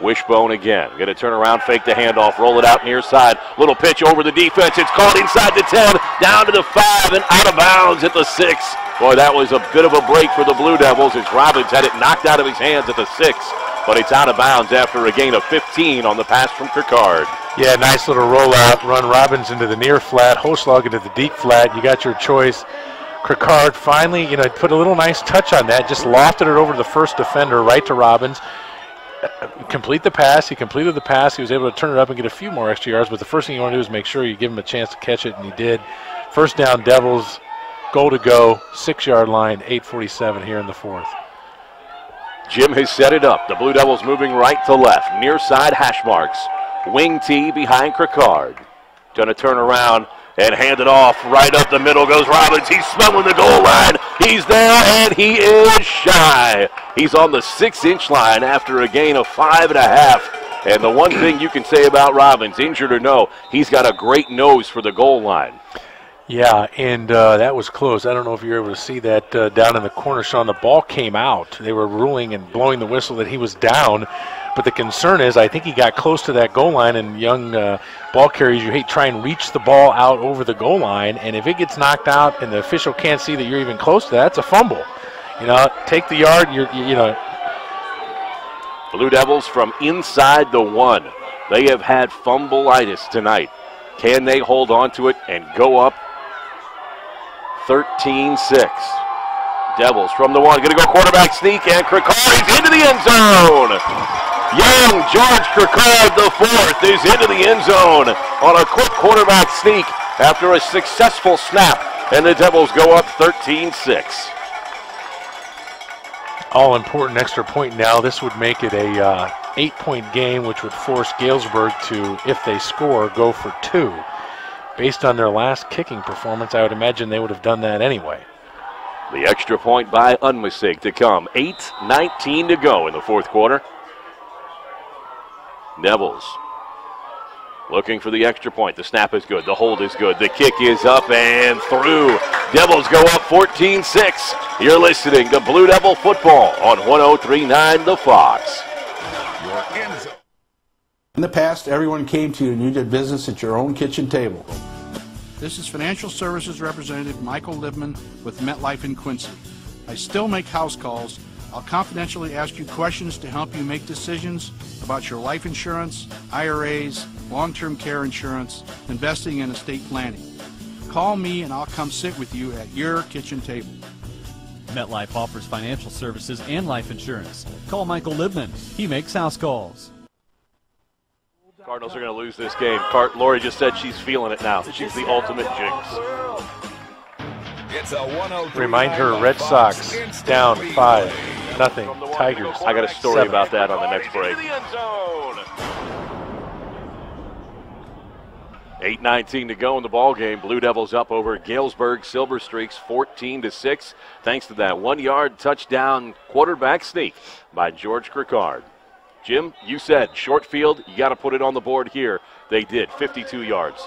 Wishbone again. Going to turn around, fake the handoff, roll it out near side. Little pitch over the defense. It's caught inside the 10, down to the 5, and out of bounds at the 6. Boy, that was a bit of a break for the Blue Devils as Robbins had it knocked out of his hands at the 6, but it's out of bounds after a gain of 15 on the pass from Kirkard. Yeah, nice little rollout. Run Robbins into the near flat, Hoslog into the deep flat. You got your choice. Kirkard finally, you know, put a little nice touch on that, just lofted it over the first defender, right to Robbins complete the pass. He completed the pass. He was able to turn it up and get a few more extra yards. But the first thing you want to do is make sure you give him a chance to catch it, and he did. First down, Devils. Goal to go. Six yard line. 8:47 here in the fourth. Jim has set it up. The Blue Devils moving right to left. Near side hash marks. Wing T behind Kirkard. Gonna turn around and hand it off. Right up the middle goes Robbins. He's smelling the goal line. He's there and he is shy. He's on the six inch line after a gain of five and a half. And the one thing you can say about Robbins, injured or no, he's got a great nose for the goal line. Yeah, and uh, that was close. I don't know if you were able to see that uh, down in the corner, Sean. The ball came out. They were ruling and blowing the whistle that he was down. But the concern is, I think he got close to that goal line, and young uh, ball carriers, you hate try and reach the ball out over the goal line, and if it gets knocked out and the official can't see that you're even close to that, it's a fumble. You know, take the yard. You're, you, know. Blue Devils from inside the one. They have had fumbleitis tonight. Can they hold on to it and go up 13 6? Devils from the one. Going to go quarterback sneak, and Kirkard into the end zone. Young George Kirkard, the fourth, is into the end zone on a quick quarterback sneak after a successful snap, and the Devils go up 13 6 all important extra point now. This would make it a uh, eight point game, which would force Galesburg to, if they score, go for two. Based on their last kicking performance, I would imagine they would have done that anyway. The extra point by Unmisig to come. 8 19 to go in the fourth quarter. Devils looking for the extra point. The snap is good. The hold is good. The kick is up and through. Devils go up 14 6. You're listening to Blue Devil Football on 1039 The Fox. In the past, everyone came to you and you did business at your own kitchen table. This is Financial Services Representative Michael Libman with MetLife in Quincy. I still make house calls. I'll confidentially ask you questions to help you make decisions about your life insurance, IRAs, long term care insurance, investing, and estate planning. Call me and I'll come sit with you at your kitchen table. MetLife offers financial services and life insurance. Call Michael Libman. He makes house calls. Cardinals are going to lose this game. Cart Lori just said she's feeling it now. She's the ultimate jinx. It's a Remind her Red Sox down five. Nothing. From the one, Tigers. I got a story seven. about that on the next break. Into the end zone. 8:19 to go in the ball game. Blue Devils up over Galesburg Silver Streaks 14 to 6 thanks to that 1-yard touchdown quarterback sneak by George Kirkard. Jim, you said short field, you got to put it on the board here. They did, 52 yards.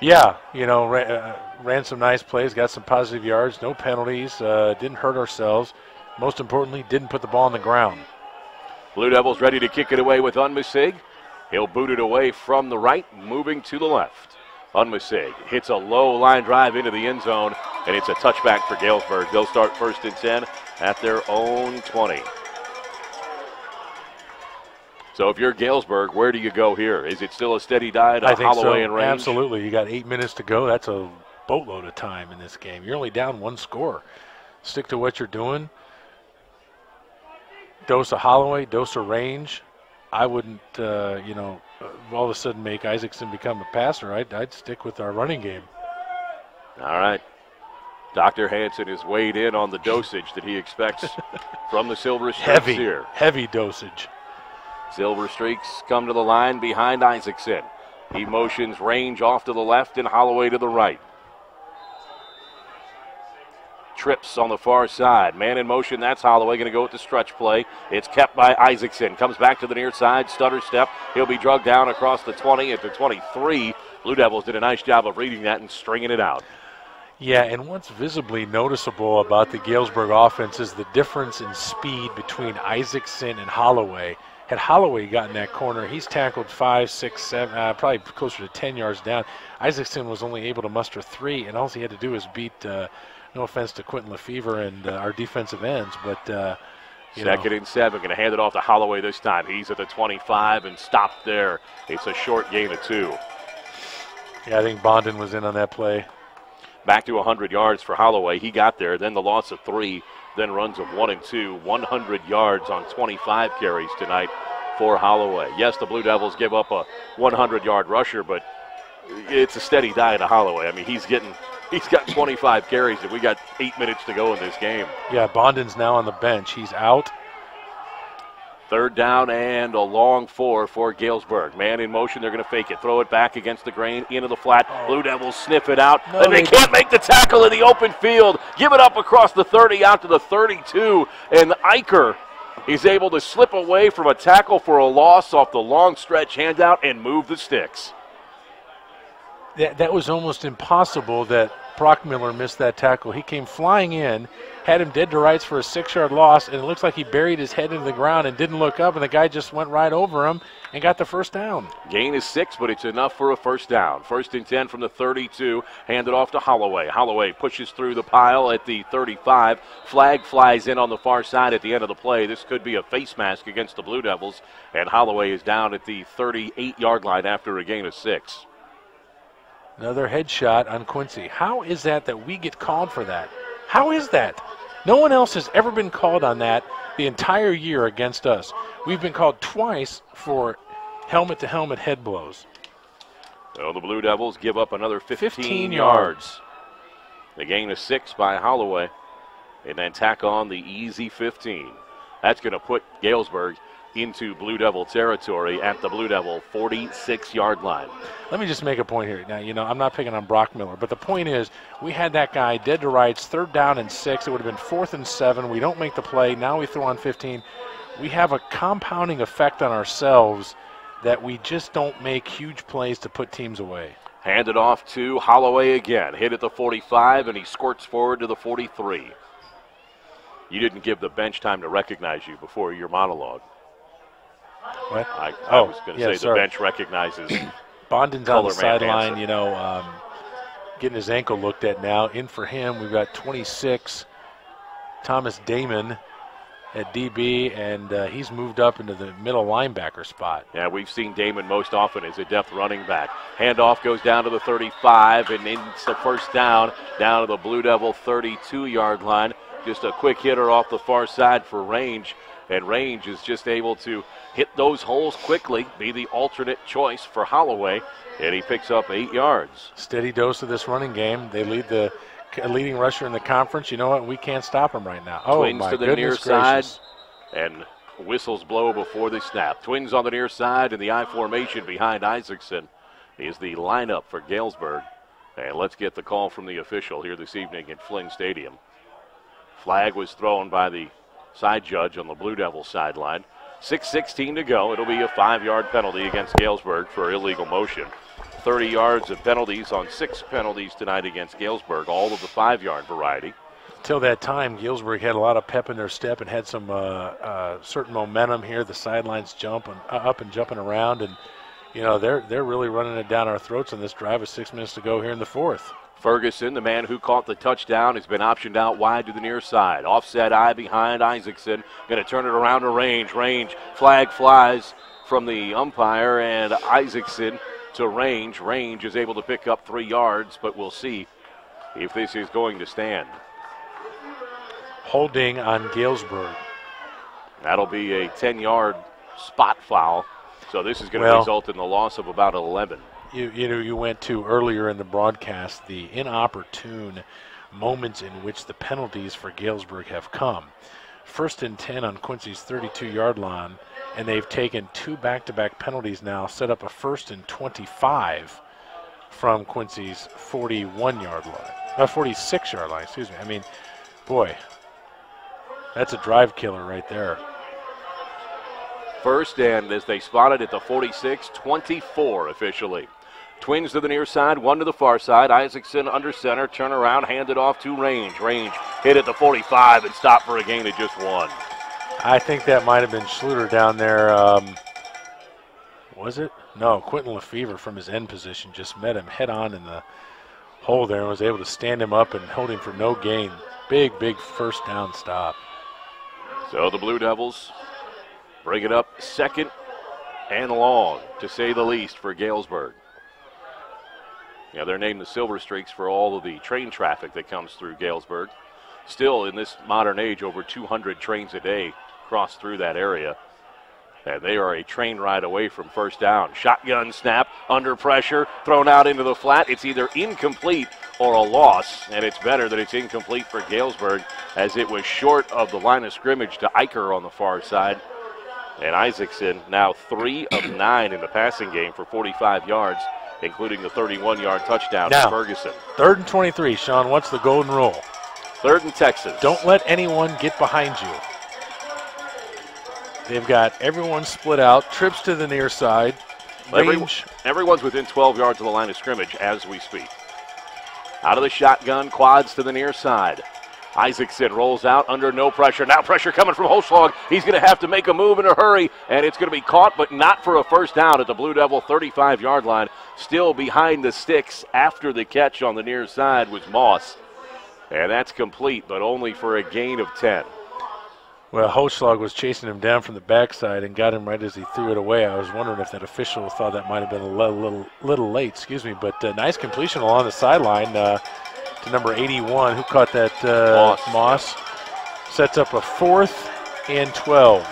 Yeah, you know, ran, uh, ran some nice plays, got some positive yards, no penalties, uh, didn't hurt ourselves. Most importantly, didn't put the ball on the ground. Blue Devils ready to kick it away with Unmisig. He'll boot it away from the right, moving to the left. Unmisig hits a low line drive into the end zone, and it's a touchback for Galesburg. They'll start first and 10 at their own 20. So if you're Galesburg, where do you go here? Is it still a steady diet of Holloway so. and Range? Absolutely. You got eight minutes to go. That's a boatload of time in this game. You're only down one score. Stick to what you're doing. Dose of Holloway, dose of Range. I wouldn't, uh, you know, uh, all of a sudden make Isaacson become a passer. I'd, I'd stick with our running game. All right. Dr. Hanson is weighed in on the dosage that he expects <laughs> from the Silver Streaks Heavy, here. heavy dosage. Silver Streaks come to the line behind Isaacson. He motions Range off to the left and Holloway to the right. Trips on the far side. Man in motion, that's Holloway going to go with the stretch play. It's kept by Isaacson. Comes back to the near side, stutter step. He'll be drugged down across the 20 at the 23. Blue Devils did a nice job of reading that and stringing it out. Yeah, and what's visibly noticeable about the Galesburg offense is the difference in speed between Isaacson and Holloway. Had Holloway gotten that corner, he's tackled five, six, seven, uh, probably closer to 10 yards down. Isaacson was only able to muster three, and all he had to do was beat, uh, no offense to Quentin Lefevre and uh, our defensive ends, but. Uh, you know, Second and seven. Going to hand it off to Holloway this time. He's at the 25 and stopped there. It's a short gain of two. yeah, I think Bondon was in on that play. Back to 100 yards for Holloway. He got there. Then the loss of three. Then runs of one and two. 100 yards on 25 carries tonight for Holloway. Yes, the Blue Devils give up a 100 yard rusher, but it's a steady diet of Holloway. I mean, he's getting. He's got 25 carries, and we got eight minutes to go in this game. Yeah, Bondon's now on the bench. He's out. Third down and a long four for Galesburg. Man in motion, they're going to fake it. Throw it back against the grain, into the flat. Oh. Blue Devils sniff it out, No, and they they- can't make the tackle in the open field. Give it up across the 30 out to the 32, and Eicher is able to slip away from a tackle for a loss off the long stretch handout and move the sticks. that, that was almost impossible that Brock Miller missed that tackle. He came flying in, had him dead to rights for a six yard loss, and it looks like he buried his head into the ground and didn't look up, and the guy just went right over him and got the first down. Gain is six, but it's enough for a first down. First and 10 from the 32. Handed off to Holloway. Holloway pushes through the pile at the 35. Flag flies in on the far side at the end of the play. This could be a face mask against the Blue Devils, and Holloway is down at the 38 yard line after a gain of six. Another headshot on Quincy. How is that that we get called for that? How is that? No one else has ever been called on that the entire year against us. We've been called twice for helmet to helmet head blows. So the Blue Devils give up another 15, 15 yards. The gain of six by Holloway, and then tack on the easy 15. That's going to put Galesburg into Blue Devil territory at the Blue Devil 46 yard line. Let me just make a point here. Now, you know, I'm not picking on Brock Miller, but the point is, we had that guy dead to rights, third down and six. It would have been fourth and seven. We don't make the play. Now we throw on 15. We have a compounding effect on ourselves that we just don't make huge plays to put teams away. Handed off to Holloway again. Hit at the 45, and he squirts forward to the 43. You didn't give the bench time to recognize you before your monologue. What? I, I Oh, was going to yeah, say the sorry. bench recognizes. <clears throat> Bondon's on the sideline, you know, um, getting his ankle looked at now. In for him, we've got 26, Thomas Damon at DB, and uh, he's moved up into the middle linebacker spot. Yeah, we've seen Damon most often as a depth running back. Handoff goes down to the 35, and it's the first down, down to the Blue Devil 32 yard line. Just a quick hitter off the far side for Range, and Range is just able to hit those holes quickly, be the alternate choice for Holloway, and he picks up eight yards. Steady dose of this running game. They lead the leading rusher in the conference. You know what? We can't stop him right now. Oh Twins my to the near gracious. side, and whistles blow before the snap. Twins on the near side, and the I formation behind Isaacson is the lineup for Galesburg. And let's get the call from the official here this evening at Flinn Stadium. Flag was thrown by the side judge on the Blue Devils sideline. 6.16 to go. It'll be a five yard penalty against Galesburg for illegal motion. 30 yards of penalties on six penalties tonight against Galesburg, all of the five yard variety. Till that time, Galesburg had a lot of pep in their step and had some uh, uh, certain momentum here. The sidelines jumping uh, up and jumping around, and you know they're they're really running it down our throats on this drive with six minutes to go here in the fourth. Ferguson, the man who caught the touchdown, has been optioned out wide to the near side. Offset I behind Isaacson. Going to turn it around to Range. Range. Flag flies from the umpire, and Isaacson to Range. Range is able to pick up three yards, but we'll see if this is going to stand. Holding on Galesburg. That'll be a 10 yard spot foul. So this is going to Well- result in the loss of about 11. You you know you went to earlier in the broadcast the inopportune moments in which the penalties for Galesburg have come. First and 10 on Quincy's 32 yard line, and they've taken two back to back penalties now, set up a first and 25 from Quincy's 41 yard line, uh, 46 yard line, excuse me. I mean, boy, that's a drive killer right there. First, and as they spotted at the 46, 24 officially. Twins to the near side, one to the far side. Isaacson under center, turn around, hand it off to Range. Range hit at the 45 and stopped for a gain of just one. I think that might have been Schluter down there. Um, was it? No, Quentin Lefevre from his end position just met him head on in the hole there and was able to stand him up and hold him for no gain. Big, big first down stop. So the Blue Devils bring it up second and long, to say the least, for Galesburg. Yeah, they're named the Silver Streaks for all of the train traffic that comes through Galesburg. Still, in this modern age, over 200 trains a day cross through that area. And they are a train ride away from first down. Shotgun snap, under pressure, thrown out into the flat. It's either incomplete or a loss, and it's better that it's incomplete for Galesburg as it was short of the line of scrimmage to Eicher on the far side. And Isaacson now three of nine in the passing game for 45 yards, including the 31 yard touchdown Now. to Ferguson. Third and 23, Sean. What's the golden rule? Third and Texas. Don't let anyone get behind you. They've got everyone split out, trips to the near side, Every- everyone's within 12 yards of the line of scrimmage as we speak. Out of the shotgun, quads to the near side. Isaacson rolls out under no pressure. Now pressure coming from Holschlag. He's going to have to make a move in a hurry, and it's going to be caught, but not for a first down at the Blue Devil 35 yard line. Still behind the sticks after the catch on the near side was Moss. And that's complete, but only for a gain of 10. Well, Holschlag was chasing him down from the backside and got him right as he threw it away. I was wondering if that official thought that might have been a little, little, little late, excuse me. But uh, nice completion along the sideline uh, to number 81, who caught that uh, Moss. Moss. Sets up a fourth and 12.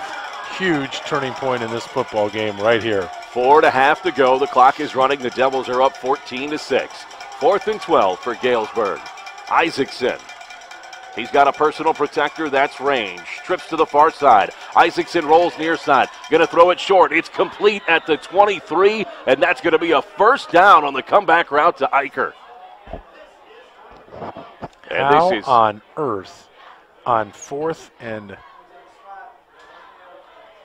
Huge turning point in this football game right here. Four and a half to go. The clock is running. The Devils are up 14 to 6. Fourth and 12 for Galesburg. Isaacson. He's got a personal protector. That's Range. Trips to the far side. Isaacson rolls near side. Going to throw it short. It's complete at the 23, and that's going to be a first down on the comeback route to Eicher. And How on earth on fourth and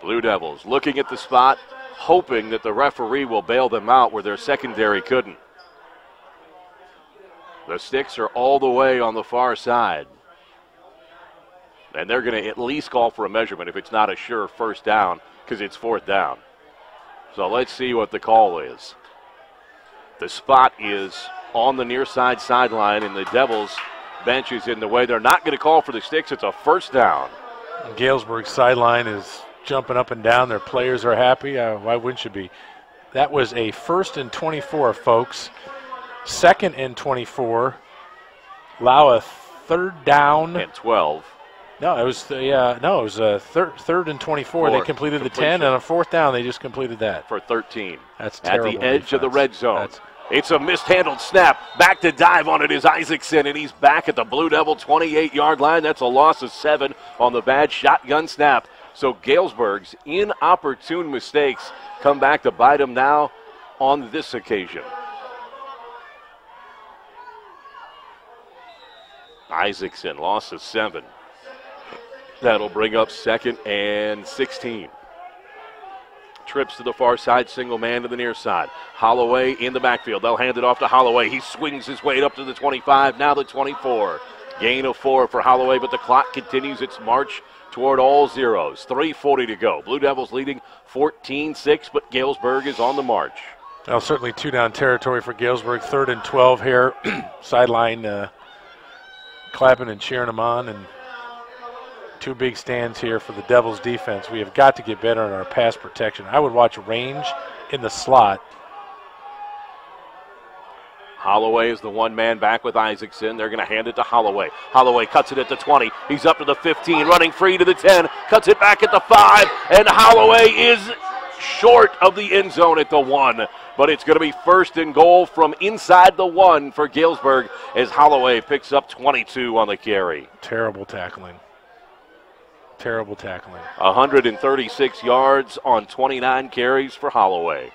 Blue Devils looking at the spot, hoping that the referee will bail them out where their secondary couldn't. The sticks are all the way on the far side. And they're going to at least call for a measurement if it's not a sure first down because it's fourth down. So let's see what the call is. The spot is on the near side sideline, and the Devils bench is in the way. They're not going to call for the sticks. It's a first down. Galesburg sideline is jumping up and down. Their players are happy. Uh, why wouldn't you be? That was a first and 24, folks. Second and 24. Allow a third down. And 12. No, it was the uh, no, it was a third third and 24. They Four. completed the 10 and a fourth down. They just completed that. for 13. That's At the edge of the red zone. That's It's a mishandled snap. Back to dive on it is Isaacson, and he's back at the Blue Devil 28 yard line. That's a loss of seven on the bad shotgun snap. So Galesburg's inopportune mistakes come back to bite him now on this occasion. Isaacson, loss of seven. That'll bring up second and 16. Trips to the far side, single man to the near side. Holloway in the backfield. They'll hand it off to Holloway. He swings his way up to the 25, now the 24. Gain of four for Holloway, but the clock continues its march toward all zeros. 3.40 to go. Blue Devils leading 14 6, but Galesburg is on the march. Well, certainly two down territory for Galesburg. Third and 12 here. <clears throat> Sideline uh, clapping and cheering them on. And two big stands here for the Devils defense. We have got to get better in our pass protection. I would watch Range in the slot. Holloway is the one man back with Isaacson. They're going to hand it to Holloway. Holloway cuts it at the 20. He's up to the 15, running free to the 10, cuts it back at the 5, and Holloway is short of the end zone at the 1. But it's going to be first and goal from inside the 1 for Galesburg as Holloway picks up 22 on the carry. Terrible tackling. Terrible tackling. 136 yards on 29 carries for Holloway.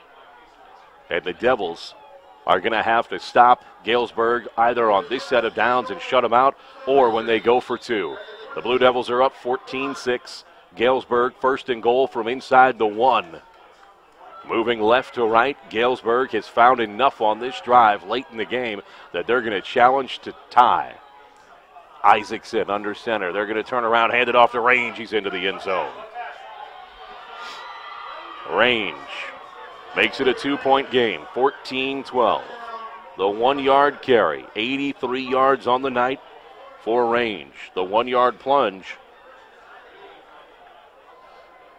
And the Devils are going to have to stop Galesburg either on this set of downs and shut them out or when they go for two. The Blue Devils are up 14 6. Galesburg first and goal from inside the one. Moving left to right, Galesburg has found enough on this drive late in the game that they're going to challenge to tie. Isaacson under center. They're going to turn around, hand it off to Range. He's into the end zone. Range makes it a two point game, 14 12. The one yard carry, 83 yards on the night for Range. The one yard plunge.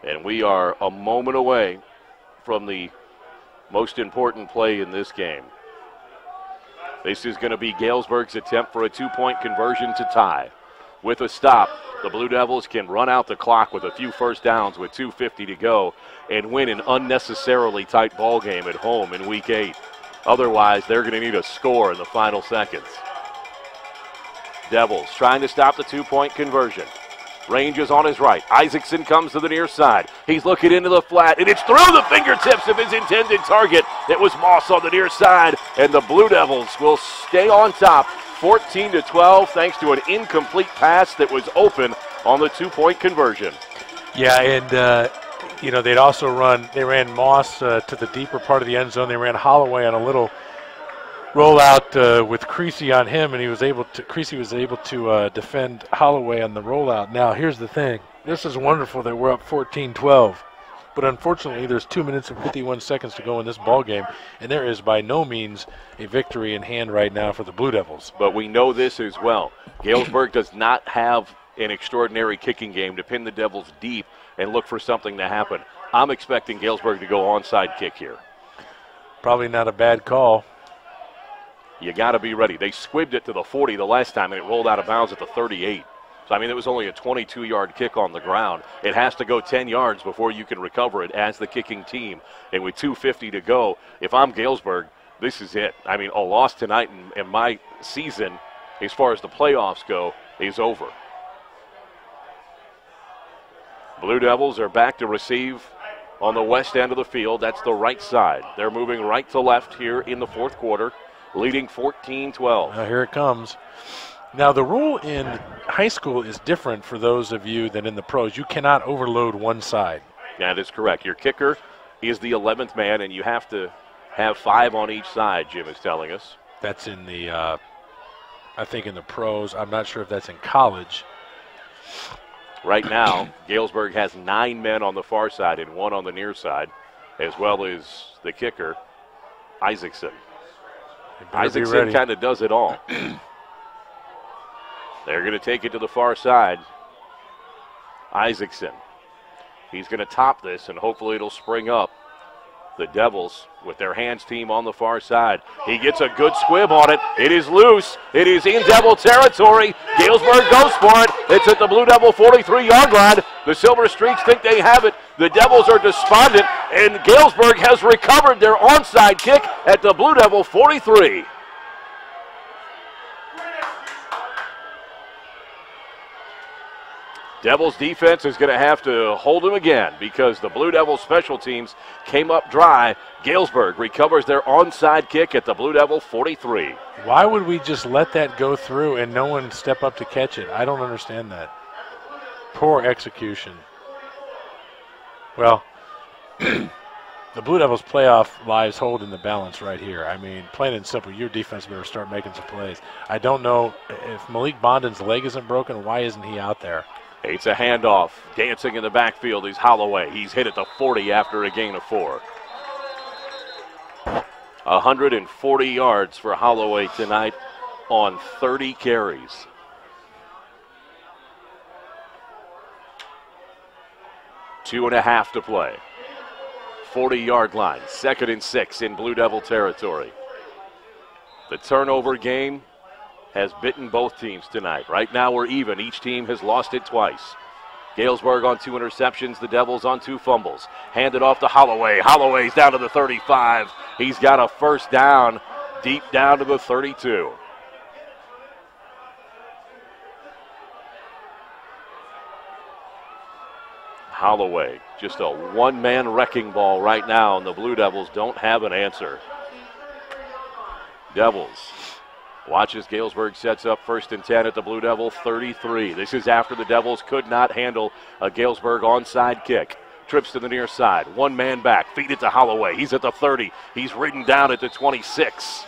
And we are a moment away from the most important play in this game. This is going to be Galesburg's attempt for a two point conversion to tie. With a stop, the Blue Devils can run out the clock with a few first downs with 2.50 to go and win an unnecessarily tight ball game at home in week eight. Otherwise, they're going to need a score in the final seconds. Devils trying to stop the two point conversion. Range is on his right. Isaacson comes to the near side. He's looking into the flat, and it's through the fingertips of his intended target. It was Moss on the near side, and the Blue Devils will stay on top 14 to 12 thanks to an incomplete pass that was open on the two point conversion. Yeah, and uh, you know they'd also run. They ran Moss uh, to the deeper part of the end zone. They ran Holloway on a little rollout uh, with Creasy on him, and he was able to. Creasy was able to uh, defend Holloway on the rollout. Now here's the thing. This is wonderful that we're up 14-12, but unfortunately there's two minutes and 51 seconds to go in this ball game, and there is by no means a victory in hand right now for the Blue Devils. But we know this as well. Galesburg does not have an extraordinary kicking game to pin the Devils deep and look for something to happen. I'm expecting Galesburg to go onside kick here. Probably not a bad call. You got to be ready. They squibbed it to the 40 the last time, and it rolled out of bounds at the 38. So, I mean, it was only a 22 yard kick on the ground. It has to go 10 yards before you can recover it as the kicking team. And with 2.50 to go, if I'm Galesburg, this is it. I mean, a loss tonight in my season, as far as the playoffs go, is over. Blue Devils are back to receive on the west end of the field. That's the right side. They're moving right to left here in the fourth quarter, leading 14 12. Now here it comes. Now the rule in high school is different for those of you than in the pros. You cannot overload one side. That is correct. Your kicker is the 11th man, and you have to have five on each side, Jim is telling us. That's in the, uh, I think in the pros. I'm not sure if that's in college. Right now, <clears throat> Galesburg has nine men on the far side and one on the near side, as well as the kicker, Isaacson. Isaacson kind of does it all. <clears throat> They're going to take it to the far side. Isaacson. He's going to top this, and hopefully it'll spring up. The Devils with their hands team on the far side. He gets a good squib on it. It is loose. It is in Devil territory. Galesburg goes for it. It's at the Blue Devil 43 yard line. The Silver Streaks think they have it. The Devils are despondent, and Galesburg has recovered their onside kick at the Blue Devil 43. Devils defense is going to have to hold him again because the Blue Devils special teams came up dry. Galesburg recovers their onside kick at the Blue Devil 43. Why would we just let that go through and no one step up to catch it? I don't understand that. Poor execution. Well, <clears throat> the Blue Devils playoff lives hold in the balance right here. I mean, plain and simple, your defense better start making some plays. I don't know if Malik Bondon's leg isn't broken, why isn't he out there? It's a handoff. Dancing in the backfield is Holloway. He's hit at the 40 after a gain of four. 140 yards for Holloway tonight on 30 carries. Two and a half to play. 40 yard line, second and six in Blue Devil territory. The turnover game has bitten both teams tonight. Right now we're even. Each team has lost it twice. Galesburg on two interceptions, the Devils on two fumbles. Handed off to Holloway. Holloway's down to the 35. He's got a first down deep down to the 32. Holloway, just a one man wrecking ball right now, and the Blue Devils don't have an answer. Devils Watches Galesburg sets up first and 10 at the Blue Devil 33. This is after the Devils could not handle a Galesburg onside kick. Trips to the near side. One man back. Feed it to Holloway. He's at the 30. He's ridden down at the 26.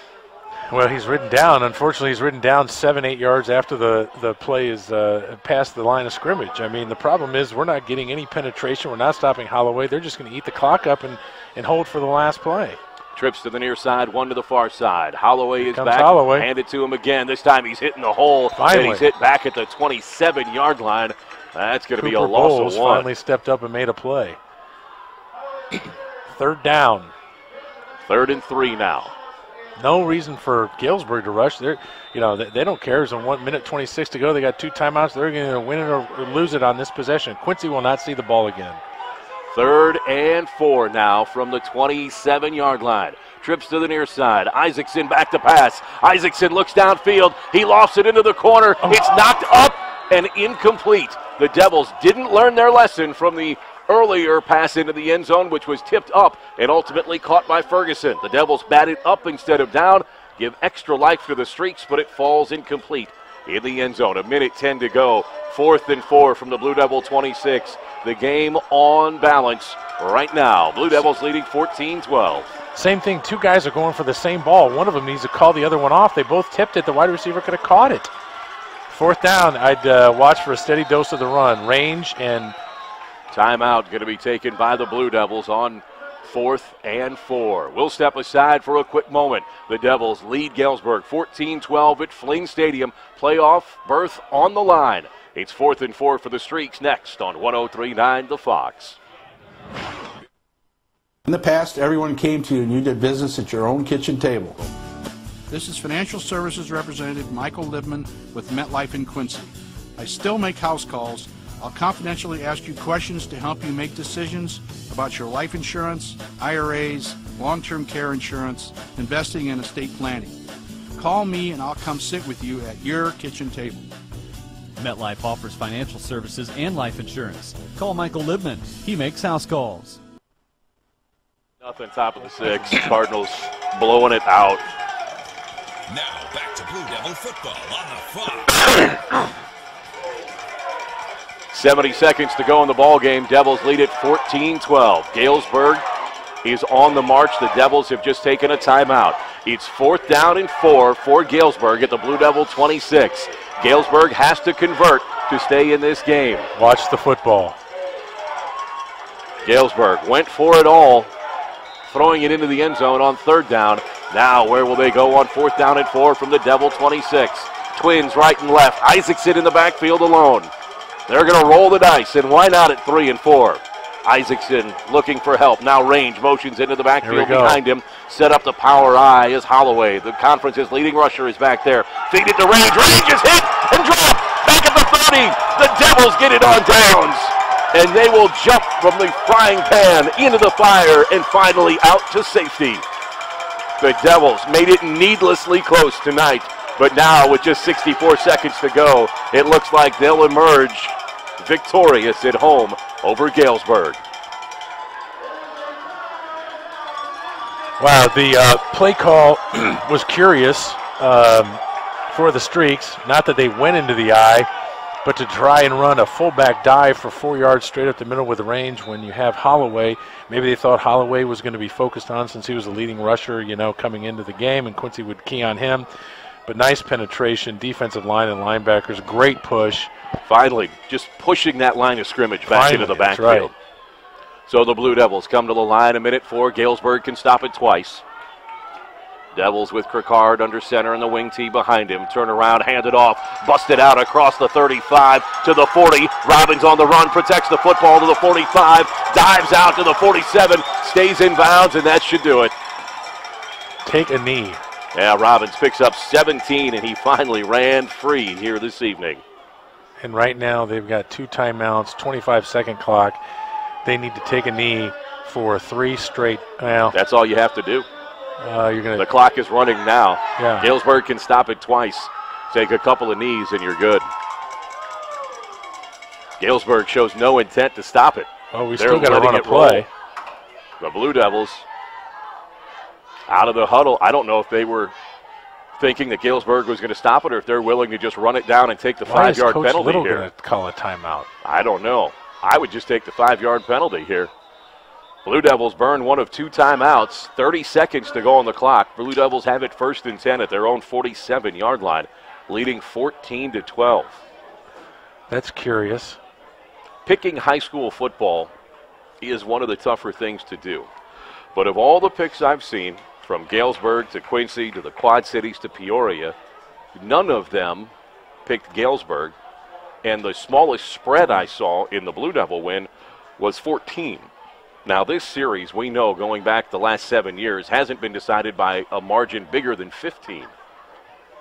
Well, he's ridden down. Unfortunately, he's ridden down seven, eight yards after the, the play is uh, past the line of scrimmage. I mean, the problem is we're not getting any penetration. We're not stopping Holloway. They're just going to eat the clock up and, and hold for the last play. Trips to the near side, one to the far side. Holloway is back. Holloway. Hand it to him again. This time he's hitting the hole. Finally. And he's hit back at the 27 yard line. That's going to be a loss Bowles of one. finally stepped up and made a play. Third down. Third and three now. No reason for Galesburg to rush. They're, you know, they, they don't care. It's a one minute 26 to go. They got two timeouts. They're going to win it or, or lose it on this possession. Quincy will not see the ball again. Third and four now from the 27 yard line. Trips to the near side. Isaacson back to pass. Isaacson looks downfield. He lofts it into the corner. Oh. It's knocked up and incomplete. The Devils didn't learn their lesson from the earlier pass into the end zone, which was tipped up and ultimately caught by Ferguson. The Devils batted up instead of down, give extra life to the streaks, but it falls incomplete in the end zone. A minute 10 to go. Fourth and four from the Blue Devil 26. The game on balance right now. Blue Devils leading 14 12. Same thing. Two guys are going for the same ball. One of them needs to call the other one off. They both tipped it. The wide receiver could have caught it. Fourth down. I'd uh, watch for a steady dose of the run, Range, and Timeout going to be taken by the Blue Devils on fourth and four. We'll step aside for a quick moment. The Devils lead Galesburg 14 12 at Flinn Stadium. Playoff berth on the line. It's fourth and four for the Streaks next on 1039 The Fox. In the past, everyone came to you and you did business at your own kitchen table. This is Financial Services Representative Michael Libman with MetLife in Quincy. I still make house calls. I'll confidentially ask you questions to help you make decisions about your life insurance, IRAs, long-term care insurance, investing and estate planning. Call me and I'll come sit with you at your kitchen table. MetLife offers financial services and life insurance. Call Michael Libman. He makes house calls. Nothing, top of the six. Cardinals blowing it out. Now back to Blue Devil football on the Fox. 70 seconds to go in the ball game. Devils lead it 14-12. Galesburg is on the march. The Devils have just taken a timeout. It's fourth down and four for Galesburg at the Blue Devil 26. Galesburg has to convert to stay in this game. watch the football. Galesburg went for it all, throwing it into the end zone on third down. Now, where will they go on fourth down and four from the Devil 26? Twins right and left. Isaacson in the backfield alone. They're going to roll the dice, and why not at three and four? Isaacson looking for help. Now Range motions into the backfield behind him. Set up the power I is Holloway. The conference's leading rusher is back there. Feed it to Range. Range is hit and dropped. Back at the 30. The Devils get it on downs. And they will jump from the frying pan into the fire and finally out to safety. The Devils made it needlessly close tonight, but now with just 64 seconds to go, it looks like they'll emerge victorious at home over Galesburg. Wow, the uh, play call <clears throat> was curious um, for the Streaks. Not that they went into the I, but to try and run a fullback dive for four yards straight up the middle with the Range when you have Holloway. Maybe they thought Holloway was going to be focused on since he was the leading rusher, you know, coming into the game, and Quincy would key on him. But nice penetration, defensive line and linebackers, great push. Finally, just pushing that line of scrimmage back Finally, into the backfield. right. So the Blue Devils come to the line a minute four. Galesburg can stop it twice. Devils with Kirkard under center and the wing T behind him. Turn around, hand it off, busted out across the 35 to the 40. Robbins on the run, protects the football to the 45, dives out to the 47, stays in bounds, and that should do it. Take a knee. Yeah, Robbins picks up 17, and he finally ran free here this evening. And right now they've got two timeouts, 25 second clock. They need to take a knee for three straight. Well, That's all you have to do. uh, you're gonna. The clock is running now. Yeah. Galesburg can stop it twice. Take a couple of knees and you're good. Galesburg shows no intent to stop it. Oh, we They're still got to run a it roll. play. The Blue Devils out of the huddle. I don't know if they were thinking that Galesburg was going to stop it or if they're willing to just run it down and take the Why five yard Coach penalty Little here. going to call a timeout? I don't know. I would just take the five yard penalty here. Blue Devils burn one of two timeouts. 30 seconds to go on the clock. Blue Devils have it first and 10 at their own 47 yard line, leading 14 to 12. That's curious. Picking high school football is one of the tougher things to do. But of all the picks I've seen, from Galesburg to Quincy to the Quad Cities to Peoria, none of them picked Galesburg. And the smallest spread I saw in the Blue Devil win was 14. Now, this series, we know going back the last seven years, hasn't been decided by a margin bigger than 15.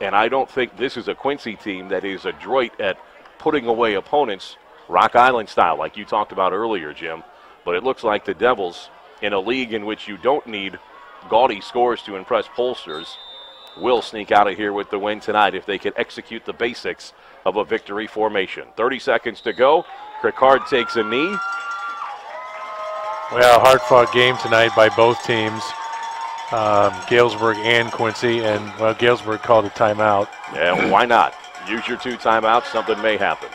And I don't think this is a Quincy team that is adroit at putting away opponents Rock Island style, like you talked about earlier, Jim. But it looks like the Devils, in a league in which you don't need gaudy scores to impress pollsters, will sneak out of here with the win tonight if they can execute the basics of a victory formation. 30 seconds to go. Kirkard takes a knee. Well, hard fought game tonight by both teams, um, Galesburg and Quincy. And, well, Galesburg called a timeout. Yeah, why not? Use your two timeouts, something may happen.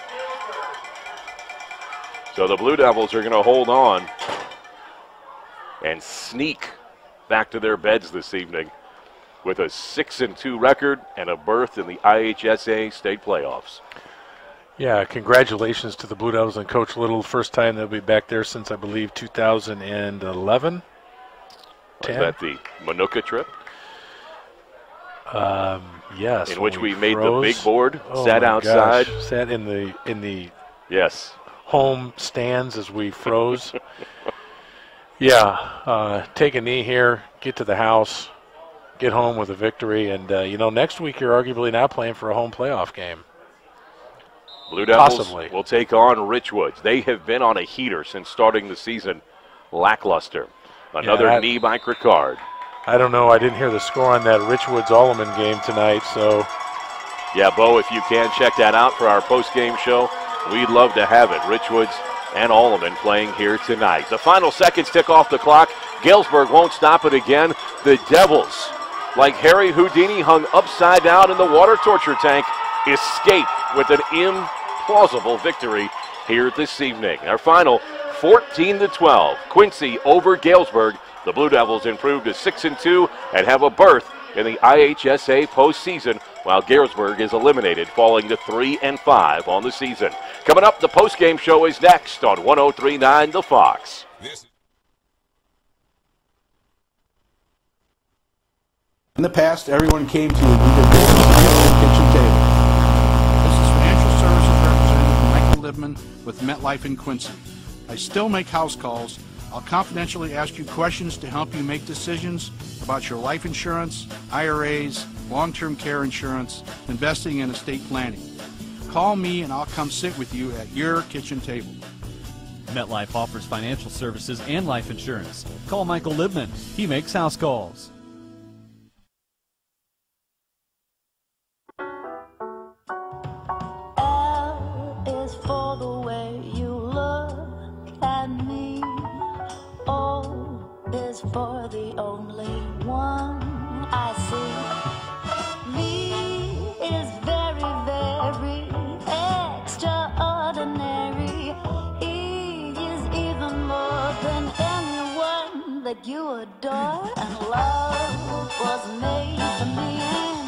So the Blue Devils are going to hold on and sneak back to their beds this evening with a 6 and 2 record and a berth in the IHSA state playoffs. Yeah, congratulations to the Blue Devils and Coach Little. First time they'll be back there since, I believe, 2011. Was 10? that the Manuka trip Um, yes. in which we, made the big board, Oh sat outside? gosh, Sat in the in the Yes. home stands as we froze. <laughs> yeah, uh, take a knee here, get to the house, get home with a victory, and uh, you know next week you're arguably not playing for a home playoff game. Blue Devils Possibly. will take on Richwoods. They have been on a heater since starting the season, lackluster. Another that- knee by Kirkard. I don't know. I didn't hear the score on that Richwoods Alleman game tonight, so Yeah, Bo, if you can check that out for our post-game show, we'd love to have it. Richwoods and Alleman playing here tonight. The final seconds tick off the clock. Galesburg won't stop it again. The Devils, like Harry Houdini hung upside down in the water torture tank, escape with an implausible victory here this evening. Our final 14 to 12. Quincy over Galesburg. The Blue Devils improved to 6 and 2 and have a berth in the IHSA postseason, while Galesburg is eliminated, falling to 3 and 5 on the season. Coming up, the postgame show is next on 1039 The Fox. In the past, everyone came to you and you did business at your own kitchen table. This is Financial Services Representative Michael Libman with MetLife in Quincy. I still make house calls. I'll confidentially ask you questions to help you make decisions about your life insurance, IRAs, long-term care insurance, investing and estate planning. Call me and I'll come sit with you at your kitchen table. MetLife offers financial services and life insurance. Call Michael Libman. He makes house calls. L is for the way you look at me. O is for the only one I see. That you adore. And love was made for me